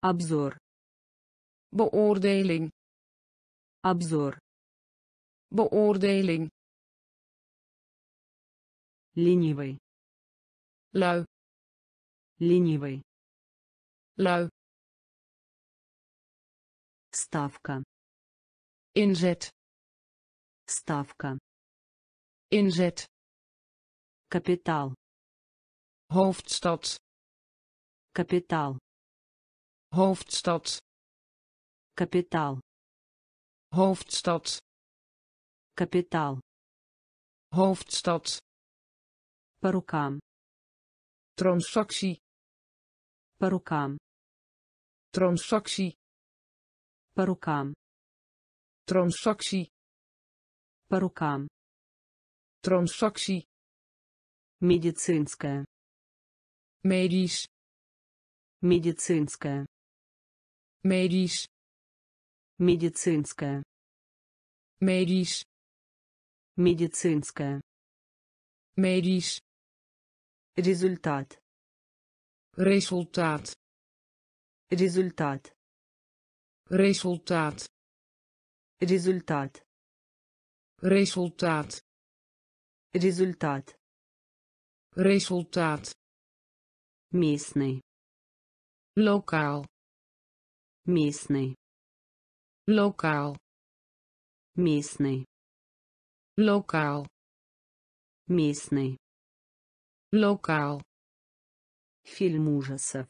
обзор beoordeling обзор beoordeling ленивый lui ленивый lui ставка inzet ставка inzet капитал hoofdstad капитал hoofdstad капитал hoofdstad капитал hoofdstad по рукам transactie по рукам transactie по рукам transactie по рукам transactie медицинская medisch медицинская medisch медицинская medisch медицинская. Medisch результат. Resultaat результат. Resultaat результат. Resultaat результат. Resultaat местный. Lokaal местный. Lokaal местный lokaal местный lokaal фильм ужасов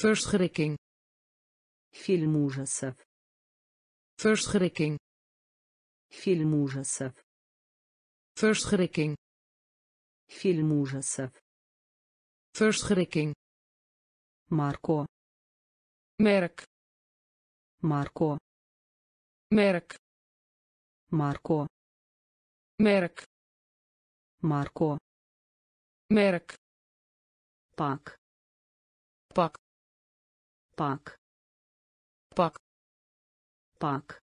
verschrikking фильм ужасов verschrikking фильм ужасов verschrikking фильм ужасов verschrikking Марко merk Марко merk Марко merk. Марко merk. Пак pak. Пак pak. Пак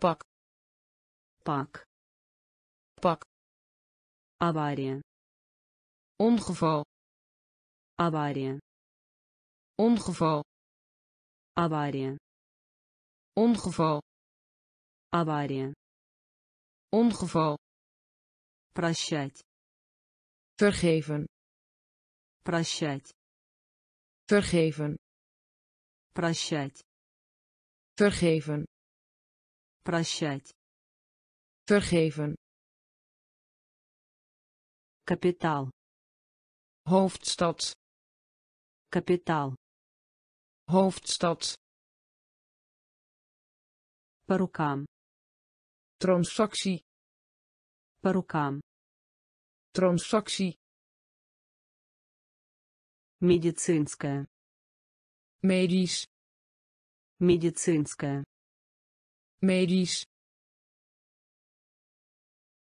pak. Пак pak. Авария ongeval. Авария ongeval. Авария ongeval. Авария ongeval прощать vergeven прощать vergeven прощать vergeven прощать vergeven капитал hoofdstad капитал hoofdstad по рукам Transactie по рукам transactie медицинская medisch медицинская medisch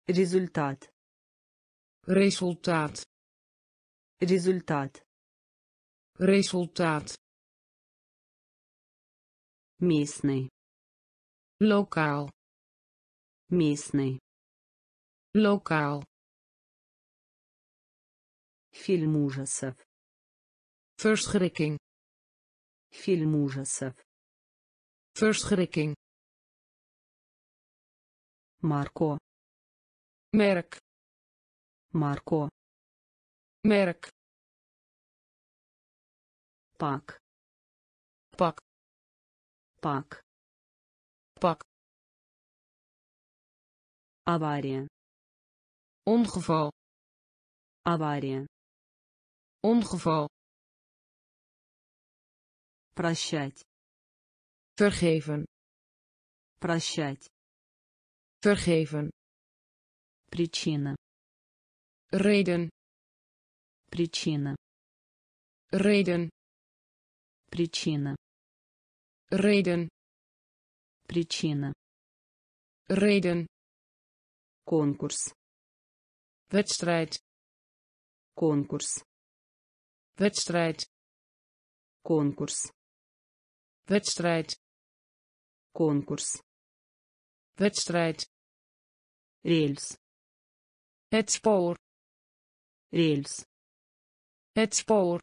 результат resultaat результат resultaat местный lokaal местный lokaal фильм ужасов verschrikking фильм ужасов verschrikking Марко merk Марко. merk Пак. pak Пак. pak Авария. ongeval Авария. ongeval Прощать. vergeven Прощать. vergeven Причина. reden Причина. reden Причина. reden Причина. reden Конкурс. wedstrijd Конкурс. wedstrijd Конкурс. wedstrijd Конкурс. wedstrijd Рельс. het spoor Рельс. het spoor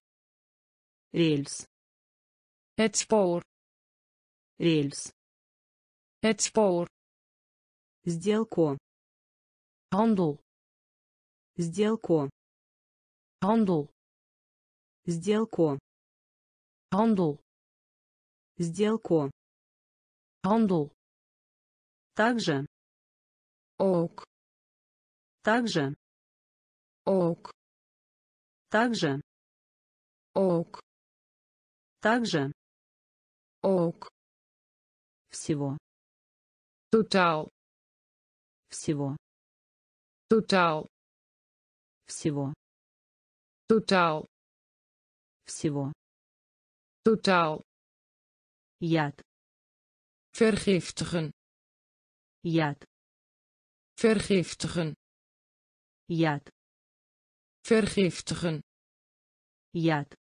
Рельс. het spoor Рельс. het spoor Сделку. Handel Сделку. handel Сделку. handel Сделку. handel Также. ook Также. ook Также. ook Также. ook Всего. totaal Всего. Totaal Всего. totaal Всего. totaal Яд. vergiftigen Яд. vergiftigen Яд. vergiftigen Яд.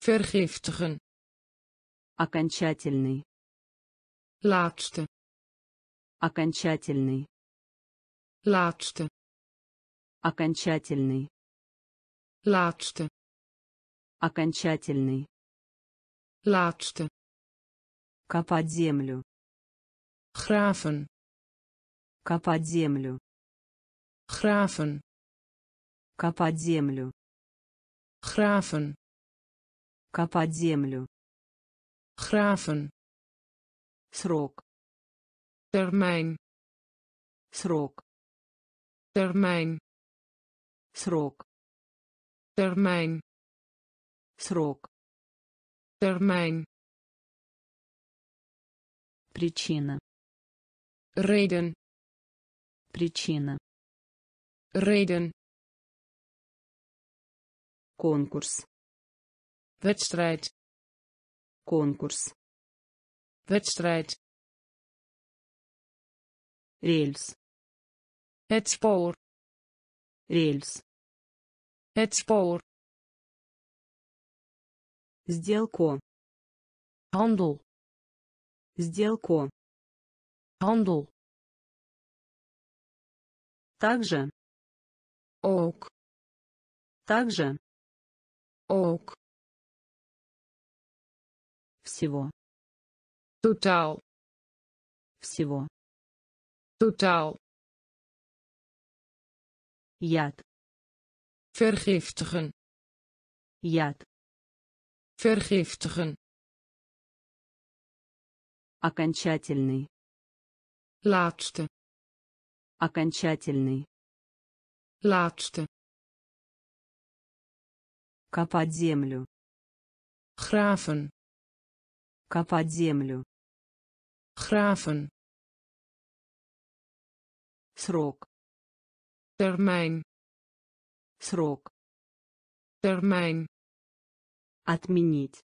vergiftigen Окончательный. laatste Окончательный. Laatste Окончательный. laatste Окончательный. laatste Копать землю. graven Копать землю. graven Копать землю. graven Копать землю. graven Срок. termijn Срок. Termijn Срок. termijn Срок. termijn Причина. reden Причина. reden Конкурс. wedstrijd Конкурс. wedstrijd Рельс. Het spoor Рельс. het spoor Сделку. handel Сделку. handel Также. ook Также. ook Всего. totaal Всего. totaal Яд. vergiftigen Яд. vergiftigen Окончательный. laatste Окончательный. laatste Копать землю. graven Копать землю. graven Срок. termijn Срок. termijn Отменить.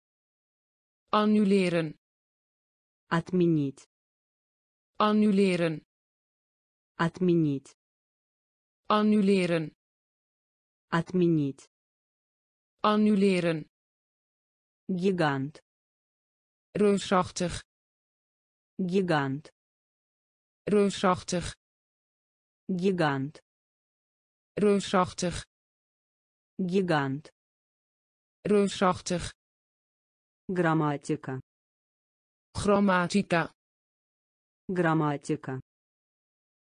annuleren Отменить. annuleren Отменить. annuleren Отменить. annuleren Гигант. reusachtig Гигант. reusachtig Гигант. Reusachtig Гигант. reusachtig Грамматика. grammatica Грамматика.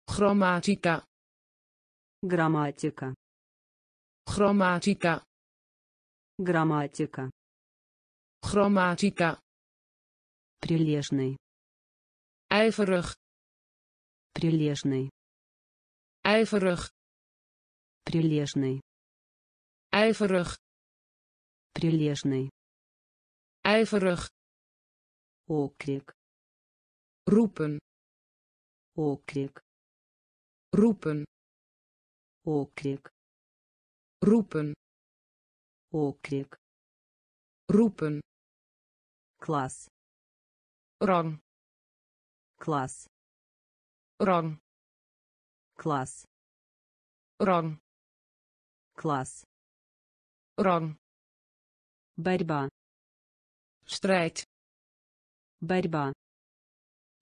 grammatica Грамматика. Grammatica. Грамматика. Grammatica. Прилежный. ijverig Прилежный. ijverig Прилежный. ijverig Прилежный. ijverig Окрик. roepen Окрик. roepen Окрик. roepen Окрик. roepen Класс. rang Класс. rang Класс. rang Класс. rang Борьба. strijd Борьба.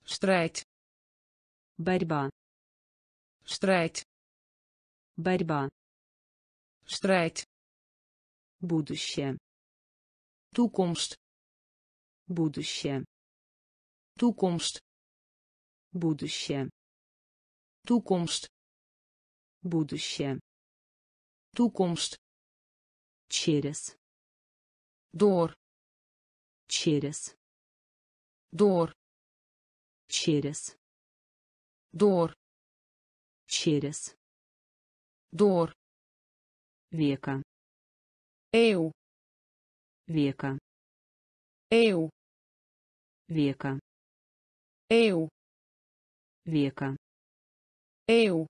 strijd Борьба. strijd Борьба. strijd Будущее. toekomst Будущее. toekomst Будущее. toekomst Будущее. Toekomst Через. door Через. door Через. door Через. door Века. eeuw Века. eeuw Века. eeuw Века. eeuw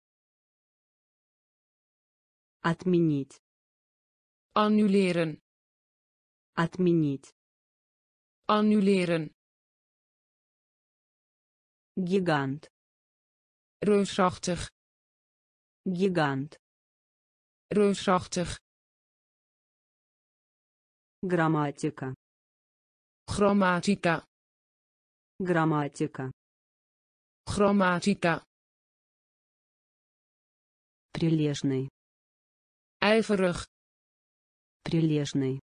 Отменить. annuleren Отменить. annuleren Гигант. reusachtig Гигант. reusachtig Грамматика. grammatica Грамматика. grammatica Прилежный. Ijverig Прилежный.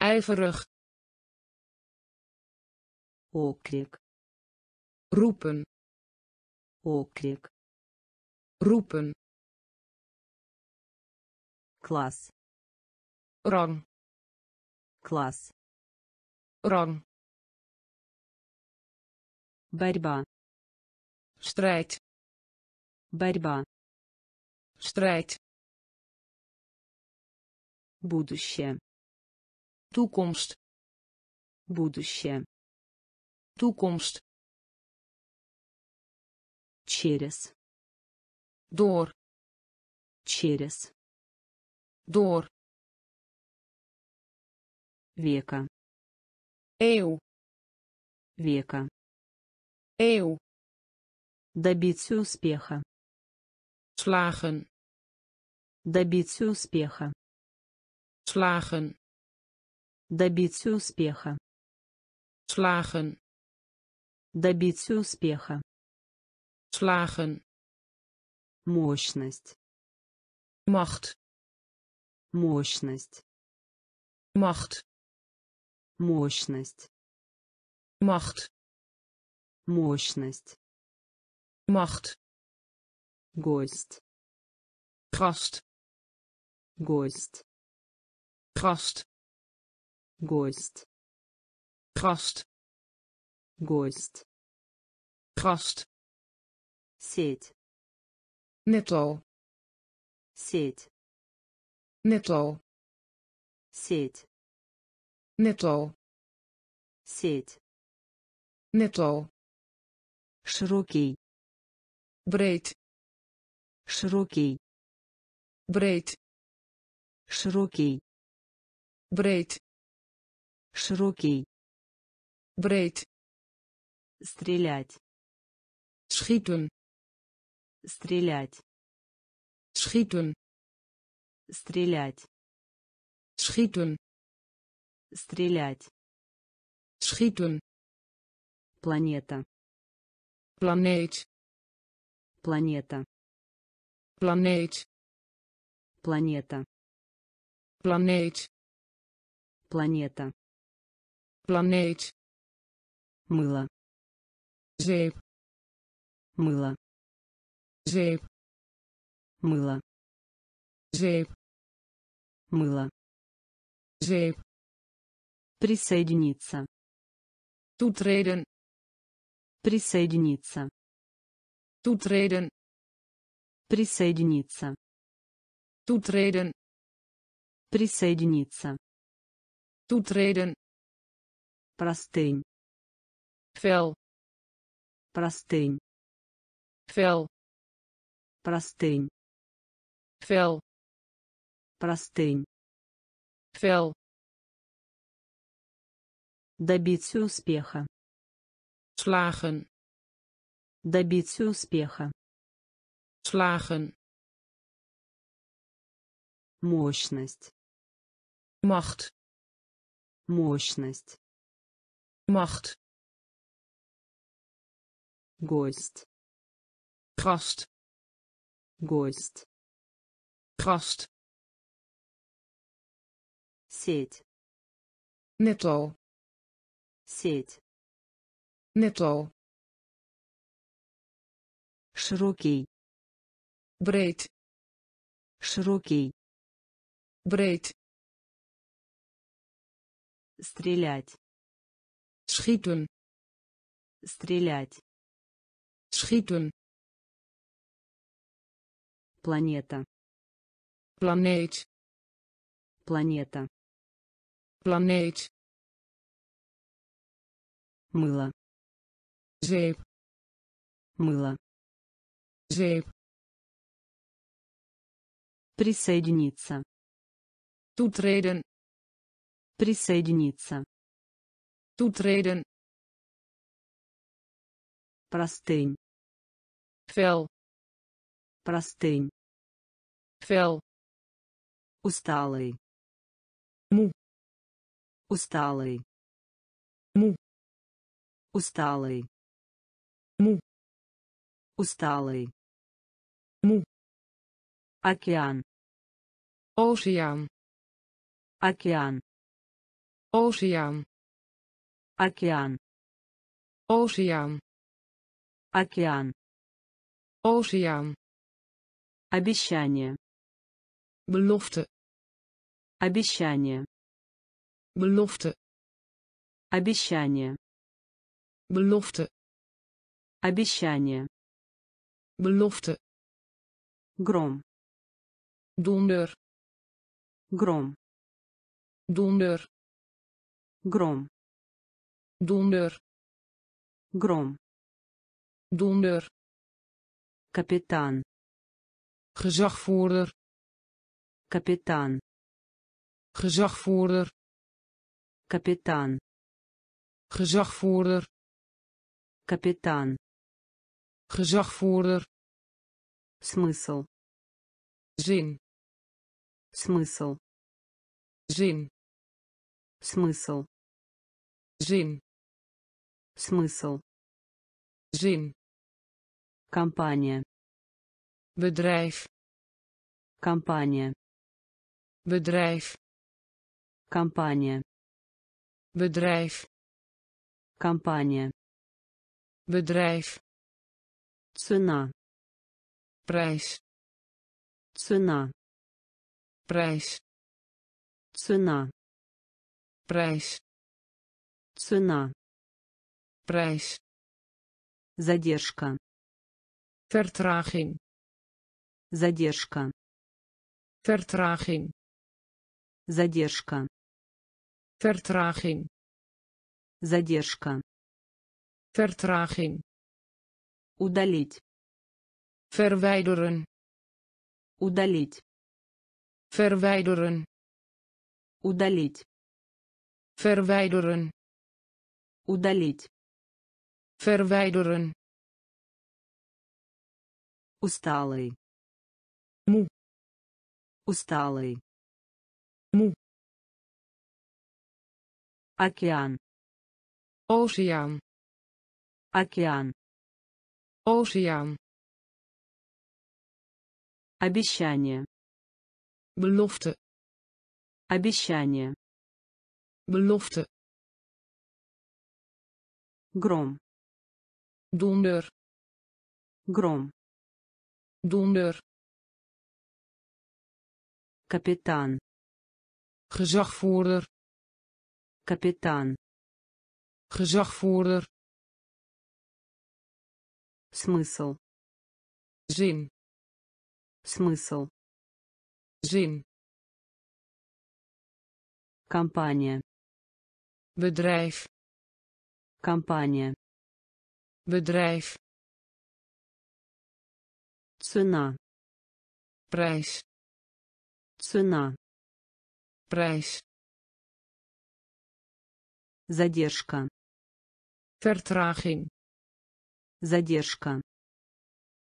ijverig Окрик. roepen Окрик. roepen Класс. rang Класс. rang Борьба. strijd Борьба. strijd Будущее. toekomst Будущее. toekomst Через. door Через. door Века. eeuw Века. eeuw Добиться успеха. slagen Добиться успеха. Slagen Добиться успеха. slagen Добиться успеха. slagen Мощность. macht Мощность. macht Мощность. macht Мощность. macht Гость. gast Гость. Gast Гость. gast Гость. gast Сеть. netto Сеть. netto Сеть. netto Сеть. netto Широкий. breed Широкий. breed Широкий. Breed Широкий. breed Стрелять. schieten Стрелять. schieten Стрелять. schieten Стрелять. schieten Планета. planeet Планета. planeet Планета. planeet Планета. planeet Мыло. zeep Мыло. zeep Мыло. zeep мыло, zeep, присоединиться, toetreden, присоединиться, toetreden, присоединиться, toetreden, присоединиться, toetreden, простынь, vel, простынь, vel, простынь, vel, простынь, vel, добиться успеха, slagen, добиться успеха, slagen, мощность, macht, мощность, macht, гость, gast, гость, gast, сеть, netto, сеть, netto, широкий, breed, широкий, breed, стрелять, schieten, стрелять, schieten, планета, planeet, планета, planeet, мыло, zeep, мыло, zeep, присоединиться, toetreden, присоединиться, toetreden, простынь, vel, простынь, vel, усталый, moe, усталый, moe, усталый, moe, усталый, moe, океан, oceaan, океан, oceaan, океан, oceaan, океан, oceaan, обещание, belofte, обещание, belofte, обещание, belofte, обещание, belofte, гром, donder, гром, donder, гром, donder, гром, donder, капитан, gezagvoerder, капитан, gezagvoerder, капитан, gezagvoerder, капитан, gezagvoerder, смысл, zin, смысл, zin, смысл, zin, смысл, zin, компания, bedrijf, компания, bedrijf, компания, bedrijf, компания, bedrijf, цена, prijs, цена, prijs, цена, prijs, цена, prijs, задержка, vertraging, задержка, vertraging, задержка, vertraging, задержка, vertraging, удалить, verwijderen, удалить, verwijderen, удалить, verwijderen, удалить, verwijderen, усталый, moe, усталый, moe, океан, oceaan, океан, oceaan, обещание, belofte, обещание, belofte, гром, donder, гром, donder, капитан, gezagvoerder Капитан. gezagvoerder Смысл. zin Смысл. zin Компания. bedrijf Компания. bedrijf Цена. prijs Цена. prijs Задержка. vertraging Задержка.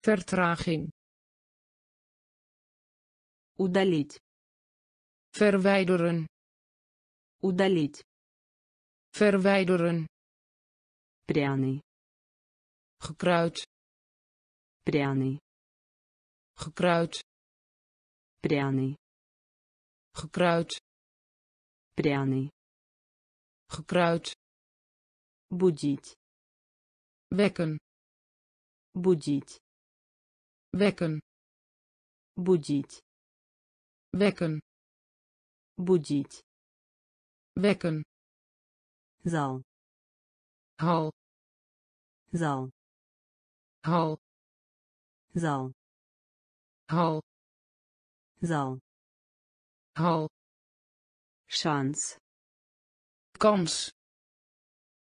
vertraging Удалить. verwijderen Удалить. verwijderen Пряный. gekruid Пряный. gekruid Пряный. gekruid Пряный. gekruid Будить. wekken Будить. wekken Будить. wekken Будить. wekken Зал. hal Зал. hal Зал. hal Зал. hal Шанс. kans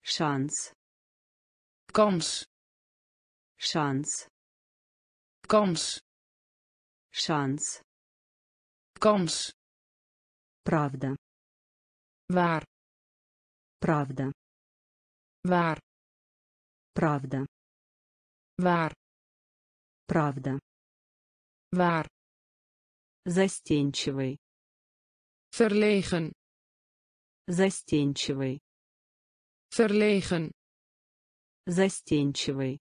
Шанс. kans Шанс. kans Шанс. kans Правда. waar Правда. waar Правда. waar Правда. waar Застенчивый. verlegen Застенчивый. verlegen Застенчивый.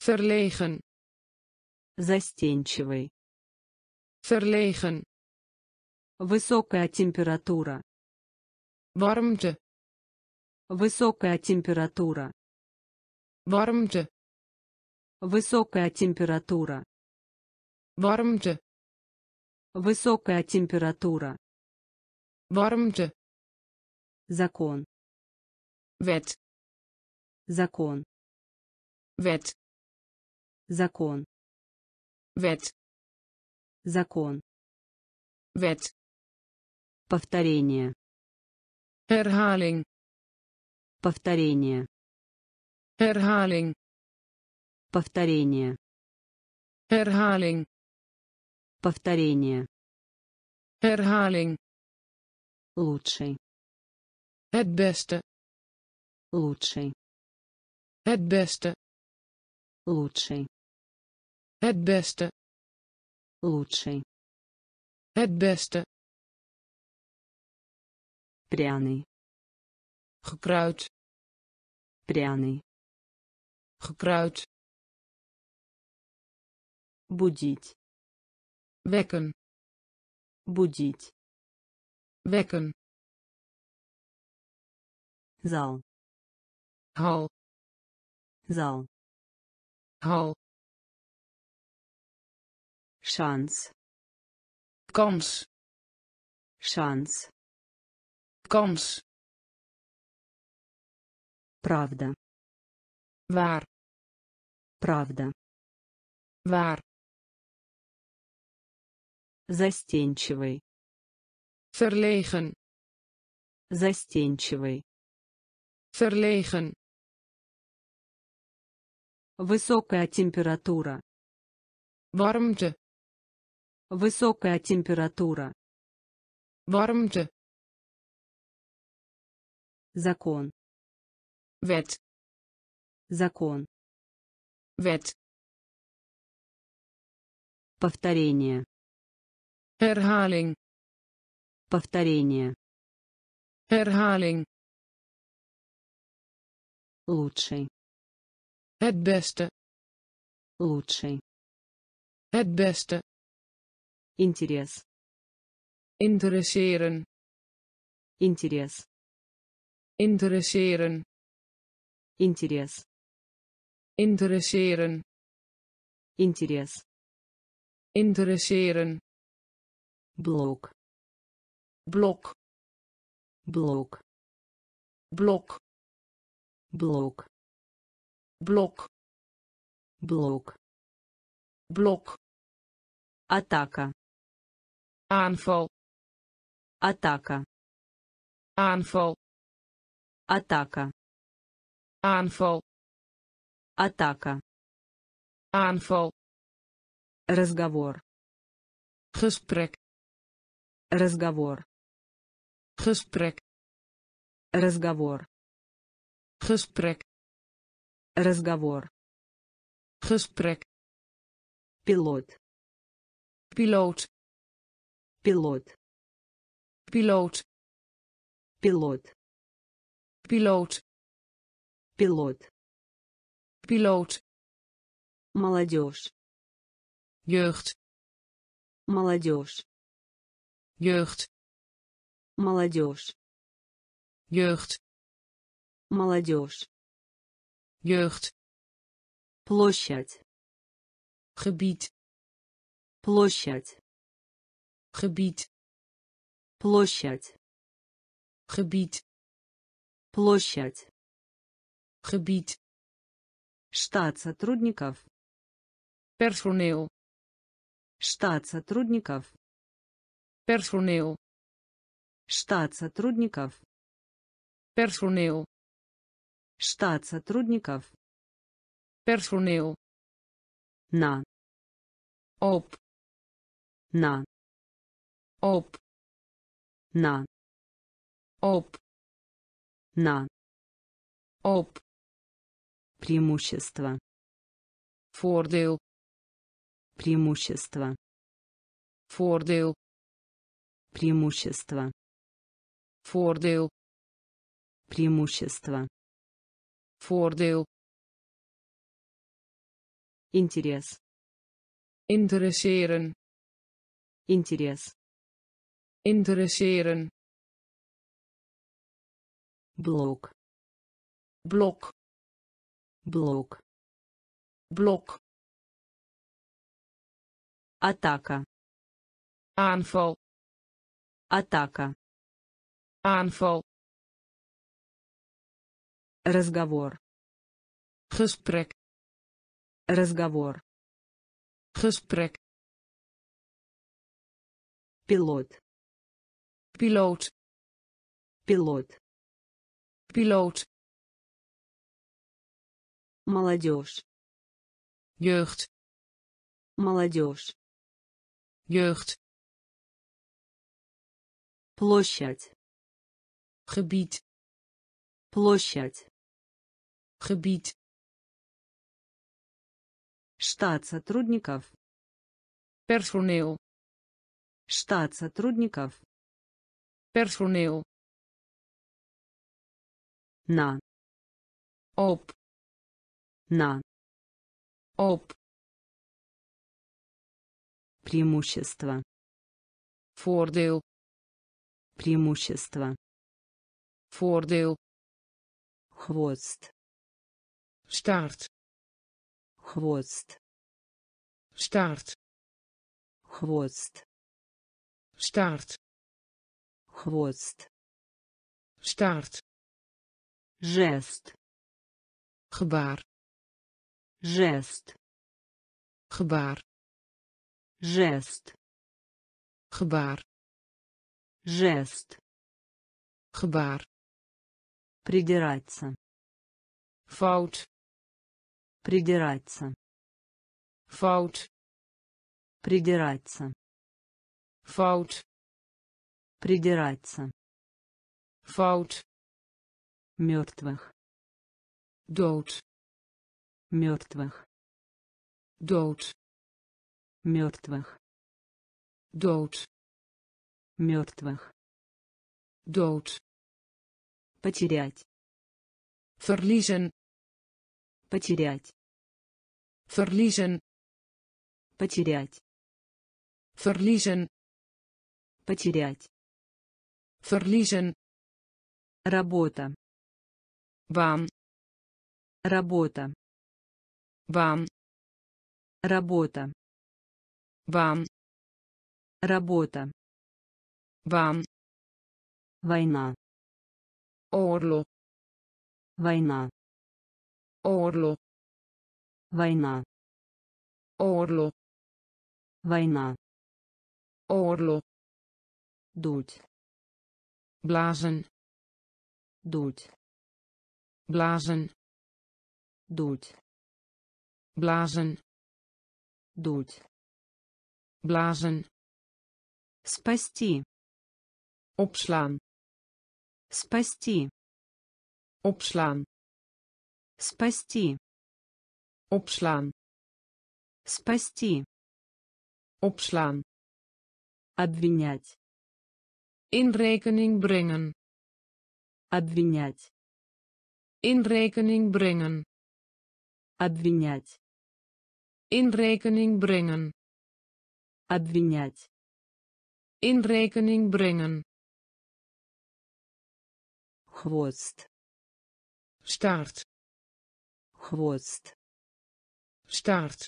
verlegen Застенчивый. verlegen Высокая температура. warmte Высокая температура. Warmte Высокая температура. warmte Высокая температура. warmte Закон. wet Закон. wet Закон. wet Закон. wet Повторение. herhaling Повторение. Herhaling Повторение. herhaling Повторение. herhaling Лучший. het beste Лучший. het beste Лучший. het beste Лучший. het beste Пряный. gekruid Пряный. gekruid Будить. wekken Будить. wekken Зал. hal Зал. hal Шанс. kans Шанс. kans Правда. waar Правда. waar Застенчивый. verlegen Застенчивый. verlegen Высокая температура. warmte Высокая температура. warmte Закон. wet Закон. Wet Повторение. herhaling Повторение. herhaling Лучший. het beste Лучший. het beste Интерес. interesseren Интерес. interesseren Интерес. Interesseren Интерес. interesseren Блок. blok блок blok блок blok блок blok атака aanval атака aanval атака aanval атака. Aanval. Разговор. Gesprek. Разговор. Gesprek. Разговор. Gesprek. Разговор. Gesprek. Пилот. Piloot. Пилот. Piloot. Пилот. Piloot. Пилот piloot. Молодежь. Jeugd. Молодежь. Jeugd. Молодежь. Jeugd. Молодежь. Jeugd. Площадь. Gebied. Площадь. Gebied. Площадь. Gebied. Площадь. Gebied штат сотрудников. Personeel штат сотрудников. Personeel штат сотрудников. Personeel штат сотрудников. Personeel на. Op на. Op на. Op на. Op преимущество. Voordeel преимущество. Voordeel преимущество. Voordeel преимущество. Voordeel интерес. Interesseren интерес. Interesseren. Блок. Blok блок blok атака aanval атака aanval разговор gesprek разговор gesprek пилот piloot пилот piloot молодежь. Jeugd. Молодежь. Jeugd. Площадь. Gebied. Площадь. Gebied. Штат сотрудников. Personeel. Штат сотрудников. Personeel. На. Op на op. Преимущество. Voordeel. Преимущество. Voordeel. Хвост. Staart хвост. Staart хвост. Staart хвост. Staart жест. Gebaar жест. Gebaar жест. Gebaar жест. Gebaar придираться. Fout придираться. Fout придираться. Fout придираться. Fout мертвых. Dood мертвых. Dood мертвых. Dood мертвых. Dood потерять. Verliezen. Потерять. Verliezen. Потерять. Verliezen. Потерять. Verliezen. Работа. Baan работа baan работа baan работа baan Война. oorlog Война. oorlog Война. oorlog Война. oorlog Дуть. blazen Дуть. blazen Дуть. Blazen Дуть. blazen Спасти. opslaan Спасти. opslaan Спасти. opslaan Спасти. opslaan Обвинять. in rekening brengen Обвинять. in rekening brengen Обвинять. In rekening brengen Обвинять. in rekening brengen Хвост. staart Хвост. staart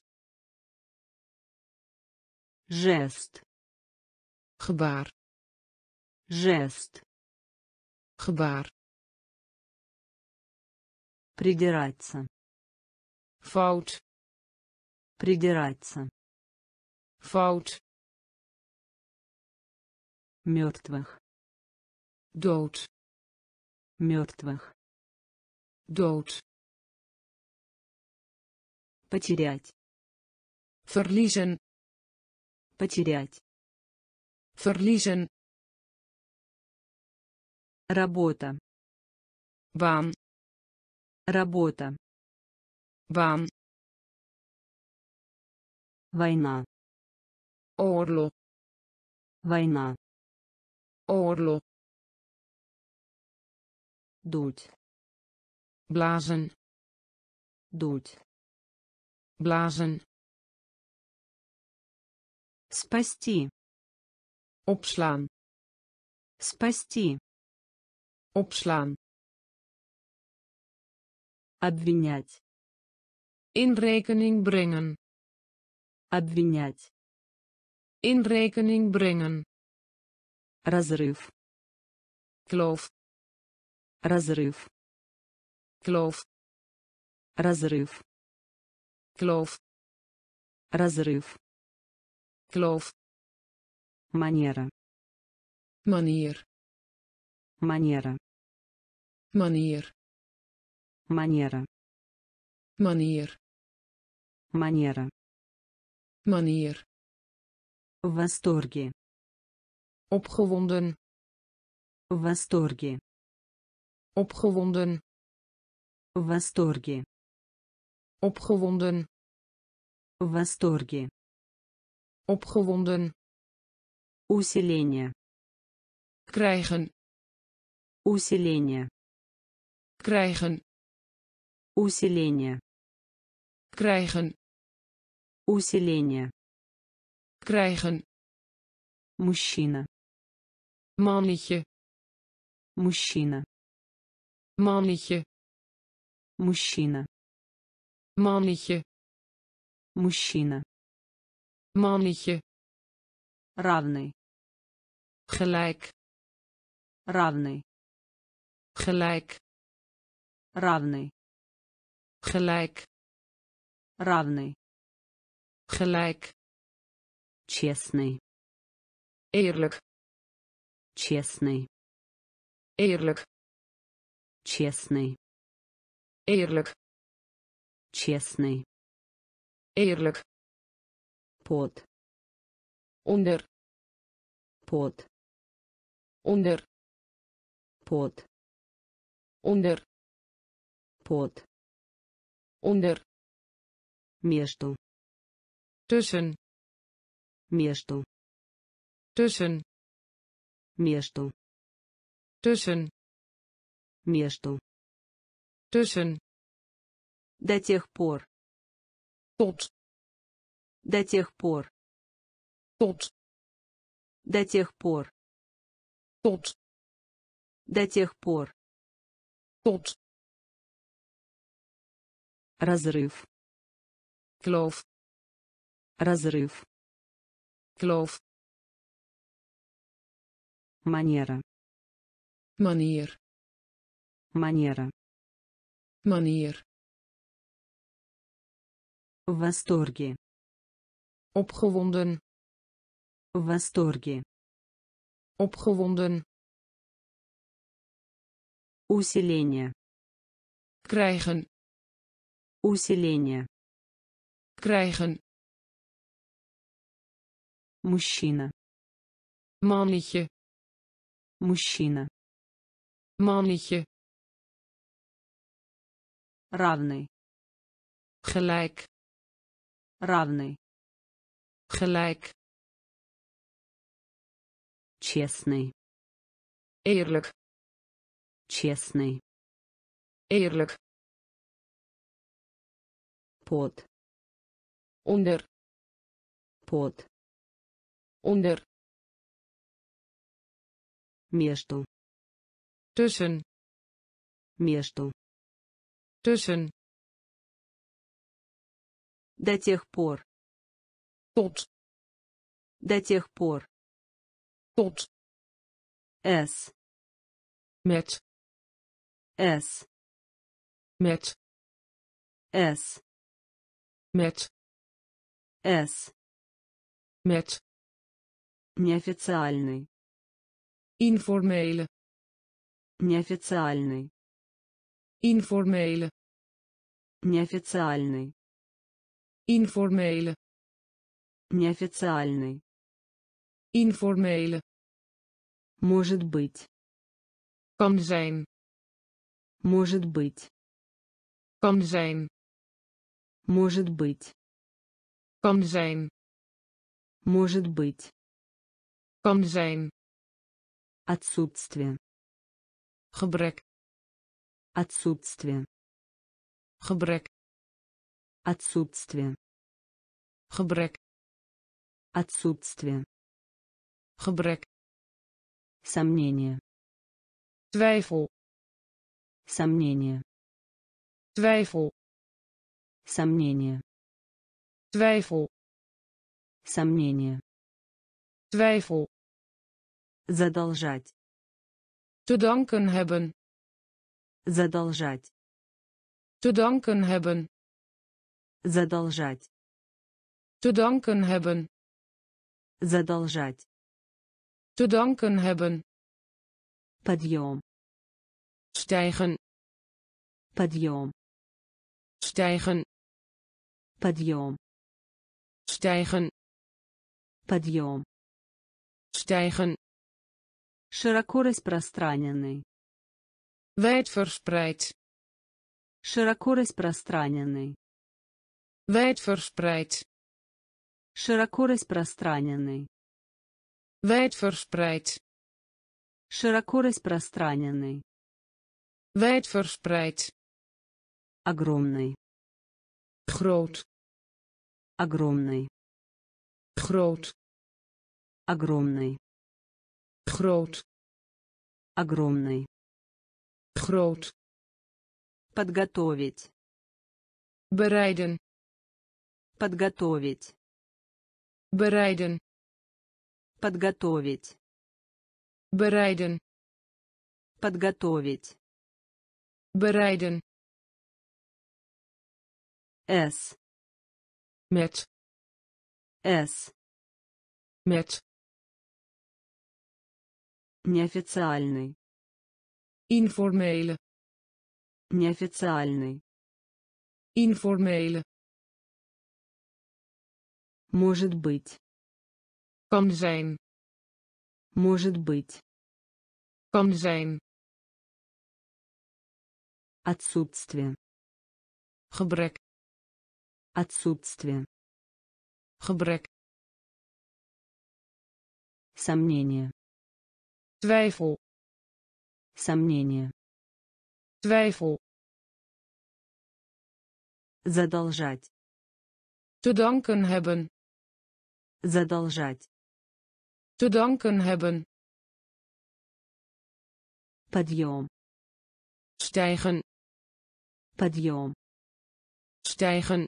Жест. gebaar Жест. gebaar Придираться. fout Придираться. fout Мертвых. dood Мертвых. dood Потерять. verliezen Потерять. verliezen Работа. baan Работа. baan Война. oorlog Война. oorlog Дуть. blazen Дуть. blazen Спасти. opslaan Спасти. opslaan Обвинять. in rekening brengen Обвинять. in rekening brengen Разрыв. kloof Разрыв. kloof Разрыв. kloof Разрыв. kloof Манера. manier Манера. manier Манера. manier Манера. Manier В восторге. opgewonden В восторге. opgewonden В восторге. opgewonden В восторге. opgewonden Усиление. krijgen Усиление. krijgen Усиление. krijgen Усиление. krijgen Мужчина. mannetje Мужчина. mannetje Мужчина. mannetje Мужчина. mannetje Равный. gelijk Равный. gelijk Равный. gelijk Равный. Gelijk Честный. eerlijk Честный. eerlijk Честный. eerlijk Честный. eerlijk Под. onder Под. onder Под. onder Под. onder Между. Tussen Между. tussen Между. tussen Между. tussen До тех пор. tot До тех пор. tot До тех пор. tot До тех пор. tot Разрыв. kloof Разрыв. kloof Манера. manier Манера. manier В восторге. opgewonden В восторге. opgewonden Усиление. krijgen Усиление. krijgen Мужчина. mannetje Мужчина. mannetje Равный. gelijk Равный. gelijk Честный. eerlijk Честный. eerlijk Под. onder Под. Onder Между. tussen Между. tussen До тех пор. tot До тех пор. tot С. met С. met С. met С. met Неофициальный. informele Неофициальный. informele Неофициальный. informele Неофициальный. informele Может быть. kan zijn Может быть. kan zijn Может быть. kan zijn Может быть. Kan zijn Отсутствие. gebrek Отсутствие. gebrek Отсутствие. gebrek Отсутствие. gebrek Сомнение. twijfel Сомнение. twijfel Сомнение. twijfel Сомнение. twijfel Задолжать. te danken hebben Задолжать. te danken hebben Задолжать. te danken hebben Задолжать. te danken hebben Подъем. stijgen Подъем. stijgen Подъем. stijgen Подъем. stijgen Широко распространенный. wijdverspreid Широко распространенный. wijdverspreid Широко распространенный. wijdverspreid Широко распространенный. wijdverspreid Огромный. groot Огромный. groot Огромный. Groot Огромный. groot Подготовить. bereiden Подготовить. bereiden Подготовить. bereiden Подготовить. bereiden С. met С. met Неофициальный. informele Неофициальный. informele Может быть. kan zijn Может быть. kan zijn Отсутствие. gebrek Отсутствие. gebrek Сомнение. Twijfel Сомнение. twijfel Задолжать. te danken hebben Задолжать. te danken hebben Подъем. stijgen Подъем. stijgen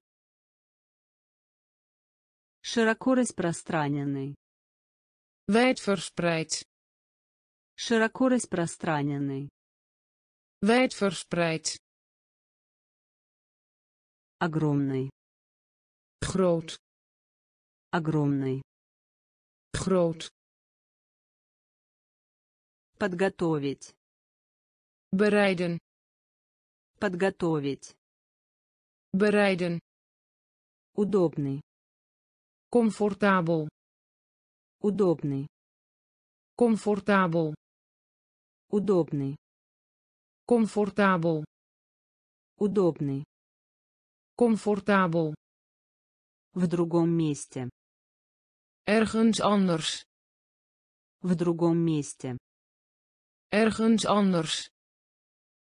Широко распространенный. wijdverspreid Широко распространенный. Wijdverspreid. Огромный. Groot. Огромный. Groot. Подготовить. Bereiden. Подготовить. Bereiden. Удобный. Comfortabel. Удобный. Comfortabel. Удобный. Comfortabel. Удобный. Comfortabel. В другом месте. Ergens anders. В другом месте. Ergens anders.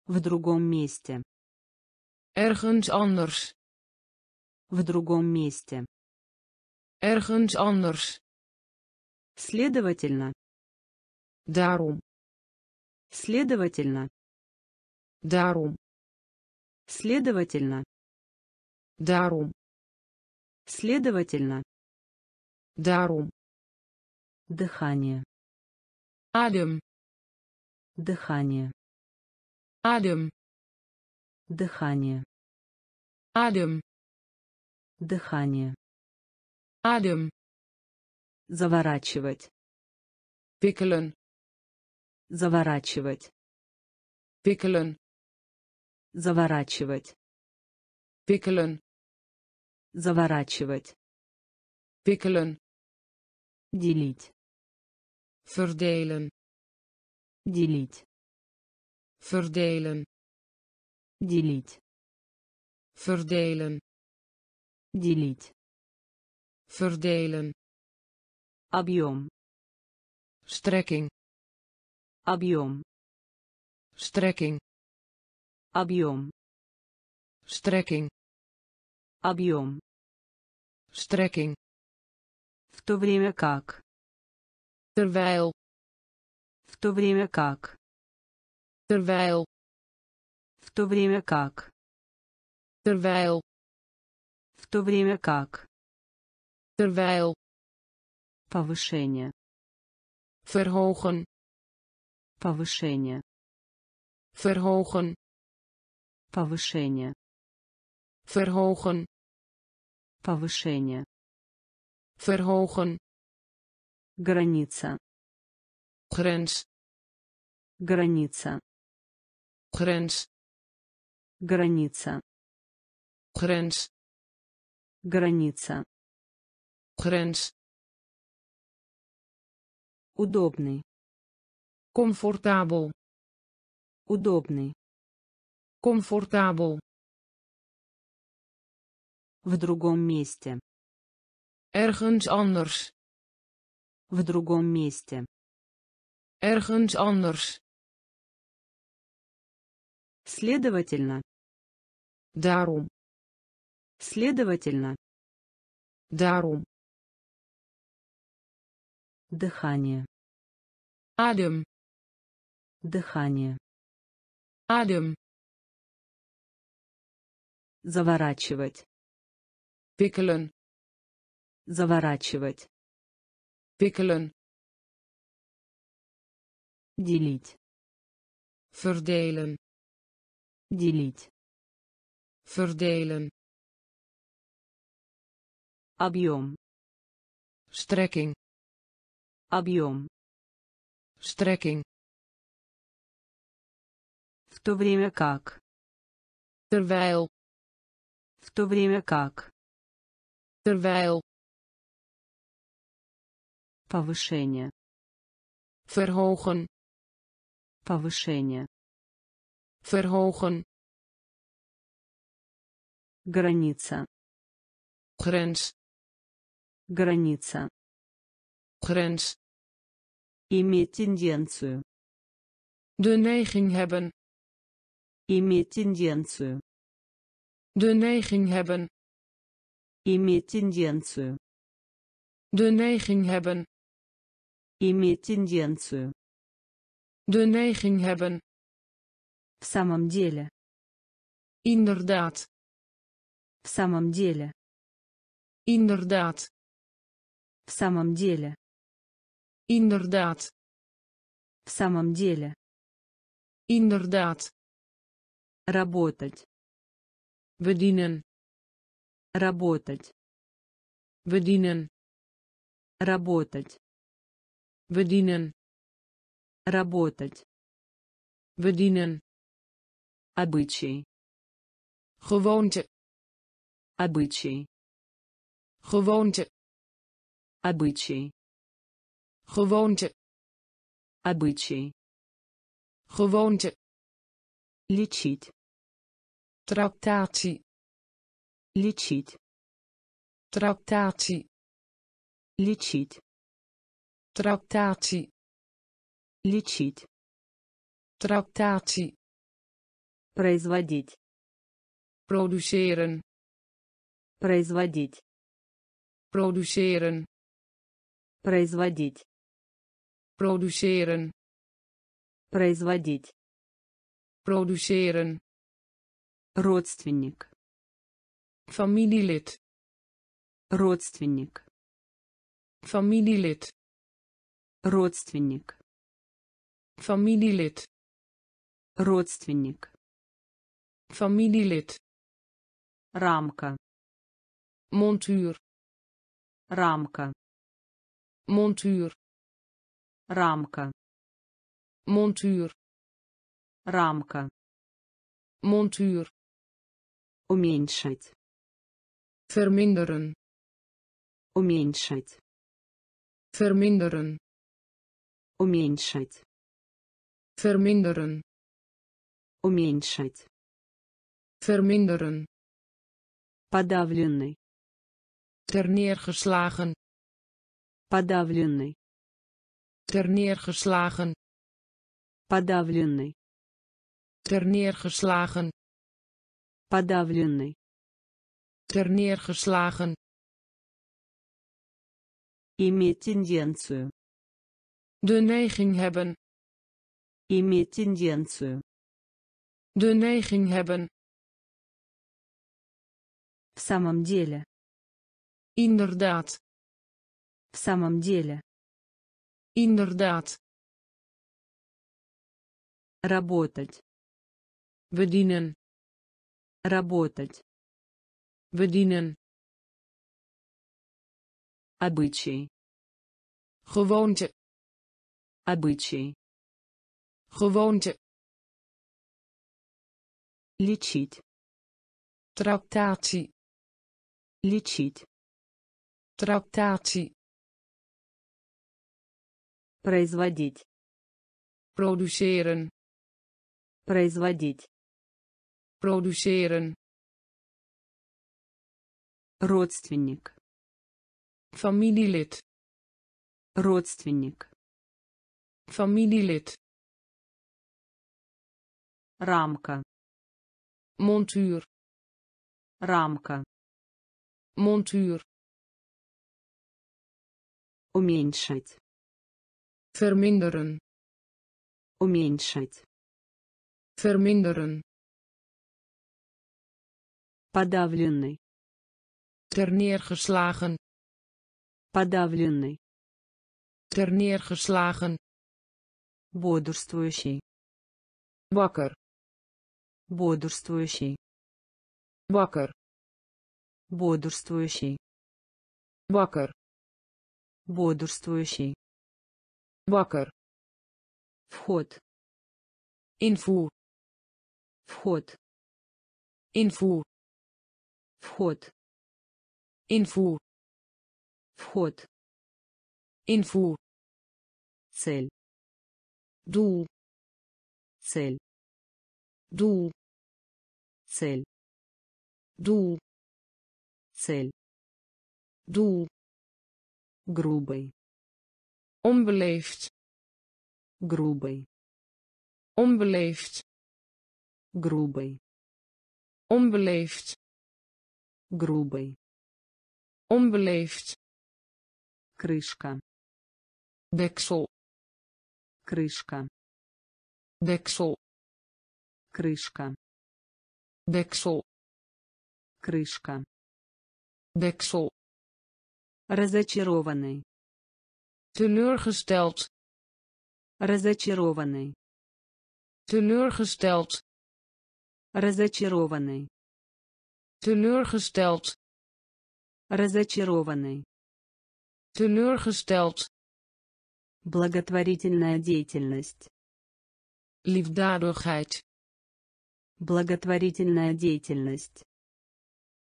В другом месте. Ergens anders. В другом месте. Ergens anders. Следовательно. Daarom. Следовательно. Daarom. Следовательно. Daarom. Следовательно. Daarom. Дыхание. Adem. Дыхание. Adem. Дыхание. Adem. Дыхание. Adem. Заворачивать. Wikkelen. Заворачивать. Wikkelen. Заворачивать. Wikkelen. Заворачивать. Wikkelen. Делить. Verdelen. Делить. Verdelen. Делить. Verdelen. Делить. Verdelen. Объем. Strekking. Объем. Strekking. Объем. Strekking. Объем. Strekking. В то время как. Terwijl. В то время как. Terwijl. В то время как. Terwijl. В то время как. Terwijl. Повышение. Verhogen. Повышение. Verhogen. Повышение. Verhogen. Повышение. Verhogen. Граница. Grens. Граница. Grens. Граница. Grens. Граница. Grens. Удобный. Comfortabel. Удобный. Comfortabel. В другом месте. Ergens anders. В другом месте. Ergens anders. Следовательно. Daarom. Следовательно. Daarom. Дыхание. Adem. Дыхание. Adem. Заворачивать. Wikkelen. Заворачивать. Wikkelen. Делить. Verdelen. Делить. Verdelen. Объем. Strekking. Объем. Strekking. То время как. Terwijl. В то время как. Terwijl. Повышение. Verhogen. Повышение. Verhogen. Граница. Grens. Граница. Grens. Иметь тенденцию. De neiging hebben. Иметь тенденцию. De neiging hebben. Иметь тенденцию. De neiging hebben. Иметь тенденцию. De neiging hebben. В самом деле. Inderdaad. В самом деле. Inderdaad. В самом деле. Inderdaad. В самом деле. Inderdaad. Работать. Bedienen. Работать. Bedienen. Работать. Bedienen. Работать. Bedienen. Обычай. Gewoonte. Обычай. Gewoonte. Обычай. Gewoonte. Обычай. Gewoonte. Лечить. Tractatie. Лечить. Tractatie. Лечить. Tractatie. Лечить. Tractatie. Производить. Produceren. Производить. Produceren. Производить. Produceren. Производить. Produceren. Родственник. Familielid. Родственник. Familielid. Родственник. Familielid. Родственник. Familielid. Рамка. Montuur. Рамка. Montuur. Рамка. Montuur. Рамка. Montuur. Уменьшить. Verminderen. Уменьшить. Verminderen. Уменьшить. Verminderen. Уменьшить. Verminderen. Подавленный. Terneergeslagen. Подавленный. Terneergeslagen. Подавленный. Terneergeslagen. Подавленный. Terneergeslagen. Иметь тенденцию. De neiging hebben. Иметь тенденцию. De neiging hebben. В самом деле. Inderdaad. В самом деле. Inderdaad. Работать. Bedienen. Работать. Bedienen. Обычай. Gewoonte. Обычай. Gewoonte. Лечить. Tractatie. Лечить. Tractatie. Производить. Produceren. Производить. Produceren. Родственник. Familielid. Родственник. Familielid. Рамка. Montuur. Рамка. Montuur. Уменьшить. Verminderen. Уменьшить. Verminderen. Подавленный. Terneergeslagen. Подавленный. Terneergeslagen. Бодрствующий. Wakker. Бодрствующий. Wakker. Бодрствующий. Wakker. Бодрствующий. Wakker. Вход. Invoer. Вход. Invoer. Вход. Invoer. Вход. Invoer. Цель. Doel. Цель. Doel. Цель. Doel. Цель. Doel. Грубый. Onbeleefd. Грубый. Onbeleefd. Грубый. Onbeleefd. Грубый. Onbeleefd. Крышка. Deksel. Крышка. Deksel. Крышка. Deksel. Крышка. Deksel. Разочарованный. Teleurgesteld. разочарованный teleurgesteld разочарованный teleurgesteld разочарованный. teleurgesteld благотворительная деятельность. liefdadigheid благотворительная деятельность.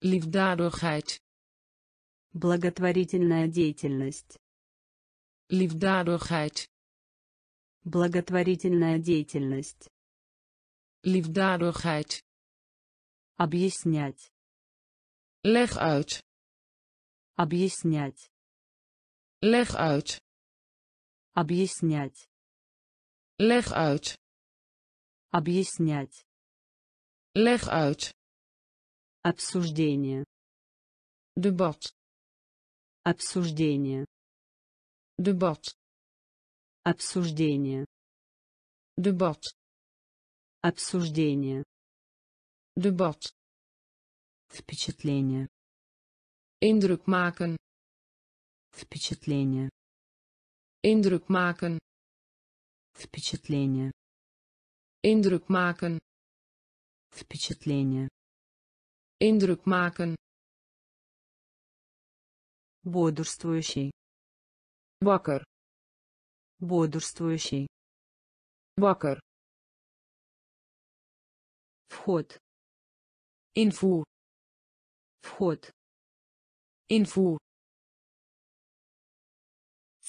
liefdadigheid благотворительная деятельность. liefdadigheid благотворительная деятельность. liefdadigheid. Объяснять leg uit. Объяснять. Leg uit. Объяснять. Leg uit. Объяснять. Leg uit. Обсуждение. Debat. Обсуждение. Debat. Обсуждение. Debat. Обсуждение. Debat впечатление. Indruk maken. Впечатление. Indruk maken. Впечатление. Indruk maken. Впечатление. Indruk maken. Бодрствующий. Wakker. Бодрствующий. Wakker. Вход. Invoer вход invoer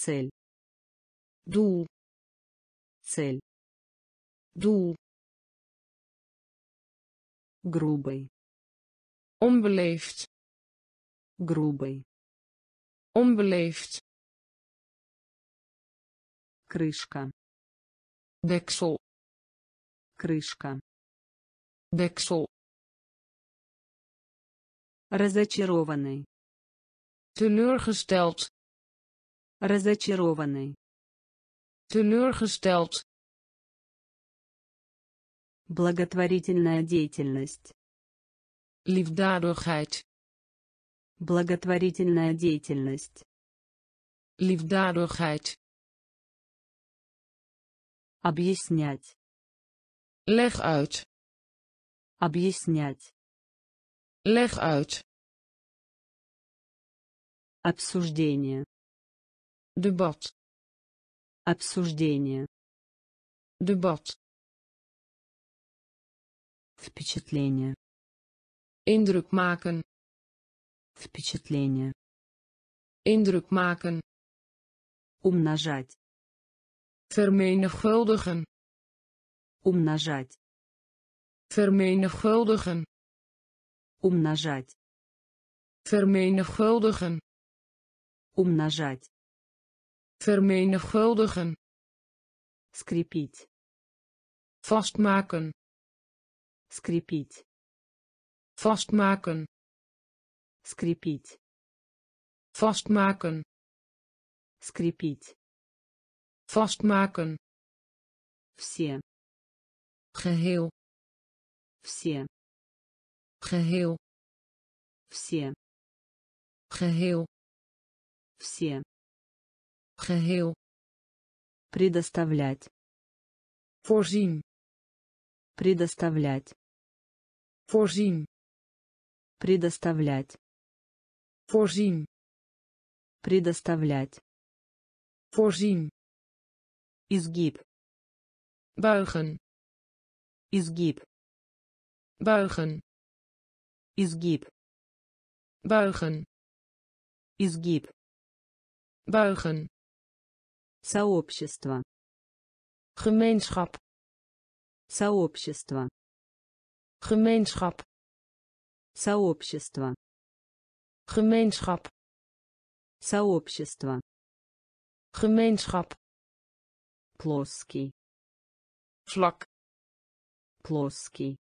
цель doel цель doel грубый onbeleefd грубый onbeleefd крышка deksel крышка deksel разочарованный. Teleurgesteld. Разочарованный. Teleurgesteld. Благотворительная деятельность. Liefdadigheid. Благотворительная деятельность. Liefdadigheid. Объяснять. Leg uit. Объяснять leg uit обсуждение debat обсуждение debat впечатление indruk maken впечатление indruk maken умножать vermenigvuldigen умножать vermenigvuldigen Умножать vermenigvuldigen умножать vermenigvuldigen скрепить vastmaken скрепить vastmaken скрепить vastmaken скрепить vastmaken все geheel все geheel. Все. Geheel. Все. Geheel. Предоставлять. Voorzien. Предоставлять. Voorzien. Предоставлять. Voorzien. Предоставлять. Voorzien. Изгиб. Buigen. Изгиб. Buigen изгиб. Buigen. Изгиб. Buigen. Сообщество. Gemeenschap. Сообщество. Gemeenschap. Сообщество. Gemeenschap. Сообщество. Gemeenschap. Плоский. Vlak. Плоский.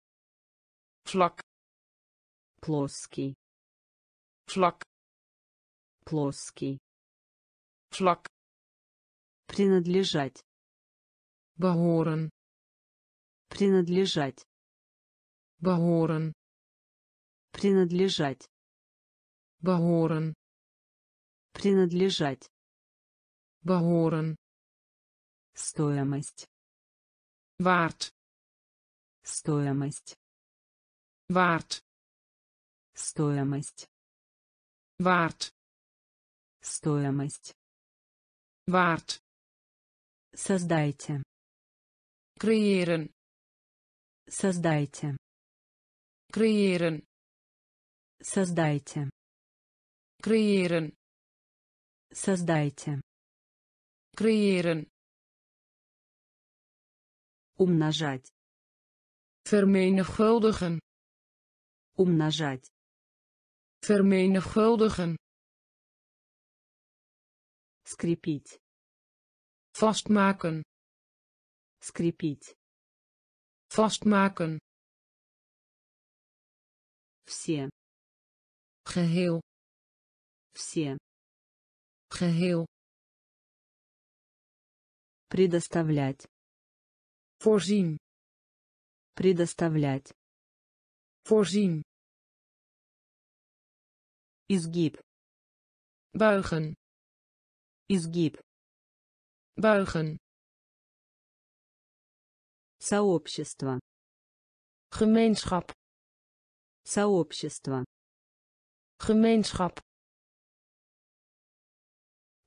Vlak плоский vlak плоский vlak принадлежать behoren принадлежать behoren принадлежать behoren принадлежать behoren Стоимость. waard. Стоимость. waard Стоимость. waard Стоимость. waard Создайте. creëren Создайте. creëren Создайте. creëren Создайте. creëren Умножать. vermenigvuldigen Умножать. Vermenigvuldigen Скрепить. vastmaken Скрепить. vastmaken Все. geheel Все. geheel Предоставлять. voorzien Предоставлять. voorzien Изгиб. buigen Изгиб. buigen Сообщество. gemeenschap Сообщество. gemeenschap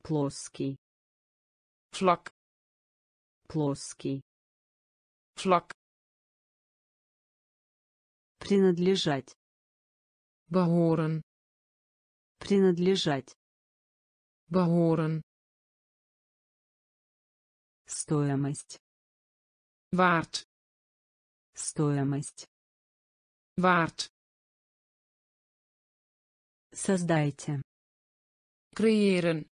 Плоский. vlak Плоский. vlak Принадлежать. behoren Принадлежать. behoren Стоимость. waard Стоимость. waard Создайте. creëren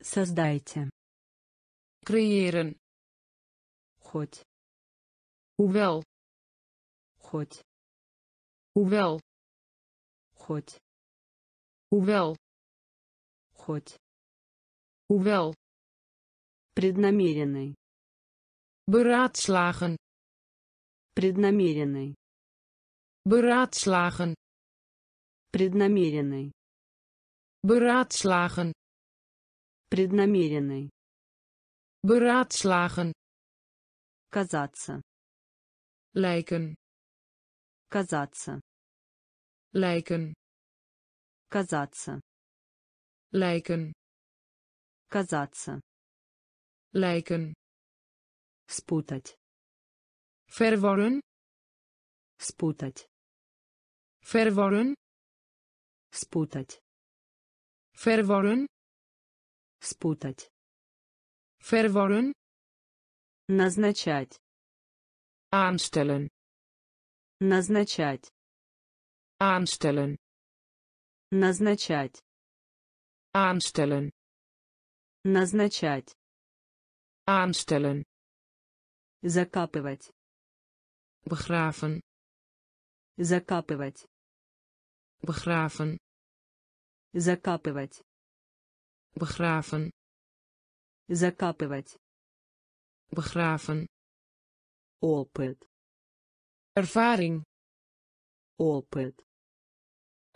Создайте. creëren Хоть. hoewel Хоть. hoewel Хоть. Hoewel Хоть. hoewel Преднамеренный. beraadslagen Преднамеренный. beraadslagen Преднамеренный. beraadslagen Преднамеренный. beraadslagen Казаться. lijken Казаться. lijken Казаться. lijken Казаться. lijken Спутать. verwarren Спутать. verwarren Спутать. verwarren Спутать. verwarren Назначать. aanstellen Назначать. aanstellen Назначать. aanstellen Назначать. aanstellen Закапывать. begraven Закапывать. begraven Закапывать. begraven Закапывать. begraven Опыт. ervaring Опыт.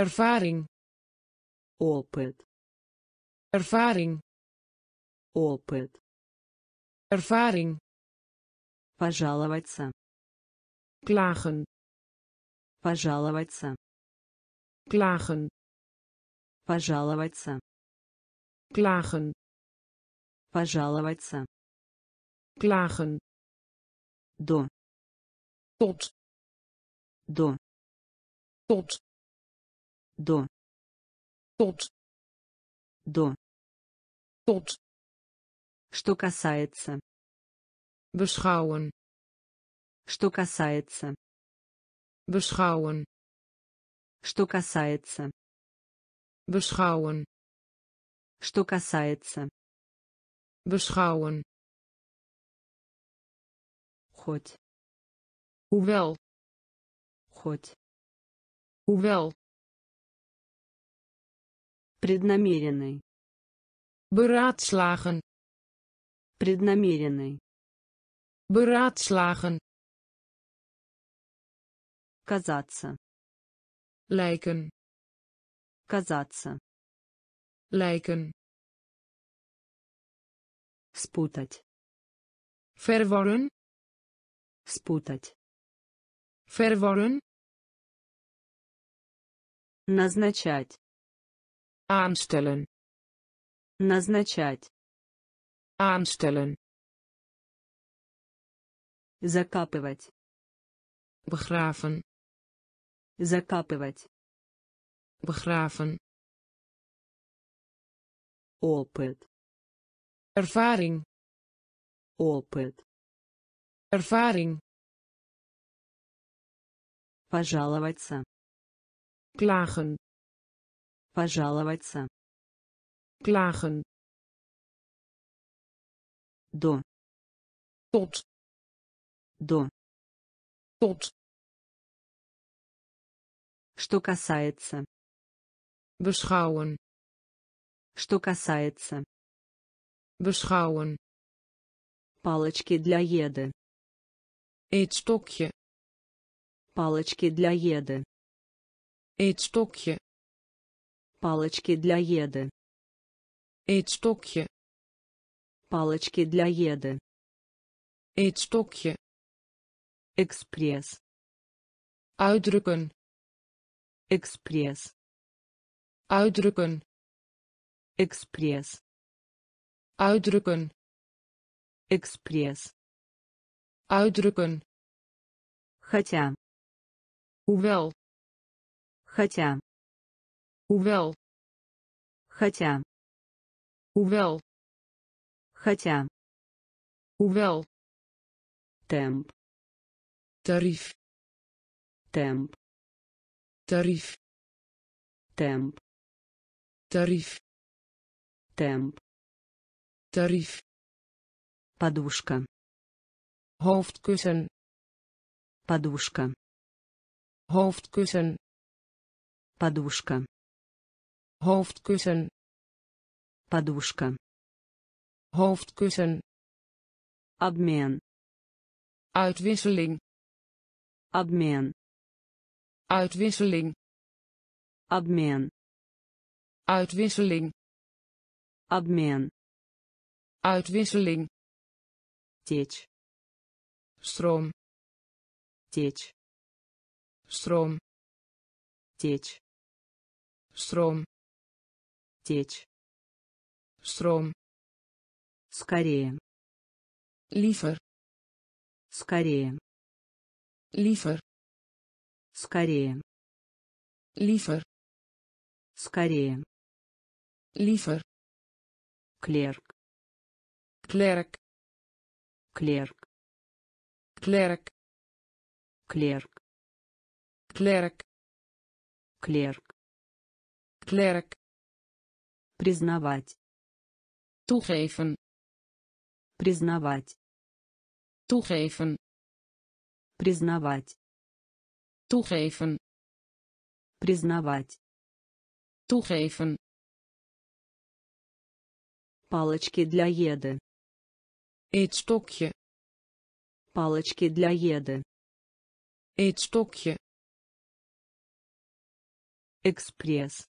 ervaring Опыт. ervaring Опыт. ervaring Пожаловаться. klagen Пожаловаться. klagen Пожаловаться. klagen Пожаловаться. klagen До. tot До. tot До. Tot До. tot Что касается. beschouwen Что касается. beschouwen Что касается. beschouwen Что касается. beschouwen Хоть. hoewel Хоть. hoewel Преднамеренный. beraadslagen Преднамеренный. beraadslagen Казаться. lijken Казаться. lijken Спутать. verwarren спутать, verwarren назначать, aanstellen назначать, aanstellen закапывать, begraven закапывать, begraven опыт, ervaring опыт, ervaring пожаловаться, klagen пожаловаться, klagen. До, tot. До, tot. Что касается, beschouwen. Что касается, beschouwen. Палочки для еды, eetstokje. Палочки для еды, eetstokje палочки для еды, eetstokje палочки для еды, eetstokje экспресс, uitdrukken экспресс, uitdrukken экспресс, uitdrukken экспресс, uitdrukken хотя, hoewel хотя, hoewel хотя, hoewel хотя, hoewel темп, tarief темп, tarief темп, tarief темп, tarief подушка, hoofdkussen подушка, hoofdkussen подушка, hoofdkussen подушка, hoofdkussen обмен, uitwisseling обмен, uitwisseling обмен, uitwisseling обмен, uitwisseling течь, stroom течь, stroom течь, stroom Течь, stroom скорее, liever скорее, liever скорее, liever скорее, liever клерк, klerk клерк, klerk клерк, klerk клерк, klerk признавать, toegeven. признавать, toegeven. признавать, toegeven. признавать, toegeven. Палочки для еды, eetstokje. Палочки для еды, eetstokje. Экспресс,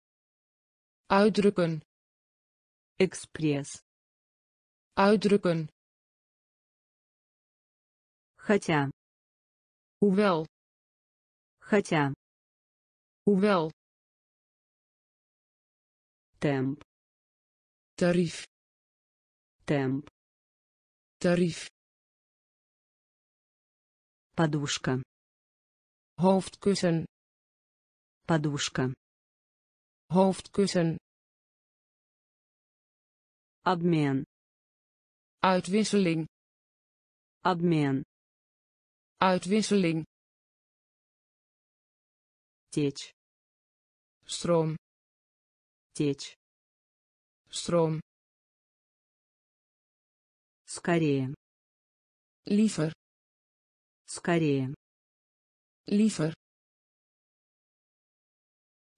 uitdrukken экспресс, uitdrukken хотя, hoewel хотя, hoewel темп, tarief темп, tarief подушка, hoofdkussen подушка, hoofdkussen обмен, uitwisseling обмен, uitwisseling течь, stroom течь, stroom скорее, liever скорее, liever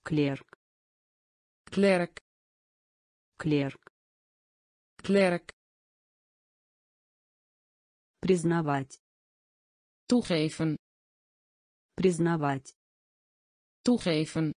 клерк, klerk клерк, klerk признавать, toegeven признавать, toegeven